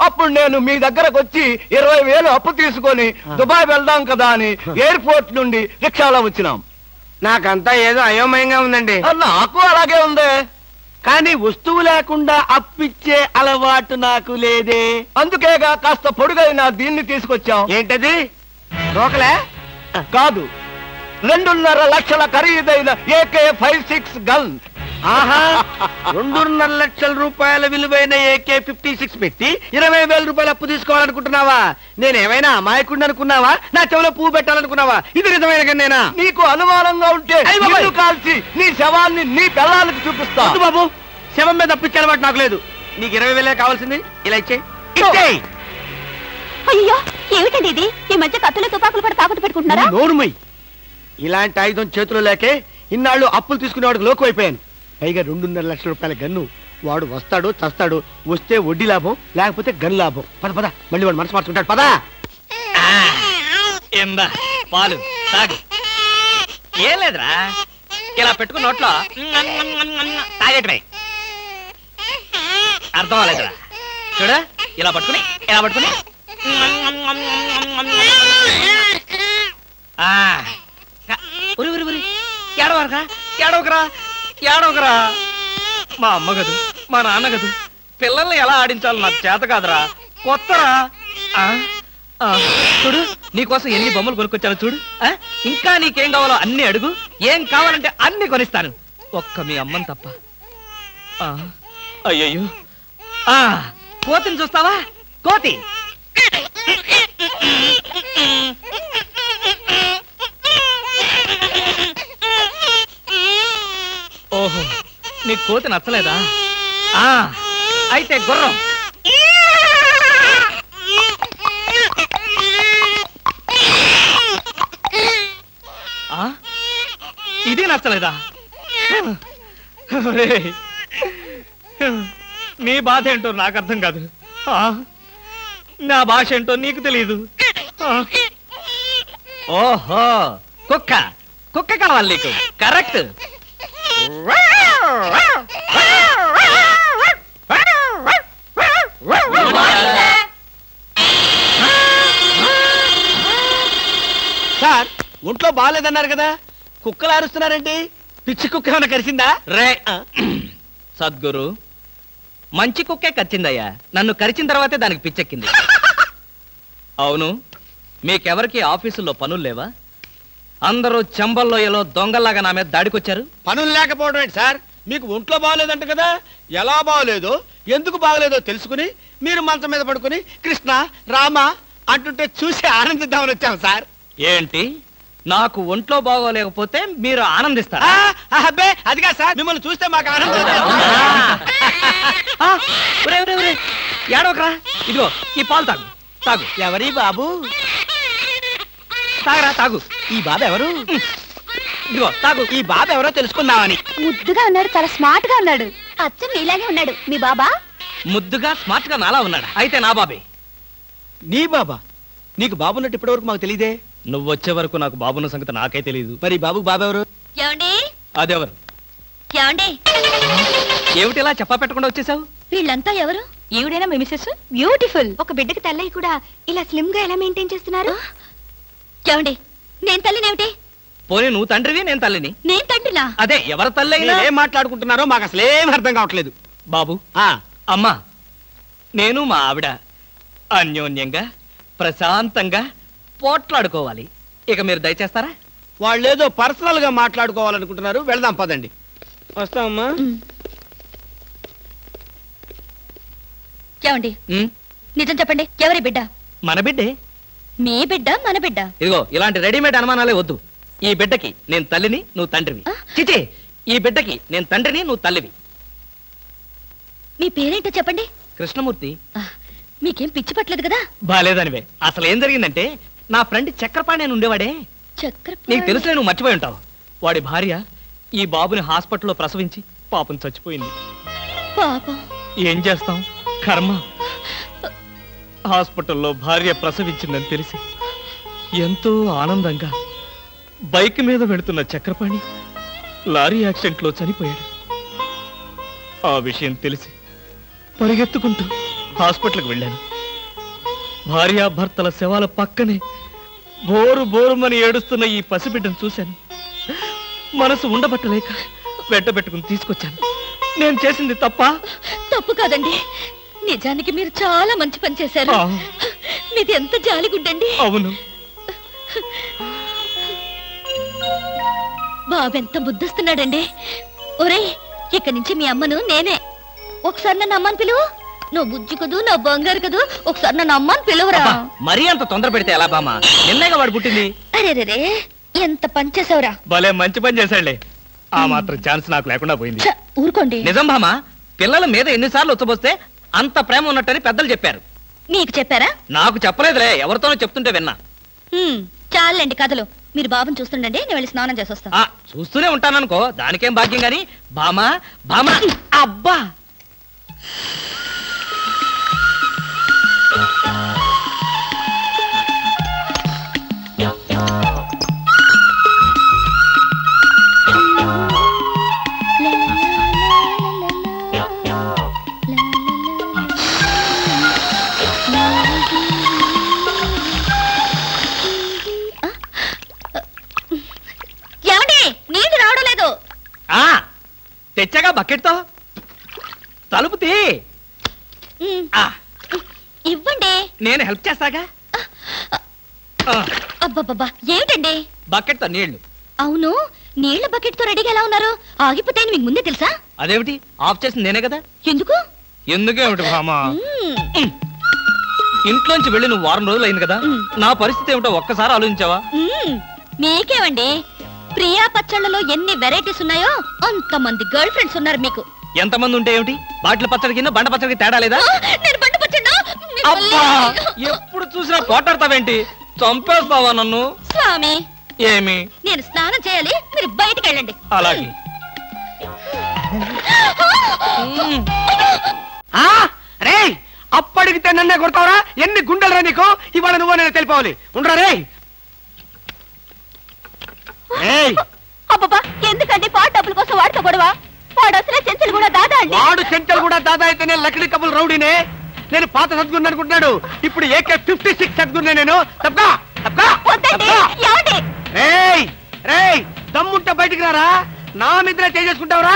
Speaker 13: అప్పుడు నేను మీ దగ్గరకు వచ్చి ఇరవై వేలు అప్పు తీసుకొని దుబాయ్ వెళ్దాం కదా అని ఎయిర్పోర్ట్ నుండి రిక్షాలో వచ్చినాం.
Speaker 10: నాకంతా ఏదో అయోమయంగా ఉందండి.
Speaker 13: నాకు అలాగే ఉంది.
Speaker 10: కానీ వస్తువు లేకుండా అప్పిచ్చే అలవాటు నాకు లేదే.
Speaker 13: అందుకేగా కాస్త పొడుగైన దీన్ని తీసుకొచ్చాం.
Speaker 10: ఏంటది? రోకలే?
Speaker 13: కాదు రెండున్నర లక్షల ఖరీదైన ఏకే ఫైవ్ సిక్స్ గన్
Speaker 10: ఆహా *laughs* రెండున్నర లక్షల రూపాయల విలువైన ఏకే ఫిఫ్టీ సిక్స్ పెట్టి ఇరవై వేల రూపాయలు అప్పు తీసుకోవాలనుకుంటున్నావా? నేను ఏమైనా అమాయకుడిని అనుకున్నావా? నా చెవిలో పువ్వు పెట్టాలనుకున్నావా? ఇది నిజమైన కన్నేనా
Speaker 13: నీకు అనుమానంగా ఉంటే కాల్చి నీ శవాన్ని నీ పిల్లలకి చూపిస్తా.
Speaker 10: బాబు! శవం మీద అప్పిచ్చే అలవాటు నాకు లేదు. నీకు ఇరవై వేలే కావాల్సింది. ఇలా ఇచ్చే. ఇచ్చేయ్
Speaker 3: అయ్యో ఏమిటండి ఇది? ఈ మధ్య కత్తులు తుపాకులు కూడా తాకట్టు పెట్టుకుంటున్నారా?
Speaker 10: నోరుమై ఇలాంటి ఆయుధం చేతిలో లేకే ఇన్నాళ్ళు అప్పులు తీసుకునేవాడికి లోకు అయిపోయాను. పైగా రెండున్నర లక్షల రూపాయల గన్ను వాడు వస్తాడు చస్తాడు వస్తే వడ్డీ లాభం లేకపోతే గన్ లాభం. పద పద. మళ్ళీ వాడు మనసు మార్చుకుంటాడు. పదా.
Speaker 1: ఎందా పాలు తాగు. ఏం లేదురా. ఇలా పెట్టుకున్న నోట్లో తాగేటమే అర్థం అవ్వలేదురా. చూడ ఇలా పట్టుకుని ఇలా పట్టుకుని. ఆ. ఉరి ఉరి ఉరి ఏడవరకా ఏడవకరా. ఏడవకరా. మా అమ్మ గదు మా నాన్న గదు పిల్లల్ని ఎలా ఆడించాలో నాకు చేత కాదురా. కొత్తరా? ఆ, ఆ, చూడు నీకోసం ఎన్ని బొమ్మలు కొనుక్కొచ్చాను చూడు. ఇంకా నీకేం కావాలో అన్ని అడుగు. ఏం కావాలంటే అన్ని కొనిస్తాను. ఒక్క మీ అమ్మని తప్ప. ఆ, అయ్యయ్యో. ఆ, కోతిని చూస్తావా? కోతి. ఓహో నీకు కోతి నచ్చలేదా? ఆ అయితే గుర్రం. ఆ ఇది నచ్చలేదా? నీ బాధ ఏంటో నాకు అర్థం కాదు. నా భాష ఏంటో నీకు తెలియదు ఓహో కుక్క. కుక్క కావాలి నీకు. కరెక్ట్
Speaker 10: సార్ ఒంట్లో బాగాలేదన్నారు కదా? కుక్కలు అరుస్తున్నారండి పిచ్చి కుక్క ఏమైనా కరిసిందా?
Speaker 1: రే సద్గురు మంచి కుక్కే కరిచిందయ్యా. నన్ను కరిచిన తర్వాతే దానికి పిచ్చెక్కింది. *laughs* అవును మీకెవరికి ఆఫీసుల్లో పనులు లేవా? అందరూ చెంబల్లోయలో దొంగల్లాగా నా మీద దాడికొచ్చారు.
Speaker 10: పనులు లేకపోవడం ఏంటి సార్? మీకు ఒంట్లో బాగలేదంట కదా? ఎలా బాగలేదో ఎందుకు బాగలేదో తెలుసుకుని మీరు మంచం మీద పడుకుని కృష్ణ రామ అంటుంటే చూసి ఆనందిద్దామని వచ్చాం సార్.
Speaker 1: ఏంటి? నాకు ఒంట్లో బాగోలేకపోతే మీరు ఆనందిస్తారా?
Speaker 10: ఆ, అబ్బే అదిగా సార్. మిమ్మల్ని చూస్తే మాకు ఆనందం.
Speaker 1: ఏడవకరా. ఇదిగో ఈ పాలు తాగు. తాగు.
Speaker 10: ఎవరి బాబు?
Speaker 1: తాగరా తాగు.
Speaker 10: ఈ బాబు ఎవరు?
Speaker 1: ఇదిగో తాగు.
Speaker 10: ఈ బాబు ఎవరో తెలుసుకుందామని.
Speaker 3: ముద్దుగా ఉన్నాడు చాలా స్మార్ట్గా ఉన్నాడు. అచ్చం నీలాగే ఉన్నాడు. మీ బాబా?
Speaker 1: ముద్దుగా స్మార్ట్గా నాలా ఉన్నాడా? అయితే నా బాబే.
Speaker 10: నీ బాబా? నీకు బాబున్నట్టు ఇప్పటివరకు మాకు తెలియదే
Speaker 1: నువ్వు వచ్చే వరకు నాకు బాబున్న సంగతి నాకే తెలియదు
Speaker 10: మరి ఈ బాబుకు బాబు ఎవరు?
Speaker 3: ఏమండి?
Speaker 1: అదెవరు?
Speaker 3: ఏమండి?
Speaker 1: ఏమిటి ఇలా చెప్పా పెట్టకుండా వచ్చేసావు?
Speaker 3: వీళ్ళంతా ఎవరు? ఈవిడైనా మీ మిసెస్ బ్యూటిఫుల్. ఒక బిడ్డకి తల్లయి కూడా ఇలా స్లిమ్గా ఎలా మెయింటైన్ చేస్తున్నారు? ఏమండి? నేను తల్లినేమిటి
Speaker 1: పోనీ నువ్వు తండ్రివి నేను తల్లిని?
Speaker 3: నేను తండ్రినా?
Speaker 1: అదే ఎవరి తల్లి అయినా
Speaker 10: ఏం మాట్లాడుకుంటున్నారో మాకు అసలు ఏం అర్థం కావట్లేదు.
Speaker 1: బాబు
Speaker 10: ఆ.
Speaker 1: అమ్మా నేను మా ఆవిడ అన్యోన్యంగా ప్రశాంతంగా పోట్లాడుకోవాలి. ఇక మీరు దయచేస్తారా?
Speaker 10: వాళ్ళేదో పర్సనల్గా మాట్లాడుకోవాలనుకుంటున్నారు. వెళ్దాం పదండి. వస్తామమ్మా
Speaker 3: ఏమండి?
Speaker 1: ఉమ్,
Speaker 3: నిజం చెప్పండి ఎవరి బిడ్డ?
Speaker 1: మన బిడ్డే?
Speaker 3: మీ బిడ్డ మన బిడ్డ.
Speaker 1: ఇదిగో ఇలాంటి రెడీమేడ్ అనుమానాలే వద్దు. ఈ బిడ్డకి నేను తల్లిని నువ్వు తండ్రివి? చిచి ఈ బిడ్డకి నేను తండ్రిని నువ్వు తల్లివి.
Speaker 3: మీ పేరేంటో చెప్పండి.
Speaker 1: కృష్ణమూర్తి.
Speaker 3: మీకేం పిచ్చి పట్టలేదు కదా?
Speaker 1: బాలేదనివే. అసలు ఏం జరిగిందంటే నా ఫ్రెండ్ చక్రపాణి ఉండేవాడే.
Speaker 3: చక్ర
Speaker 1: నీకు తెలుసులే నువ్వు మర్చిపోయి ఉంటావు. వాడి భార్య ఈ బాబుని హాస్పిటల్లో ప్రసవించి పాపం చచ్చిపోయింది.
Speaker 3: పాపం?
Speaker 1: ఏం చేస్తాం? కర్మ. హాస్పిటల్లో భార్య ప్రసవించిందని తెలిసి ఎంతో ఆనందంగా బైక్ మీద వెళుతున్న చక్రపాణి లారీ యాక్సిడెంట్లో చనిపోయాడు. ఆ విషయం తెలిసి పరిగెత్తుకుంటూ హాస్పిటల్కి వెళ్ళాను. భార్యాభర్తల శవాల పక్కనే బోరు బోరుమని ఏడుస్తున్న ఈ పసిబిడ్డను చూశాను. మనసు ఉండబట్టలేక వెంటబెట్టుకుని తీసుకొచ్చాను. నేను చేసింది తప్ప?
Speaker 3: తప్పు కాదండి. నిజానికి మీరు చాలా మంచి పని చేశారు. మీది ఎంత జాలిగుండండి
Speaker 1: అవును.
Speaker 3: బాబెంత ముద్దస్తున్నాడండి. ఒరేయ్ ఇక్కడి నుంచి మీ అమ్మను నేనే. ఒకసారి నన్ను అమ్మని పిలువు. నువ్వు బుజ్జి కదూ నా బంగారు కదూ ఒకసారి నన్ను అమ్మని పిలువురా.
Speaker 1: మరీ అంత తొందర పెడితే ఎలా బామ్మ? నిన్నగా వాడు పుట్టింది?
Speaker 3: అరే రే ఎంత పని చేసావురా
Speaker 1: భలే మంచి పని చేశాడులే. ఆ మాత్రం ఛాన్స్ నాకు లేకుండా పోయింది.
Speaker 3: ఊరుకోండి.
Speaker 1: నిజం బామ్మ పిల్లల మీద ఎన్నిసార్లు ఉచ్చబోస్తే అంత ప్రేమ ఉన్నట్టని పెద్దలు చెప్పారు.
Speaker 3: నీకు చెప్పారా?
Speaker 1: నాకు చెప్పలేదులే ఎవరితోనో చెప్తుంటే విన్నా.
Speaker 3: చాలండి కథలు. మీరు బాబుని చూస్తుండండి నేను వెళ్ళి స్నానం చేసి వస్తాను
Speaker 1: చూస్తూనే ఉంటాననుకో దానికేం భాగ్యం గాని? బామా బామా అబ్బా! తెచ్చాగా బకెట్తో? తలుపు తీ. ఆ,
Speaker 3: ఇవ్వండి.
Speaker 1: నేను హెల్ప్ చేస్తాగా? ఆ,
Speaker 3: అబ్బబ్బబ్బా ఏమిటండి?
Speaker 1: బకెట్తో నీళ్ళు.
Speaker 3: అవును నీళ్ళ బకెట్తో రెడీగా ఎలా ఉన్నారు? ఆగిపోతే మీకు ముందే తెలుసా?
Speaker 1: అదేమిటి? ఆఫ్ చేసింది నేనే కదా?
Speaker 3: ఎందుకు?
Speaker 1: ఎందుకేమిటి భామా
Speaker 3: మ్మ్.
Speaker 1: ఇంట్లోంచి వెళ్ళి నువ్వు వారం రోజులు అయింది కదా. నా పరిస్థితి ఏమిటో ఒక్కసారి ఆలోచించావా.
Speaker 3: మీకేమండి? ప్రియా పచ్చళ్ళలో ఎన్ని వెరైటీస్ ఉన్నాయో అంతమంది గర్ల్ ఫ్రెండ్స్ ఉన్నారు మీకు.
Speaker 1: ఎంతమంది ఉంటే ఏమిటి? బాటిల్ పచ్చడి కింద బండ పచ్చడికి తేడా లేదా?
Speaker 3: నేను బండి పచ్చడా
Speaker 1: అబ్బా! *laughs* ఎప్పుడు చూసినా పోటాడతావేంటి? చంపేస్తావా నన్ను?
Speaker 3: స్వామి!
Speaker 1: ఏమి?
Speaker 3: నేను స్నానం చేయాలి మీరు బయటికి వెళ్ళండి.
Speaker 1: అలాగే.
Speaker 10: ఆ రే అప్పడిగితే నన్నే కొడతావరా? ఎన్ని గుండెలరా నీకు? ఇవాళ నువ్వు నేను తెలిపోవాలి. ఉండరా రే ఏయ్!
Speaker 3: అబ్బబ్బా ఎందుకండి పాట డబ్బుల కోసం వాడితో గొడవ? వాడు అసలే చెంచలు కూడా దాదా అండి.
Speaker 10: వాడు చెంచలు కూడా దాదా అయితే నేను లక్కడి కబుల్ రౌడీనే. నేను పాత సద్గురు అనుకుంటున్నాడు. ఇప్పుడు ఏకే ఫిఫ్టీ సిక్స్ సద్గురునే నేను. తప్పా తప్పా
Speaker 3: వద్దండి. ఏమండి?
Speaker 10: రేయ్! రేయ్! దమ్ముంటే బయటికి రారా? నా మీద చేసుకుంటావురా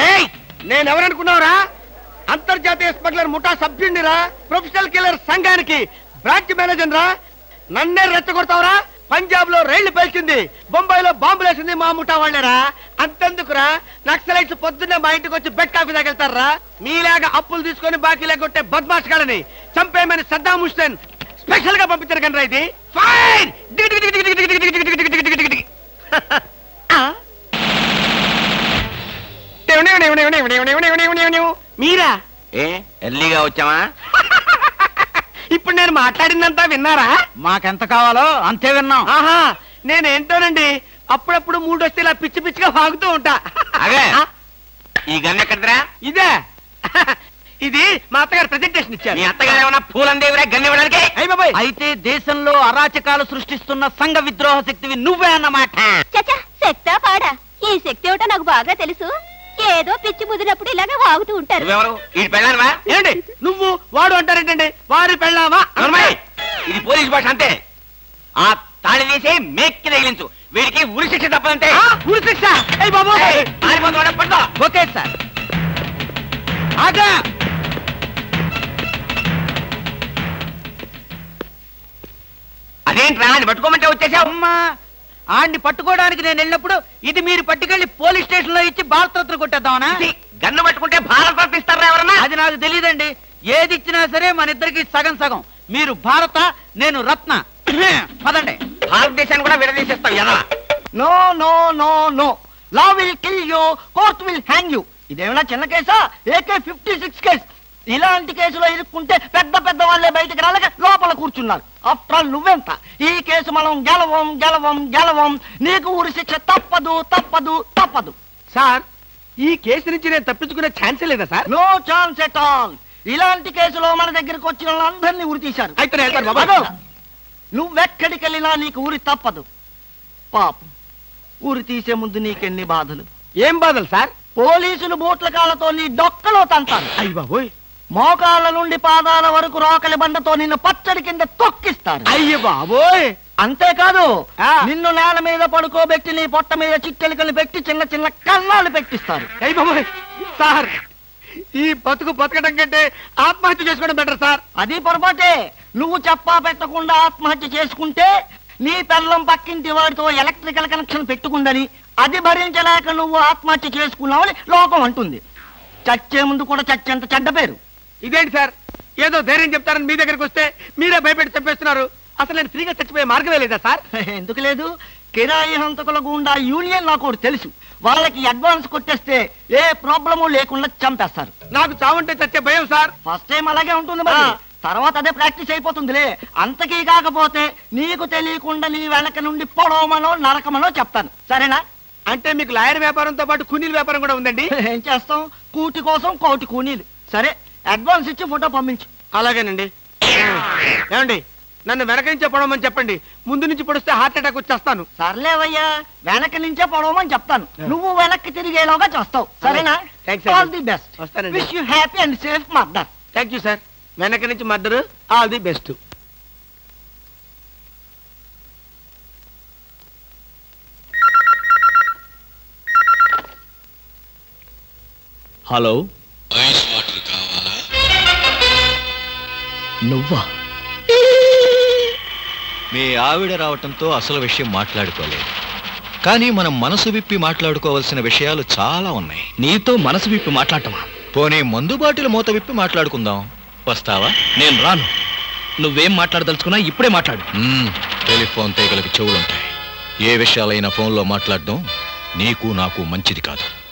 Speaker 10: రేయ్! నేను ఎవరనుకున్నావురా అంతర్జాతీయ స్మగ్లర్ ముఠా సభ్యుడిరా ప్రొఫెషనల్ కిల్లర్ సంఘానికి బ్రాంచ్ మేనేజర్ రా? నన్నే రెచ్చగొడతావురా? పంజాబ్లో రైళ్ళు పేల్చింది బొంబాయిలో బాంబులేసింది మా ముఠా వాళ్ళరా అంతెందుకురా నక్సలైట్స్ పొద్దున్నే మా ఇంటికి వచ్చి బెడ్ కాఫీ తగిలితారా మీలాగా అప్పులు తీసుకొని బాకీ లేకుంటే బద్మాస్ కాలని చంపేయమని సద్దాం హుస్సేన్ స్పెషల్గా పంపించారు కనరా ఇది మీరా
Speaker 11: ఏ ఎర్లీగా వచ్చామా
Speaker 10: ఇప్పుడు నేను మాట్లాడిందంతా విన్నారా?
Speaker 11: మాకెంత కావాలో అంతే విన్నాం.
Speaker 10: ఆహా నేనేంటోనండి? అప్పుడప్పుడు మూడు వస్తే ఇలా పిచ్చి పిచ్చిగా వాగుతూ ఉంటా.
Speaker 11: అగే. ఈ గన్ ఎక్కడరా
Speaker 10: ఇదే. ఇది మా అత్తగారు ప్రెజెంటేషన్ ఇచ్చారు.
Speaker 11: మీ అత్తగారు ఏమన్నా పూలందేవిరా గన్ ఇవ్వడానికి?
Speaker 10: అయ్య బాబాయ్.
Speaker 11: అయితే దేశంలో అరాచకాలు సృష్టిస్తున్న సంఘ విద్రోహ శక్తివి నువ్వే అన్నమాట.
Speaker 3: చచ్చా శక్తా పాడా. ఈ శక్తి ఏమిటో నాకు బాగా తెలుసు. ఏదో పిచ్చి ముదినప్పుడు ఇలాగే వాగుతూ ఉంటారు.
Speaker 11: నువ్వెవరు? ఈ పెళ్ళానవా?
Speaker 10: ఏంటి నువ్వు వాడు అంటారేంటండి? వారి పెళ్ళావా?
Speaker 11: ఇది పోలీస్ భాష అంతే. ఆ తాళి తీసి మేక్కి తగిలించు. వీడికి ఉరి శిక్ష తప్పదంటే.
Speaker 10: ఉరి శిక్ష? బాబు?
Speaker 11: పట్టుకో.
Speaker 10: Okay sir. ఆగా.
Speaker 11: అదేంట్రా అది పట్టుకోమంటే వచ్చేసావు?
Speaker 18: అమ్మా ఆడిని పట్టుకోవడానికి నేను వెళ్ళినప్పుడు ఇది మీరు పట్టుకెళ్ళి పోలీస్ స్టేషన్లో ఇచ్చి భారతరత్న కొట్టేద్దామనా?
Speaker 11: గన్ను పట్టుకుంటే భారత ఇస్తారా ఎవరన్నా?
Speaker 18: అది నాకు తెలియదండి. ఏది ఇచ్చినా సరే మన ఇద్దరికి సగం సగం. మీరు భారత నేను రత్న. *coughs* పదండి.
Speaker 11: భారతదేశాన్ని కూడా విడదీసేస్తావు ఎదవా
Speaker 10: no no no no. Law will kill you court will hang you ఇదేమైనా చిన్న కేసా? AK fifty six case. ఇలాంటి కేసులో ఇరుక్కుంటే పెద్ద పెద్ద వాళ్ళే బయటకు రాలేక లోపల కూర్చున్నారు. ఆఫ్టర్ ఆల్ నువ్వెంత? ఈ కేసు మనం గెలవం గెలవం గెలవం. నీకు ఉరి శిక్ష తప్పదు తప్పదు తప్పదు. సార్ ఈ కేసు నుంచి నేను తప్పించుకునే ఛాన్సే లేదా sir?
Speaker 18: No chance at all ఇలాంటి కేసులో మన దగ్గరికి వచ్చిన వాళ్ళందరినీ ఉరి తీశారు.
Speaker 10: అయితే
Speaker 18: నువ్వెక్కడికి వెళ్ళినా నీకు ఊరి తప్పదు. పాపం. ఊరి తీసే ముందు నీకెన్ని బాధలు?
Speaker 10: ఏం బాధలు సార్?
Speaker 18: పోలీసులు బూట్ల కాళ్ళతో నీ డొక్కలో తంతారు
Speaker 10: అయ్యి బాబోయ్.
Speaker 18: మోకాళ్ళ నుండి పాదాల వరకు రోకలి బండతో నిన్ను పచ్చడి కింద తొక్కిస్తారు.
Speaker 10: అయ్య బాబోయ్!
Speaker 18: అంతేకాదు. నిన్ను నేల మీద పడుకోబెట్టి నీ పొట్ట మీద చిట్టెలికలు పెట్టి చిన్న చిన్న కన్నాలు పెట్టిస్తారు.
Speaker 10: అయ్యి బాబోయ్! సార్ ఈ బతుకు బతకడం కంటే ఆత్మహత్య చేసుకోవడం బెటర్ సార్.
Speaker 18: అది పొరపాటే. నువ్వు చెప్పా పెట్టకుండా ఆత్మహత్య చేసుకుంటే నీ పెళ్ళం పక్కింటి వాడితో ఎలక్ట్రికల్ కనెక్షన్ పెట్టుకుందని అది భరించలేక నువ్వు ఆత్మహత్య చేసుకున్నావని లోకం అంటుంది. చచ్చే ముందు కూడా చచ్చేంత చెడ్డ పేరు.
Speaker 10: ఇదేంటి సార్? ఏదో ధైర్యం చెప్తారని మీ దగ్గరికి వస్తే మీరే భయపెట్టి చంపేస్తున్నారు అసలు నేను ఫ్రీగా చచ్చిపోయే మార్గమే లేదా సార్? *laughs*
Speaker 18: ఎందుకు లేదు? కిరాయి హంతకుల గుండా యూనియన్ నాకు ఒకటి తెలుసు. వాళ్ళకి అడ్వాన్స్ కొట్టేస్తే ఏ ప్రాబ్లము లేకుండా చంపేస్తారు.
Speaker 10: నాకు చావుంటే చచ్చే భయం సార్.
Speaker 18: ఫస్ట్ టైం అలాగే ఉంటుంది మరి. తర్వాత అదే ప్రాక్టీస్ అయిపోతుందిలే. అంతకీ కాకపోతే నీకు తెలియకుండా నీ వెనక నుండి పొడవమనో నరకమనో చెప్తాను. సరేనా?
Speaker 10: అంటే మీకు లాయర్ వ్యాపారంతో పాటు కూనీల వ్యాపారం కూడా ఉందండి? *laughs*
Speaker 18: ఏం చేస్తాం? కూటి కోసం కోటి కూనీలు సరే అడ్వాన్స్ ఇచ్చి ఫోటో పంపించు.
Speaker 10: అలాగేనండి. ఏమండి నన్ను వెనక నుంచి పొడవమని చెప్పండి. ముందు నుంచి పొడిస్తే హార్ట్ అటాక్ వచ్చేస్తాను.
Speaker 18: సర్లేవయ్యా వెనక నుంచే పొడవమని చెప్తాను. నువ్వు వెనక్కి తిరిగేలోగా చేస్తావు. సరేనా? ఆల్. ది బెస్ట్
Speaker 10: వస్తానండి.
Speaker 18: Wish you happy and safe
Speaker 10: thank you sir వెనక నుంచి మద్దరు ఆల్ ది బెస్ట్
Speaker 7: హలో నువ్వా?
Speaker 19: మీ ఆవిడ రావటంతో అసలు విషయం మాట్లాడుకోలేదు. కానీ మనం మనసు విప్పి మాట్లాడుకోవాల్సిన విషయాలు చాలా ఉన్నాయి.
Speaker 1: నీతో మనసు విప్పి మాట్లాడటమా?
Speaker 19: పోనీ మందు బాటిల్ మూత విప్పి మాట్లాడుకుందాం. వస్తావా?
Speaker 1: నేను రాను. నువ్వేం మాట్లాడదలుచుకున్నా ఇప్పుడే మాట్లాడు.
Speaker 19: మ్మ్, టెలిఫోన్ తీగలకు చెవులుంటాయి. ఏ విషయాలైనా ఫోన్లో మాట్లాడడం నీకు నాకు మంచిది కాదు.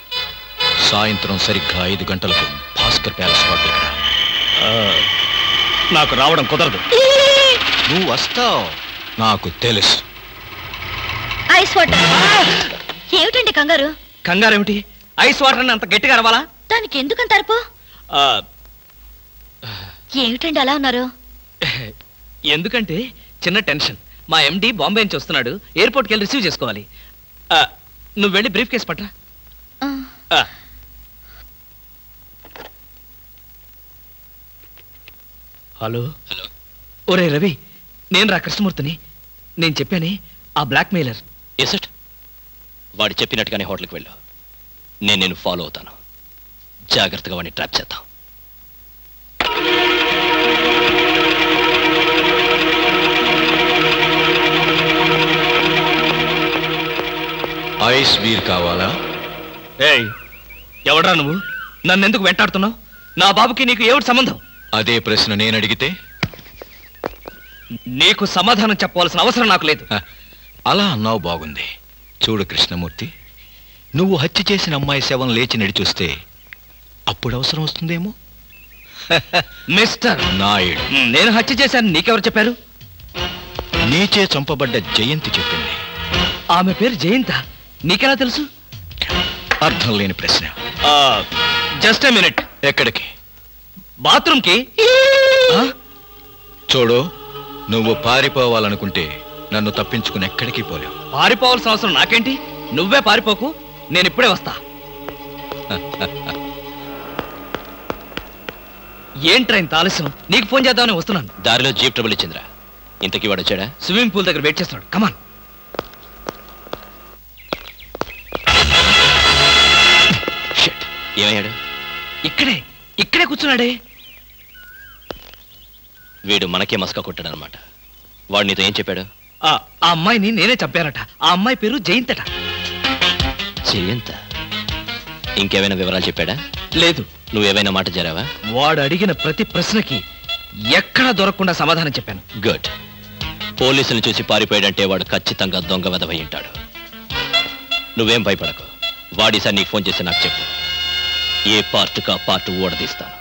Speaker 19: సాయంత్రం సరిగ్గా ఐదు గంటలకు భాస్కర్ ప్యాలెస్ హోటల్కి రా.
Speaker 1: నాకు రావడం కుదరదు.
Speaker 19: నువ్వు వస్తావు. నాకు తెలుసు.
Speaker 3: Ice water. ఏమిటండి కంగారు?
Speaker 1: కంగారేమిటి? ఐస్ వాటర్ అంత గట్టిగా అరవాలా?
Speaker 3: దానికి ఎందుకంత అరుపు
Speaker 1: ఆ,
Speaker 3: ఏమిటండి అలా ఉన్నారు?
Speaker 1: ఎందుకంటే చిన్న టెన్షన్. మా ఎండి బాంబే నుంచి వస్తున్నాడు. ఎయిర్పోర్ట్కి వెళ్ళి రిసీవ్ చేసుకోవాలి. ఆ, నువ్వు వెళ్ళి బ్రీఫ్ కేసు పట్రా
Speaker 3: ఆ,
Speaker 1: ఆ. హలో.
Speaker 19: హలో.
Speaker 1: ఒరే రవి నేను రా కృష్ణమూర్తిని. నేను చెప్పానే ఆ బ్లాక్ మెయిలర్
Speaker 7: ఎసట్ వాడు చెప్పినట్టుగానే హోటల్కి వెళ్ళు. నేను నేను ఫాలో అవుతాను. జాగ్రత్తగా వాడిని ట్రాప్ చేద్దాం.
Speaker 19: ఐస్ బీర్ కావాలా?
Speaker 1: ఏయ్ ఎవడ్రా నువ్వు? నన్ను ఎందుకు వెంటాడుతున్నావు? నా బాబుకి నీకు ఏమిటి సంబంధం?
Speaker 19: అదే ప్రశ్న నేను అడిగితే?
Speaker 1: నీకు సమాధానం చెప్పవలసిన అవసరం నాకు లేదు.
Speaker 19: అలా అన్నావు బాగుంది. చూడు కృష్ణమూర్తి నువ్వు హత్య చేసిన అమ్మాయి శవం లేచి నడిచొస్తే అప్పుడు అవసరం వస్తుందేమో? *laughs*
Speaker 1: మిస్టర్!
Speaker 19: నాయుడు.
Speaker 1: నేను హత్య చేశాను నీకెవరు చెప్పారు?
Speaker 19: నీచే చంపబడ్డ జయంతి చెప్పింది.
Speaker 1: ఆమె పేరు జయంత. నీకెలా తెలుసు?
Speaker 19: అర్థం లేని ప్రశ్న.
Speaker 1: Just minute.
Speaker 19: ఎక్కడికి?
Speaker 1: బాత్రూమ్కి?
Speaker 19: చూడు నువ్వు పారిపోవాలనుకుంటే నన్ను తప్పించుకుని ఎక్కడికి పోలేవు.
Speaker 1: పారిపోవాల్సిన అవసరం నాకేంటి? నువ్వే పారిపోకు నేను ఇప్పుడే వస్తా. ఏంట్రా ఇంత ఆలస్యం? నీకు ఫోన్ చేద్దామని వస్తున్నాను.
Speaker 7: దారిలో జీప్ ట్రబుల్ ఇచ్చిందిరా. ఇంతకీ వాడు వచ్చాడా?
Speaker 1: స్విమ్మింగ్ పూల్ దగ్గర వెయిట్ చేస్తున్నాడు. కమాన్
Speaker 7: ఏమయ్యాడు?
Speaker 1: ఇక్కడే. ఇక్కడే కూర్చున్నాడే.
Speaker 7: వీడు మనకే మస్క కొట్టాడనమాట వాడు నీతో ఏం చెప్పాడు?
Speaker 1: ఆ ఆ అమ్మాయిని నేనే చంపానట ఆ అమ్మాయి పేరు జయంతట.
Speaker 7: జయంత? ఇంకేమైనా వివరాలు చెప్పాడా?
Speaker 1: లేదు.
Speaker 7: నువ్వేమైనా మాట జరావా?
Speaker 1: వాడు అడిగిన ప్రతి ప్రశ్నకి ఎక్కడా దొరకకుండా సమాధానం చెప్పాను.
Speaker 7: గుడ్. పోలీసులు చూసి పారిపోయాడంటే వాడు ఖచ్చితంగా దొంగ వెదవై ఉంటాడు. నువ్వేం భయపడకు. వాడిసారి నీకు ఫోన్ చేసి నాకు చెప్పు. ఏ పార్ట్ కా పార్ట్ ఓడదీస్తాను.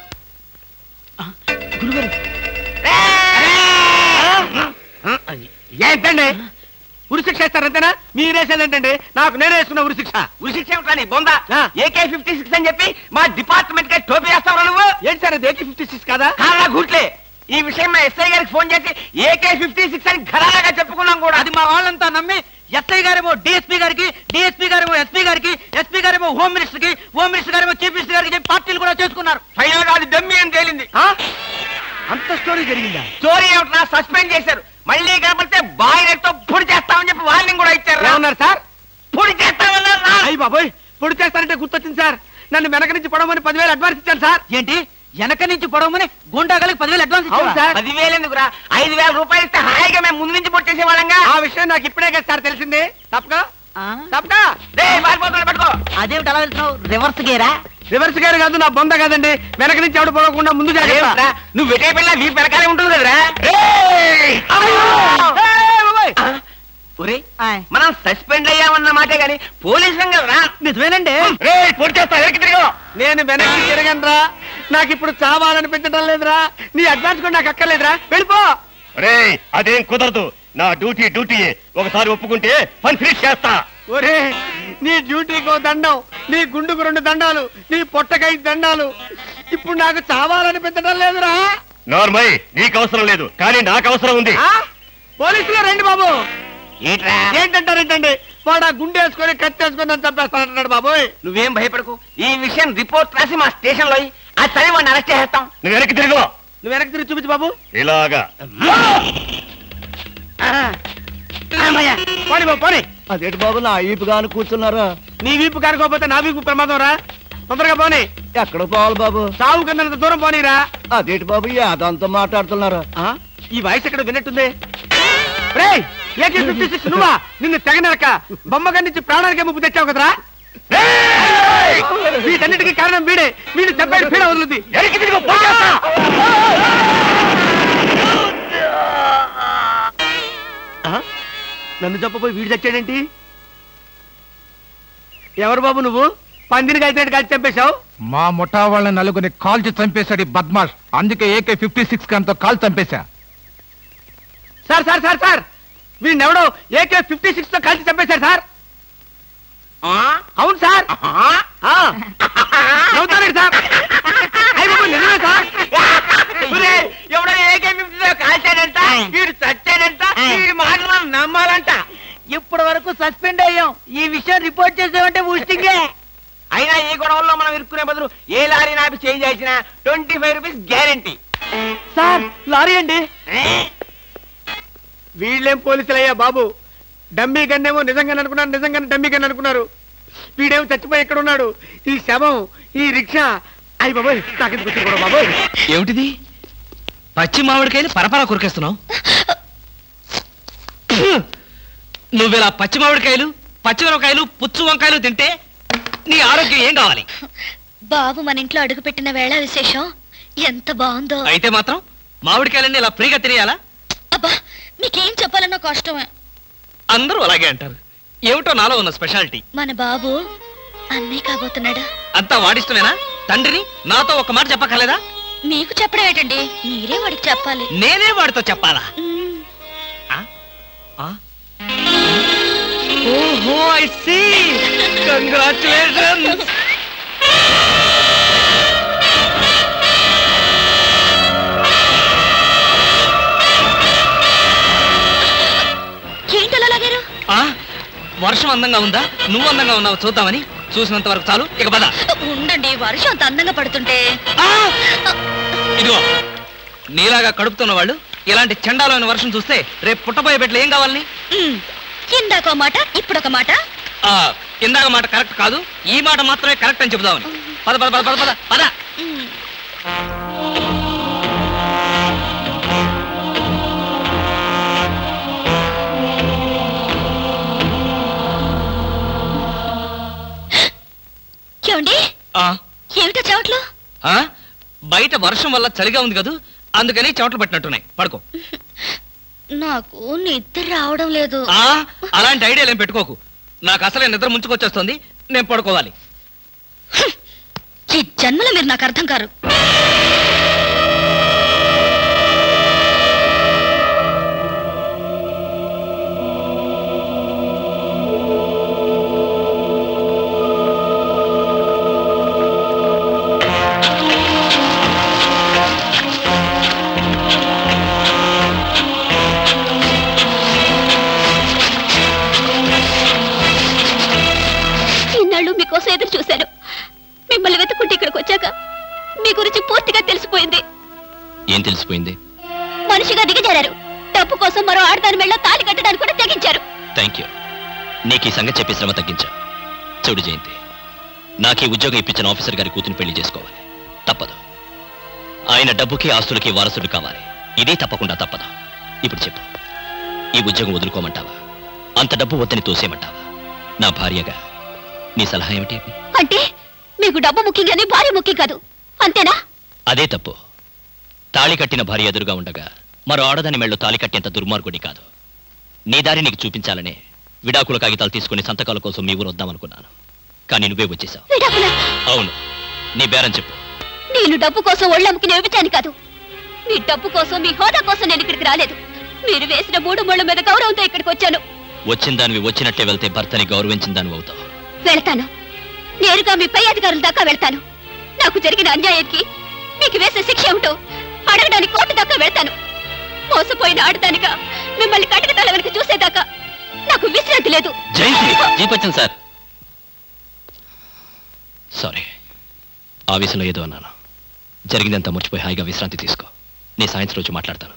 Speaker 10: ఏంటండి ఉరిశిక్ష చేస్తారు అంతేనా? మీరేసేది ఏంటండి? నాకు నేనే వేసుకున్న ఉరి శిక్ష.
Speaker 11: ఉరి శిక్ష ఏమిట్రా నీ బొంద? ఏకే ఫిఫ్టీ సిక్స్ అని చెప్పి మా డిపార్ట్మెంట్కి టోపీ వేస్తావు నువ్వు?
Speaker 10: ఏంటి సార్ అది ఏకే ఫిఫ్టీ సిక్స్ కదా?
Speaker 11: కాదా గుట్లే ఈ విషయం మా ఎస్ఐ గారికి ఫోన్ చేసి ఏకే ఫిఫ్టీ సిక్స్ అని ఘరాగా చెప్పుకున్నాం కూడా.
Speaker 18: అది మా వాళ్ళంతా నమ్మి ఎస్ఐ గారేమో డిఎస్పీ గారికి డిఎస్పీ గారేమో ఎస్పీ గారికి ఎస్పీ గారేమో హోమ్ మినిస్టర్కి హోమ్ మినిస్టర్ గారేమో చీఫ్ మినిస్టర్ గారికి చెప్పి పార్టీలు కూడా చేసుకున్నారు.
Speaker 11: ఫైనల్గా అది డమ్మి అని తేలింది.
Speaker 10: అంత స్టోరీ జరిగిందా?
Speaker 11: స్టోరీ ఏమిట్రా? సస్పెండ్ చేశారు. మళ్ళీ కనపడితే బాయిలర్తో పొడి చేస్తామని చెప్పి వార్నింగ్ కూడా ఇచ్చారు.
Speaker 10: ఏమన్నారు సార్?
Speaker 11: పొడి చేస్తామన్నారు
Speaker 10: అయ్యి బాబోయ్ పొడి చేస్తారంటే గుర్తొచ్చింది సార్. నన్ను వెనక నుంచి పడమని పదివేలు అడ్వాన్స్ ఇచ్చాను సార్.
Speaker 18: ఏంటి? వెనక నుంచి పొడవమని గుండాగలకి పదివేలు అడ్వాన్స్
Speaker 10: అవును? సార్.
Speaker 11: పదివేలు ఎందుకురా? ఐదు వేల రూపాయలు ఇస్తే హాయిగా మేము ముందు నుంచి పొడి చేసే వాళ్ళంగా?
Speaker 10: ఆ విషయం నాకు ఇప్పుడే కదా సార్ తెలిసింది. తప్పక? తప్పక?
Speaker 11: పట్టుకో.
Speaker 18: అదేమిటి అలా వెళ్తున్నావు? రివర్స్ గేరా
Speaker 10: రివర్స్ గారు కాదు నా బొంద కాదండి. వెనక నుంచి ఎవడు పోకుండా ముందు జాగ్రత్త?
Speaker 11: నువ్వు వెటే పిల్ల వీపు వెనకాలే ఉంటుంది కదరా మనం సస్పెండ్ అయ్యామన్న మాటే గాని కదరా
Speaker 18: నిజమేనండి.
Speaker 10: నేను వెనక్కి తిరగనరా నాకు ఇప్పుడు చావాలనిపించడం లేదురా. నీ అడ్వాన్స్ కూడా నాకు అక్కర్లేదురా. వెళ్ళిపో.
Speaker 2: రే అదేం కుదరదు. నా డ్యూటీ డ్యూటీ ఒకసారి ఒప్పుకుంటే పని ఫినిష్ చేస్తా.
Speaker 10: ఒరే నీ డ్యూటీకో దండం నీ గుండుకు రెండు దండాలు నీ పొట్టకై దండాలు. ఇప్పుడు నాకు చావాలనిపించడం లేదురా.
Speaker 2: నార్మల్ నీకు అవసరం లేదు. కానీ నాకు అవసరం ఉంది.
Speaker 10: ఆ? పోలీసులు రండి బాబు.
Speaker 11: ఏంట్రా?
Speaker 10: ఏంటంటారేంటండి? వాడు ఆ గుండె వేసుకొని కత్తి వేసుకొని నన్ను చంపేస్తానంటున్నాడు బాబోయ్.
Speaker 11: నువ్వేం భయపడకు. ఈ విషయం రిపోర్ట్ రాసి మా స్టేషన్లో ఆ చదివి వాడిని అరెస్ట్ చేస్తాం
Speaker 2: నువ్వు వెనక్కి తిరుగు.
Speaker 10: నువ్వు వెనక్కి తిరిగి చూపించు బాబు.
Speaker 2: ఇలాగా.
Speaker 10: పోనీ బాబు పోనీ.
Speaker 13: అదేంటి బాబు నా ఈపు గాను కూర్చున్నారా?
Speaker 10: నీ వీపు కారుకోకపోతే నా వీపు ప్రమాదం రా. తొందరగా పోనీ.
Speaker 13: ఎక్కడ పోవాలి బాబు?
Speaker 10: సాగు కింద దూరం పోనీరా
Speaker 13: అదేంటి బాబు యాదంతో మాట్లాడుతున్నారా?
Speaker 10: ఆ? ఈ వాయిస్ ఎక్కడ విన్నట్టుంది? రేయ్! ఏకే ఫిఫ్టీ సిక్స్ నువ్వా? నిన్ను తెగనరక బొమ్మగా నుంచి ప్రాణానికే ముప్పు తెచ్చావు కదరా? వీటన్నిటికీ కారణం వీడే. వీడు చెప్పాడు పీడ వదులుద్ది? నన్ను చెప్పపోయి వీడు చచ్చాడేంటి? ఎవరు బాబు నువ్వు? పందిని కలిసినట్టు కలిసి చంపేశావు?
Speaker 16: మా ముఠా వాళ్ళ నలుగురిని కాల్చి చంపేశాడు ఈ బద్మాష్. అందుకే ఏకే ఫిఫ్టీ సిక్స్ గంతో కాల్ చంపేశా.
Speaker 10: Sir sir sir sir! వీడిని ఎవడో ఏకే ఫిఫ్టీ సిక్స్తో కలిసి చంపేశారు సార్. అవును సార్. నవ్వుతారేంటి సార్. నిజమే సార్.
Speaker 11: ఎవడో ఏకే ఫిఫ్టీలో కాల్చాడంట వీడు చచ్చాడంట వీడి మాటలు మనం నమ్మాలంట.
Speaker 18: ఇప్పటి వరకు సస్పెండ్ అయ్యాం. ఈ విషయం రిపోర్ట్ చేసామంటే ఊస్టింగే
Speaker 11: అయినా ఈ గొడవల్లో మనం ఇరుక్కునే బదులు ఏ లారీ నాపి చేంజ్ చేసినా twenty five rupees guarantee.
Speaker 10: Sir lorry అండి. వీళ్ళేం పోలీసులయ్యా బాబు? డమ్మీ గన్నేమో నిజంగానే అనుకున్నారు నిజంగానే డమ్మీ గన్ అనుకున్నారు. వీడేమో చచ్చిపోయి ఎక్కడ ఉన్నాడు ఈ శవం ఈ రిక్షా. అయ్యి బాబోయ్ నాకెందుకు కూడా బాబోయ్?
Speaker 1: ఏమిటిది? పచ్చి మామిడికాయలు పరపరా కురికేస్తున్నావు? నువ్విలా పచ్చి మామిడికాయలు పచ్చి మిరపకాయలు పుచ్చు వంకాయలు తింటే నీ ఆరోగ్యం ఏం కావాలి?
Speaker 3: బాబు మన ఇంట్లో అడుగుపెట్టిన వేళ విశేషం. ఎంత బాగుందో.
Speaker 1: అయితే మాత్రం మామిడికాయలన్నీ ఇలా ఫ్రీగా తినేయాలా?
Speaker 3: అబ్బా మీకేం చెప్పాలన్నా కష్టమే.
Speaker 1: అందరూ అలాగే అంటారు. ఏమిటో నాలో ఉన్న స్పెషాలిటీ.
Speaker 3: మన బాబు అన్నయ్య కాబోతున్నాడు?
Speaker 1: అంతా వాడిష్టమేనా? తండ్రిని నాతో ఒక మాట చెప్పక్కర్లేదా?
Speaker 3: మీకు చెప్పడం ఏంటండి? మీరే వాడికి చెప్పాలి.
Speaker 1: నేనే వాడితో చెప్పాలా? ఓహో ఐ సీ కంగ్రాచులేషన్స్ వర్షం అందంగా ఉందా? నువ్వు అందంగా ఉన్నావు చూద్దామని. చూసినంత వరకు చాలు. ఇక పద.
Speaker 3: ఉండండి వర్షం అంత అందంగా పడుతుంటే!
Speaker 1: ఇదిగో నీలాగా కడుపుతున్న వాళ్ళు ఇలాంటి చండాలమైన వర్షం చూస్తే రేపు పుట్టబోయే బిడ్డలు ఏం కావాలని.
Speaker 3: ఇందాక మాట ఇప్పుడొక మాట.
Speaker 1: ఆ ఇందాక మాట కరెక్ట్ కాదు ఈ మాట మాత్రమే కరెక్ట్ అని చెబుదామని. పద పద పద పద పద. పద ఆ,
Speaker 3: ఏమిటో చెవట్లు?
Speaker 1: బయట వర్షం వల్ల చలిగా ఉంది కదూ? అందుకని చెమటలు పట్టినట్టున్నాయి. పడుకో.
Speaker 3: నాకు నిద్ర రావడం లేదు.
Speaker 1: అలాంటి ఐడియాలు ఏం పెట్టుకోకు. నాకు అసలే నిద్ర ముంచుకొచ్చేస్తుంది. నేను పడుకోవాలి.
Speaker 3: ఈ జన్మలో మీరు నాకు అర్థం కారు.
Speaker 7: చూడు జయంతి. నాకు ఈ ఉద్యోగం ఇప్పించిన ఆఫీసర్ గారి కూతురు పెళ్ళి చేసుకోవాలి. తప్పదు. ఆయన డబ్బుకి ఆస్తులకి వారసుడు కావాలి. ఇదే తప్పకుండా తప్పదు. ఇప్పుడు చెప్పు. ఈ ఉద్యోగం వదులుకోమంటావా? అంత డబ్బు వద్దని తోసేయమంటావా? నా భార్యగా నీ సలహా ఏమిటి
Speaker 3: అంటే మీకు డబ్బు ముఖ్యం కానీ భార్య ముఖ్యం కాదు. అంతేనా?
Speaker 7: అదే తప్పు. తాళి కట్టిన భార్య ఎదురుగా ఉండగా మరో ఆడదాని మెళ్ళో తాళి కట్టేంత దుర్మార్గుడి కాదు. నీ దారి నీకు చూపించాలనే విడాకుల కాగితాలు తీసుకుని సంతకాల కోసం మీ ఊరు వద్దామనుకున్నాను. కానీ నువ్వే వచ్చేసావు.
Speaker 3: విడాకుల?
Speaker 7: అవును. నీ బేరం చెప్పు.
Speaker 3: నేను డబ్బు కోసం ఒళ్ళమ్ముకుని ఇవ్వటాను కాదు. మీ డబ్బు కోసం మీ హోదా కోసం నేను ఇక్కడికి రాలేదు. మీరు వేసిన మూడు ముళ్ళ మీద గౌరవంతో ఇక్కడికి వచ్చాను.
Speaker 7: వచ్చిన దానివి వచ్చినట్టే వెళ్తే భర్తని గౌరవించిన దానివి అవుతావు.
Speaker 3: వెళ్తాను. నేరుగా మీ పై అధికారుల దాకా వెళ్తాను. నాకు జరిగిన అన్యాయానికి మీకు వేసే శిక్ష ఏమిటో అడగడానికి కోర్టు దాకా వెళ్తాను. మోసపోయిన ఆడదానిగా మిమ్మల్ని కటక తల వెనక చూసేదాకా నాకు విశ్రాంతి లేదు.
Speaker 7: జయంతి సార్. సారీ ఆవేశంలో ఏదో అన్నాను. జరిగిందంతా మర్చిపోయి హాయిగా విశ్రాంతి తీసుకో. నీ సాయంత్రం రోజు మాట్లాడతాను.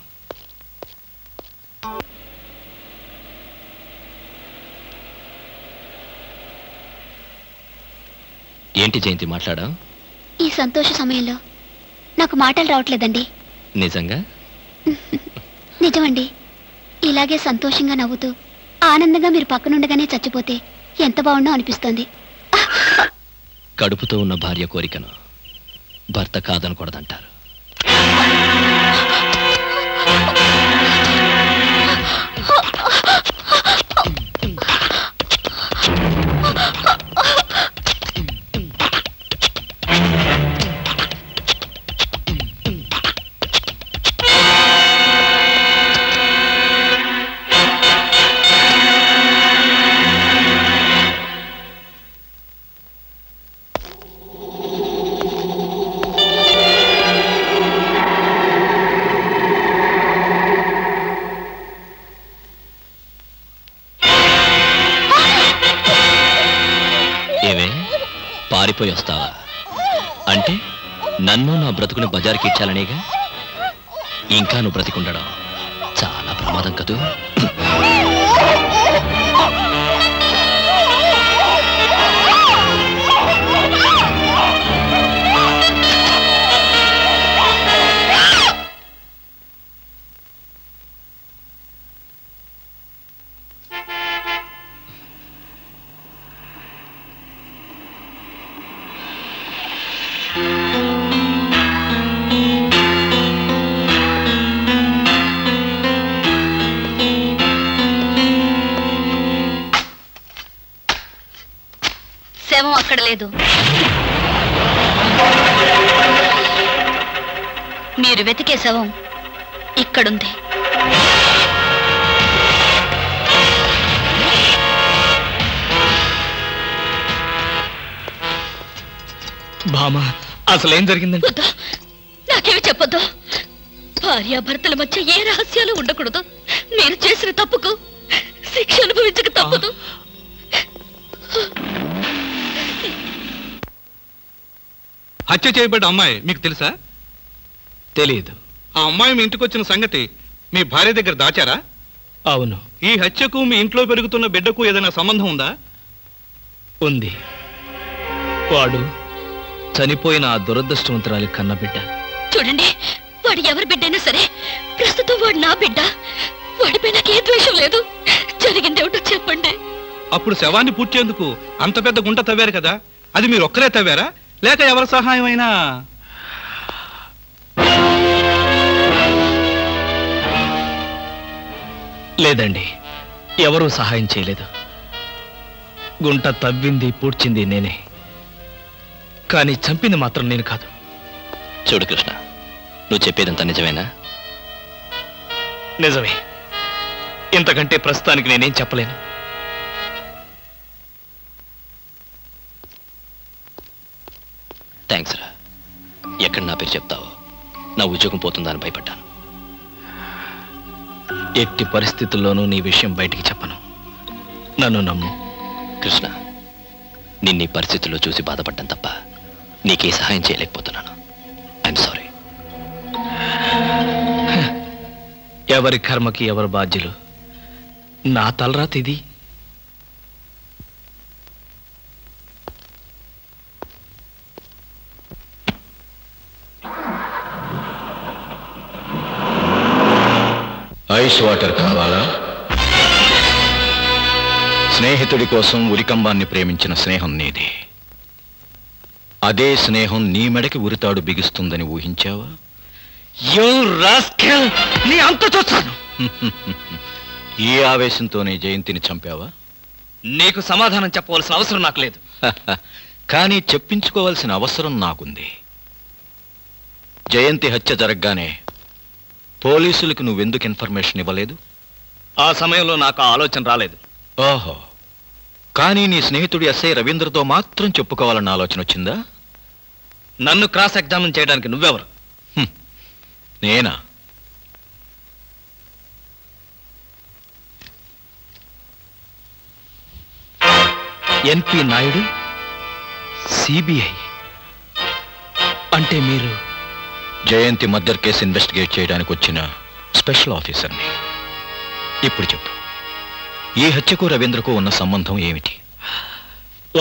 Speaker 7: ఏంటి జయంతి మాట్లాడా
Speaker 12: ఈ సంతోష సమయంలో నాకు మాటలు రావట్లేదండి.
Speaker 7: నిజంగా?
Speaker 12: నిజమండి. ఇలాగే సంతోషంగా నవ్వుతూ ఆనందంగా మీరు పక్కనుండగానే చచ్చిపోతే ఎంత బాగుండో అనిపిస్తోంది.
Speaker 7: కడుపుతో ఉన్న భార్య కోరికను భర్త కాదనకూడదంటారు. పారిపోయి వస్తావా? అంటే నన్ను నా బ్రతుకుని బజార్కి ఇచ్చాలనేగా? ఇంకా నువ్వు బ్రతికుండడం చాలా ప్రమాదం కదూ?
Speaker 3: వెతికే శవం ఇక్కడుంది.
Speaker 1: భామ అసలేం జరిగిందండి?
Speaker 3: వద్దు. నాకేమి చెప్పొద్దు. భార్యాభర్తల మధ్య ఏ రహస్యాలు ఉండకూడదు. మీరు చేసిన తప్పుకు శిక్ష అనుభవించక తప్పదు.
Speaker 16: హత్య చేయబడ్డ అమ్మాయి మీకు తెలుసా?
Speaker 1: తెలియదు
Speaker 16: ఆ అమ్మాయి మీ ఇంటికి వచ్చిన సంగతి మీ భార్య దగ్గర దాచారా?
Speaker 1: అవును.
Speaker 16: ఈ హత్యకు మీ ఇంట్లో పెరుగుతున్న బిడ్డకు ఏదైనా సంబంధం ఉందా?
Speaker 1: ఉంది. వాడు చనిపోయిన ఆ దురదృష్టవంతురాలి కన్నబిడ్డ.
Speaker 3: చూడండి వాడు ఎవరి బిడ్డైనా సరే ప్రస్తుతం వాడు నా బిడ్డ. వాడిపై నాకు ఏ ద్వేషం లేదు. జరిగిందేమిటో చెప్పండి.
Speaker 16: అప్పుడు శవాన్ని పూడ్చేందుకు అంత పెద్ద గుంట తవ్వారు కదా? అది మీరు ఒక్కరే తవ్వారా? లేక ఎవరి సహాయం
Speaker 1: లేదండి ఎవరూ సహాయం చేయలేదు. గుంట తవ్వింది పూడ్చింది నేనే. కానీ చంపింది మాత్రం నేను కాదు.
Speaker 7: చూడు కృష్ణ నువ్వు చెప్పేదంతా నిజమేనా?
Speaker 1: నిజమే. ఇంతకంటే ప్రస్తుతానికి నేనేం చెప్పలేను.
Speaker 7: థ్యాంక్స్ రా. ఎక్కడ నా పేరు చెప్తావో? నా ఉద్యోగం పోతుందా అని భయపడ్డాను.
Speaker 1: ఎట్టి పరిస్థితుల్లోనూ నీ విషయం బయటికి చెప్పను. నన్ను నమ్ము.
Speaker 7: కృష్ణ నిన్ని పరిస్థితుల్లో చూసి బాధపడ్డం తప్ప నీకే సహాయం చేయలేకపోతున్నాను. ఐఎమ్ సారీ
Speaker 1: ఎవరి కర్మకి ఎవరి బాధ్యులు? నా తలరాత్ ఇది
Speaker 19: ఐస్ వాటర్ కావాలా? స్నేహితుడి కోసం ఉరికంబాన్ని ప్రేమించిన స్నేహం నీది. అదే స్నేహం నీ మెడకి ఉరితాడు బిగిస్తుందని ఊహించావా?
Speaker 1: నీ అంత చూస్తాను. *laughs*
Speaker 19: ఈ ఆవేశంతోనే జయంతిని చంపావా?
Speaker 1: నీకు సమాధానం చెప్పవలసిన అవసరం నాకు లేదు. *laughs*
Speaker 19: కానీ చెప్పించుకోవాల్సిన అవసరం నాకుంది. జయంతి హత్య జరగగానే పోలీసులకు నువ్వెందుకు ఇన్ఫర్మేషన్ ఇవ్వలేదు?
Speaker 1: ఆ సమయంలో నాకు ఆ ఆలోచన రాలేదు.
Speaker 19: ఓహో. కానీ నీ స్నేహితుడు ఎస్ఐ రవీంద్రతో మాత్రం చెప్పుకోవాలన్న ఆలోచన వచ్చిందా?
Speaker 1: నన్ను క్రాస్ ఎగ్జామిన్ చేయడానికి నువ్వెవరు?
Speaker 19: నేనా?
Speaker 1: ఎన్పి నాయుడు సిబిఐ అంటే మీరు
Speaker 19: జయంతి మర్డర్ కేసు ఇన్వెస్టిగేట్ చేయడానికి వచ్చిన స్పెషల్ ఆఫీసర్ని. ఇప్పుడు చెప్పు. ఈ హత్యకు రవీంద్రకు ఉన్న సంబంధం ఏమిటి?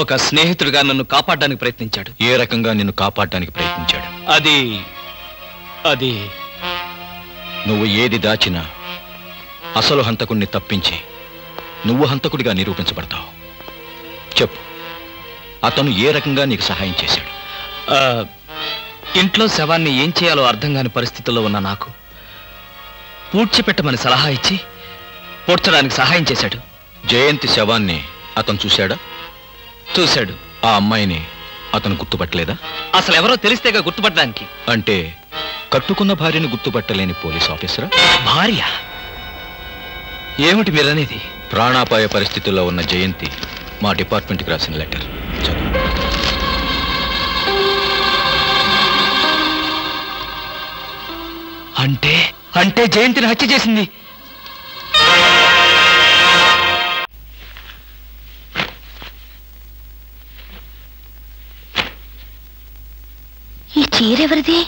Speaker 1: ఒక స్నేహితుడిగా నన్ను కాపాడడానికి ప్రయత్నించాడు.
Speaker 19: ఏ రకంగా నిన్ను కాపాడడానికి ప్రయత్నించాడు?
Speaker 1: అది అది.
Speaker 19: నువ్వు ఏది దాచినా అసలు హంతకుణ్ణి తప్పించి నువ్వు హంతకుడిగా నిరూపించబడతావు. చెప్పు. అతను ఏ రకంగా నీకు సహాయం చేశాడు?
Speaker 1: ఇంట్లో శవాన్ని ఏం చేయాలో అర్థం కాని పరిస్థితుల్లో ఉన్న నాకు పూడ్చిపెట్టమని సలహా ఇచ్చి పూడ్చడానికి సహాయం చేశాడు.
Speaker 19: జయంతి శవాన్ని అతను చూశాడా?
Speaker 1: చూశాడు.
Speaker 19: ఆ అమ్మాయిని అతను గుర్తుపట్టలేదా?
Speaker 1: అసలు ఎవరో తెలిస్తేగా గుర్తుపట్టడానికి.
Speaker 19: అంటే కట్టుకున్న భార్యను గుర్తుపట్టలేని పోలీస్ ఆఫీసరా?
Speaker 1: భార్య? ఏమిటి మీరనేది?
Speaker 19: ప్రాణాపాయ పరిస్థితుల్లో ఉన్న జయంతి మా డిపార్ట్మెంట్కి రాసిన లెటర్.
Speaker 1: అంటే? అంటే జయంతిని హత్య చేసింది.
Speaker 12: ఈ చీర ఎవరిది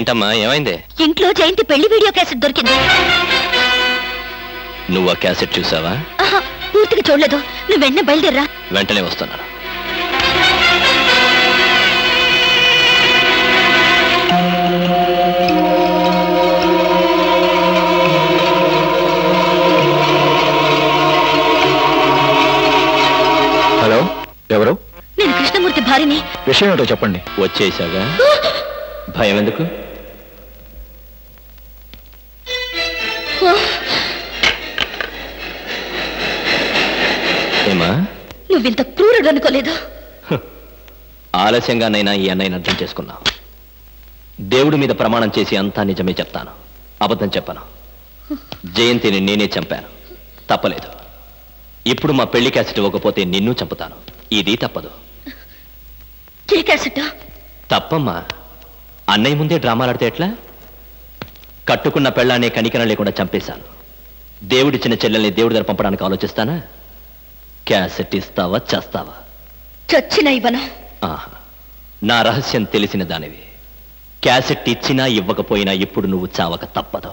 Speaker 7: ఏంటమ్మా ఏమైంది?
Speaker 12: ఇంట్లో జయంతి పెళ్ళి వీడియో క్యాసెట్ దొరికింది.
Speaker 7: నువ్వు ఆ క్యాసెట్ చూసావా?
Speaker 12: ఆహా, పూర్తిగా చూడలేదు. నువ్వు వెంటనే బయలుదేరా
Speaker 7: వెంటనే వస్తున్నాను
Speaker 19: హలో ఎవరు?
Speaker 12: నేను కృష్ణమూర్తి భార్యని.
Speaker 19: విషయం ఏంటో చెప్పండి.
Speaker 7: వచ్చేసాగా? భయం ఎందుకు
Speaker 12: అనుకోలేదు
Speaker 7: ఆలస్యంగానైనా ఈ అన్నయ్యని అర్థం చేసుకున్నావు దేవుడి మీద ప్రమాణం చేసి అంతా నిజమే చెప్తాను. అబద్ధం చెప్పను. జయంతిని నేనే చంపాను. తప్పలేదు. ఇప్పుడు మా పెళ్ళి క్యాసెట్ ఇవ్వకపోతే నిన్ను చంపుతాను. ఇది తప్పదు. తప్పమ్మా. అన్నయ్య ముందే డ్రామాలాడితే ఎట్లా? కట్టుకున్న పెళ్ళాన్ని కనికరం లేకుండా చంపేశాను. దేవుడిచ్చిన చెల్లెల్ని దేవుడి దగ్గర పంపడానికి ఆలోచిస్తానా? క్యాసెట్ ఇస్తావా చేస్తావా?
Speaker 12: చచ్చిన ఇవ్వను
Speaker 7: నా రహస్యం తెలిసిన దానివి. క్యాసెట్ ఇచ్చినా ఇవ్వకపోయినా ఇప్పుడు నువ్వు చావక తప్పదు.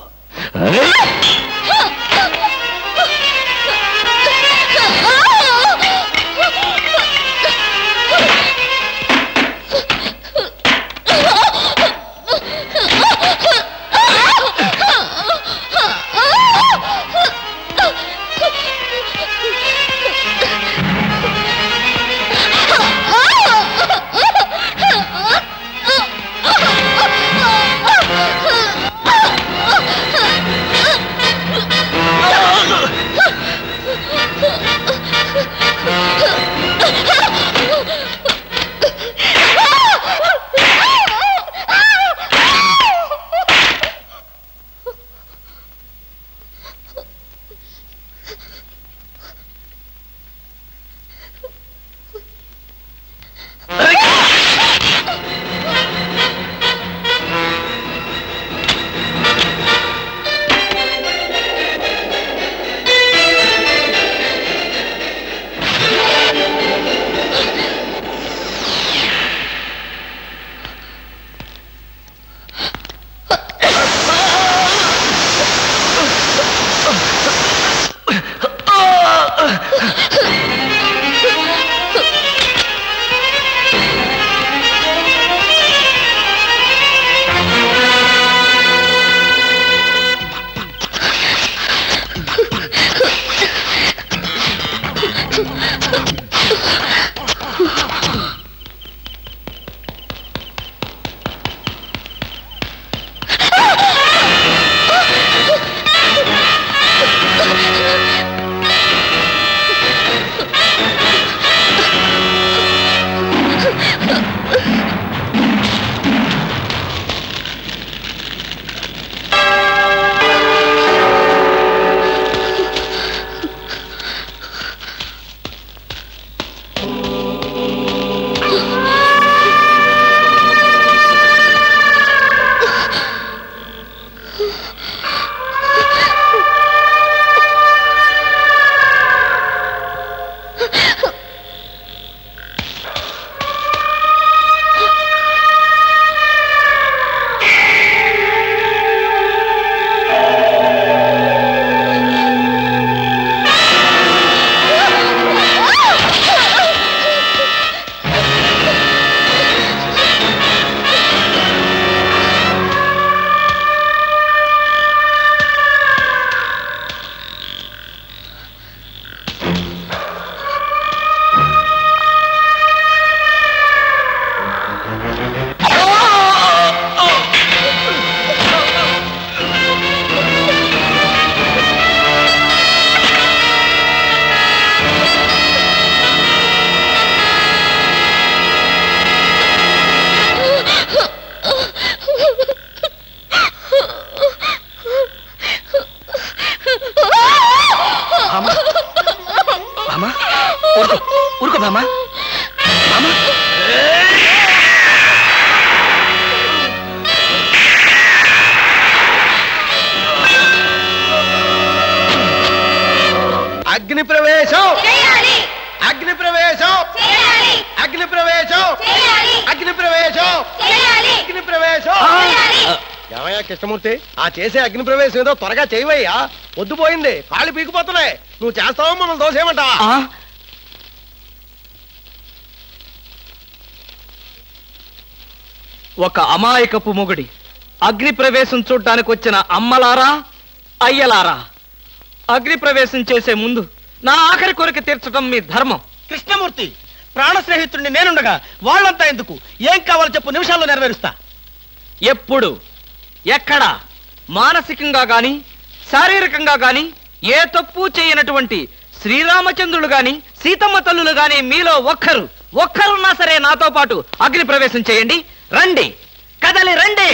Speaker 2: అగ్ని ప్రవేశం. అగ్ని ప్రవేశం. అగ్ని ప్రవేశం. అగ్ని ప్రవేశం. అగ్ని ప్రవేశం. ఏమయ్యా కృష్ణమూర్తి? ఆ చేసే అగ్ని ప్రవేశం ఏదో త్వరగా చేయవయ్యా. పొద్దుపోయింది. కాళ్ళు పీకిపోతున్నాయి. నువ్వు చేస్తావా మనం దోసేయమంటావా
Speaker 1: ఒక అమాయకపు మొగుడి అగ్ని ప్రవేశం చూడ్డానికి వచ్చిన అమ్మలారా అయ్యలారా? అగ్ని ప్రవేశం చేసే ముందు నా ఆఖరి కోరిక తీర్చడం మీ ధర్మం.
Speaker 10: కృష్ణమూర్తి ప్రాణ స్నేహితుడిని నేనుండగా వాళ్ళంతా ఎందుకు? ఏం కావాలో చెప్పు నిమిషాల్లో నెరవేరుస్తా.
Speaker 1: ఎప్పుడు ఎక్కడ మానసికంగా గాని శారీరకంగా గాని ఏ తప్పు చేయనటువంటి శ్రీరామచంద్రులు గాని సీతమ్మ తల్లులు గాని మీలో ఒక్కరు ఒక్కరున్నా సరే నాతో పాటు అగ్ని ప్రవేశం చేయండి. రండి. కదలి రండి.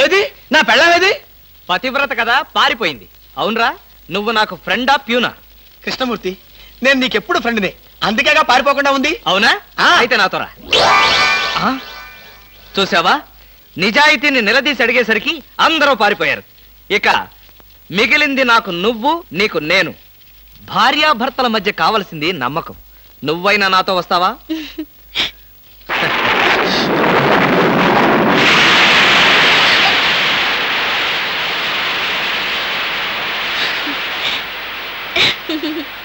Speaker 1: ఏది? నా పెళ్ళమేది పతివ్రత కదా పారిపోయింది. అవునరా? నువ్వు నాకు ఫ్రెండా ప్యూనా
Speaker 10: కృష్ణమూర్తి నేను నీకెప్పుడు ఫ్రెండ్నే అందుకేగా పారిపోకుండా ఉంది.
Speaker 1: అవునా? అయితే నాతో రా. ఆ? చూసావా? నిజాయితీని నిలదీసి అడిగేసరికి అందరూ పారిపోయారు. ఇక మిగిలింది నాకు నువ్వు నీకు నేను. భార్యాభర్తల మధ్య కావలసింది నమ్మకం. నువ్వైనా నాతో వస్తావా? *laughs*
Speaker 8: Hehehehe *laughs*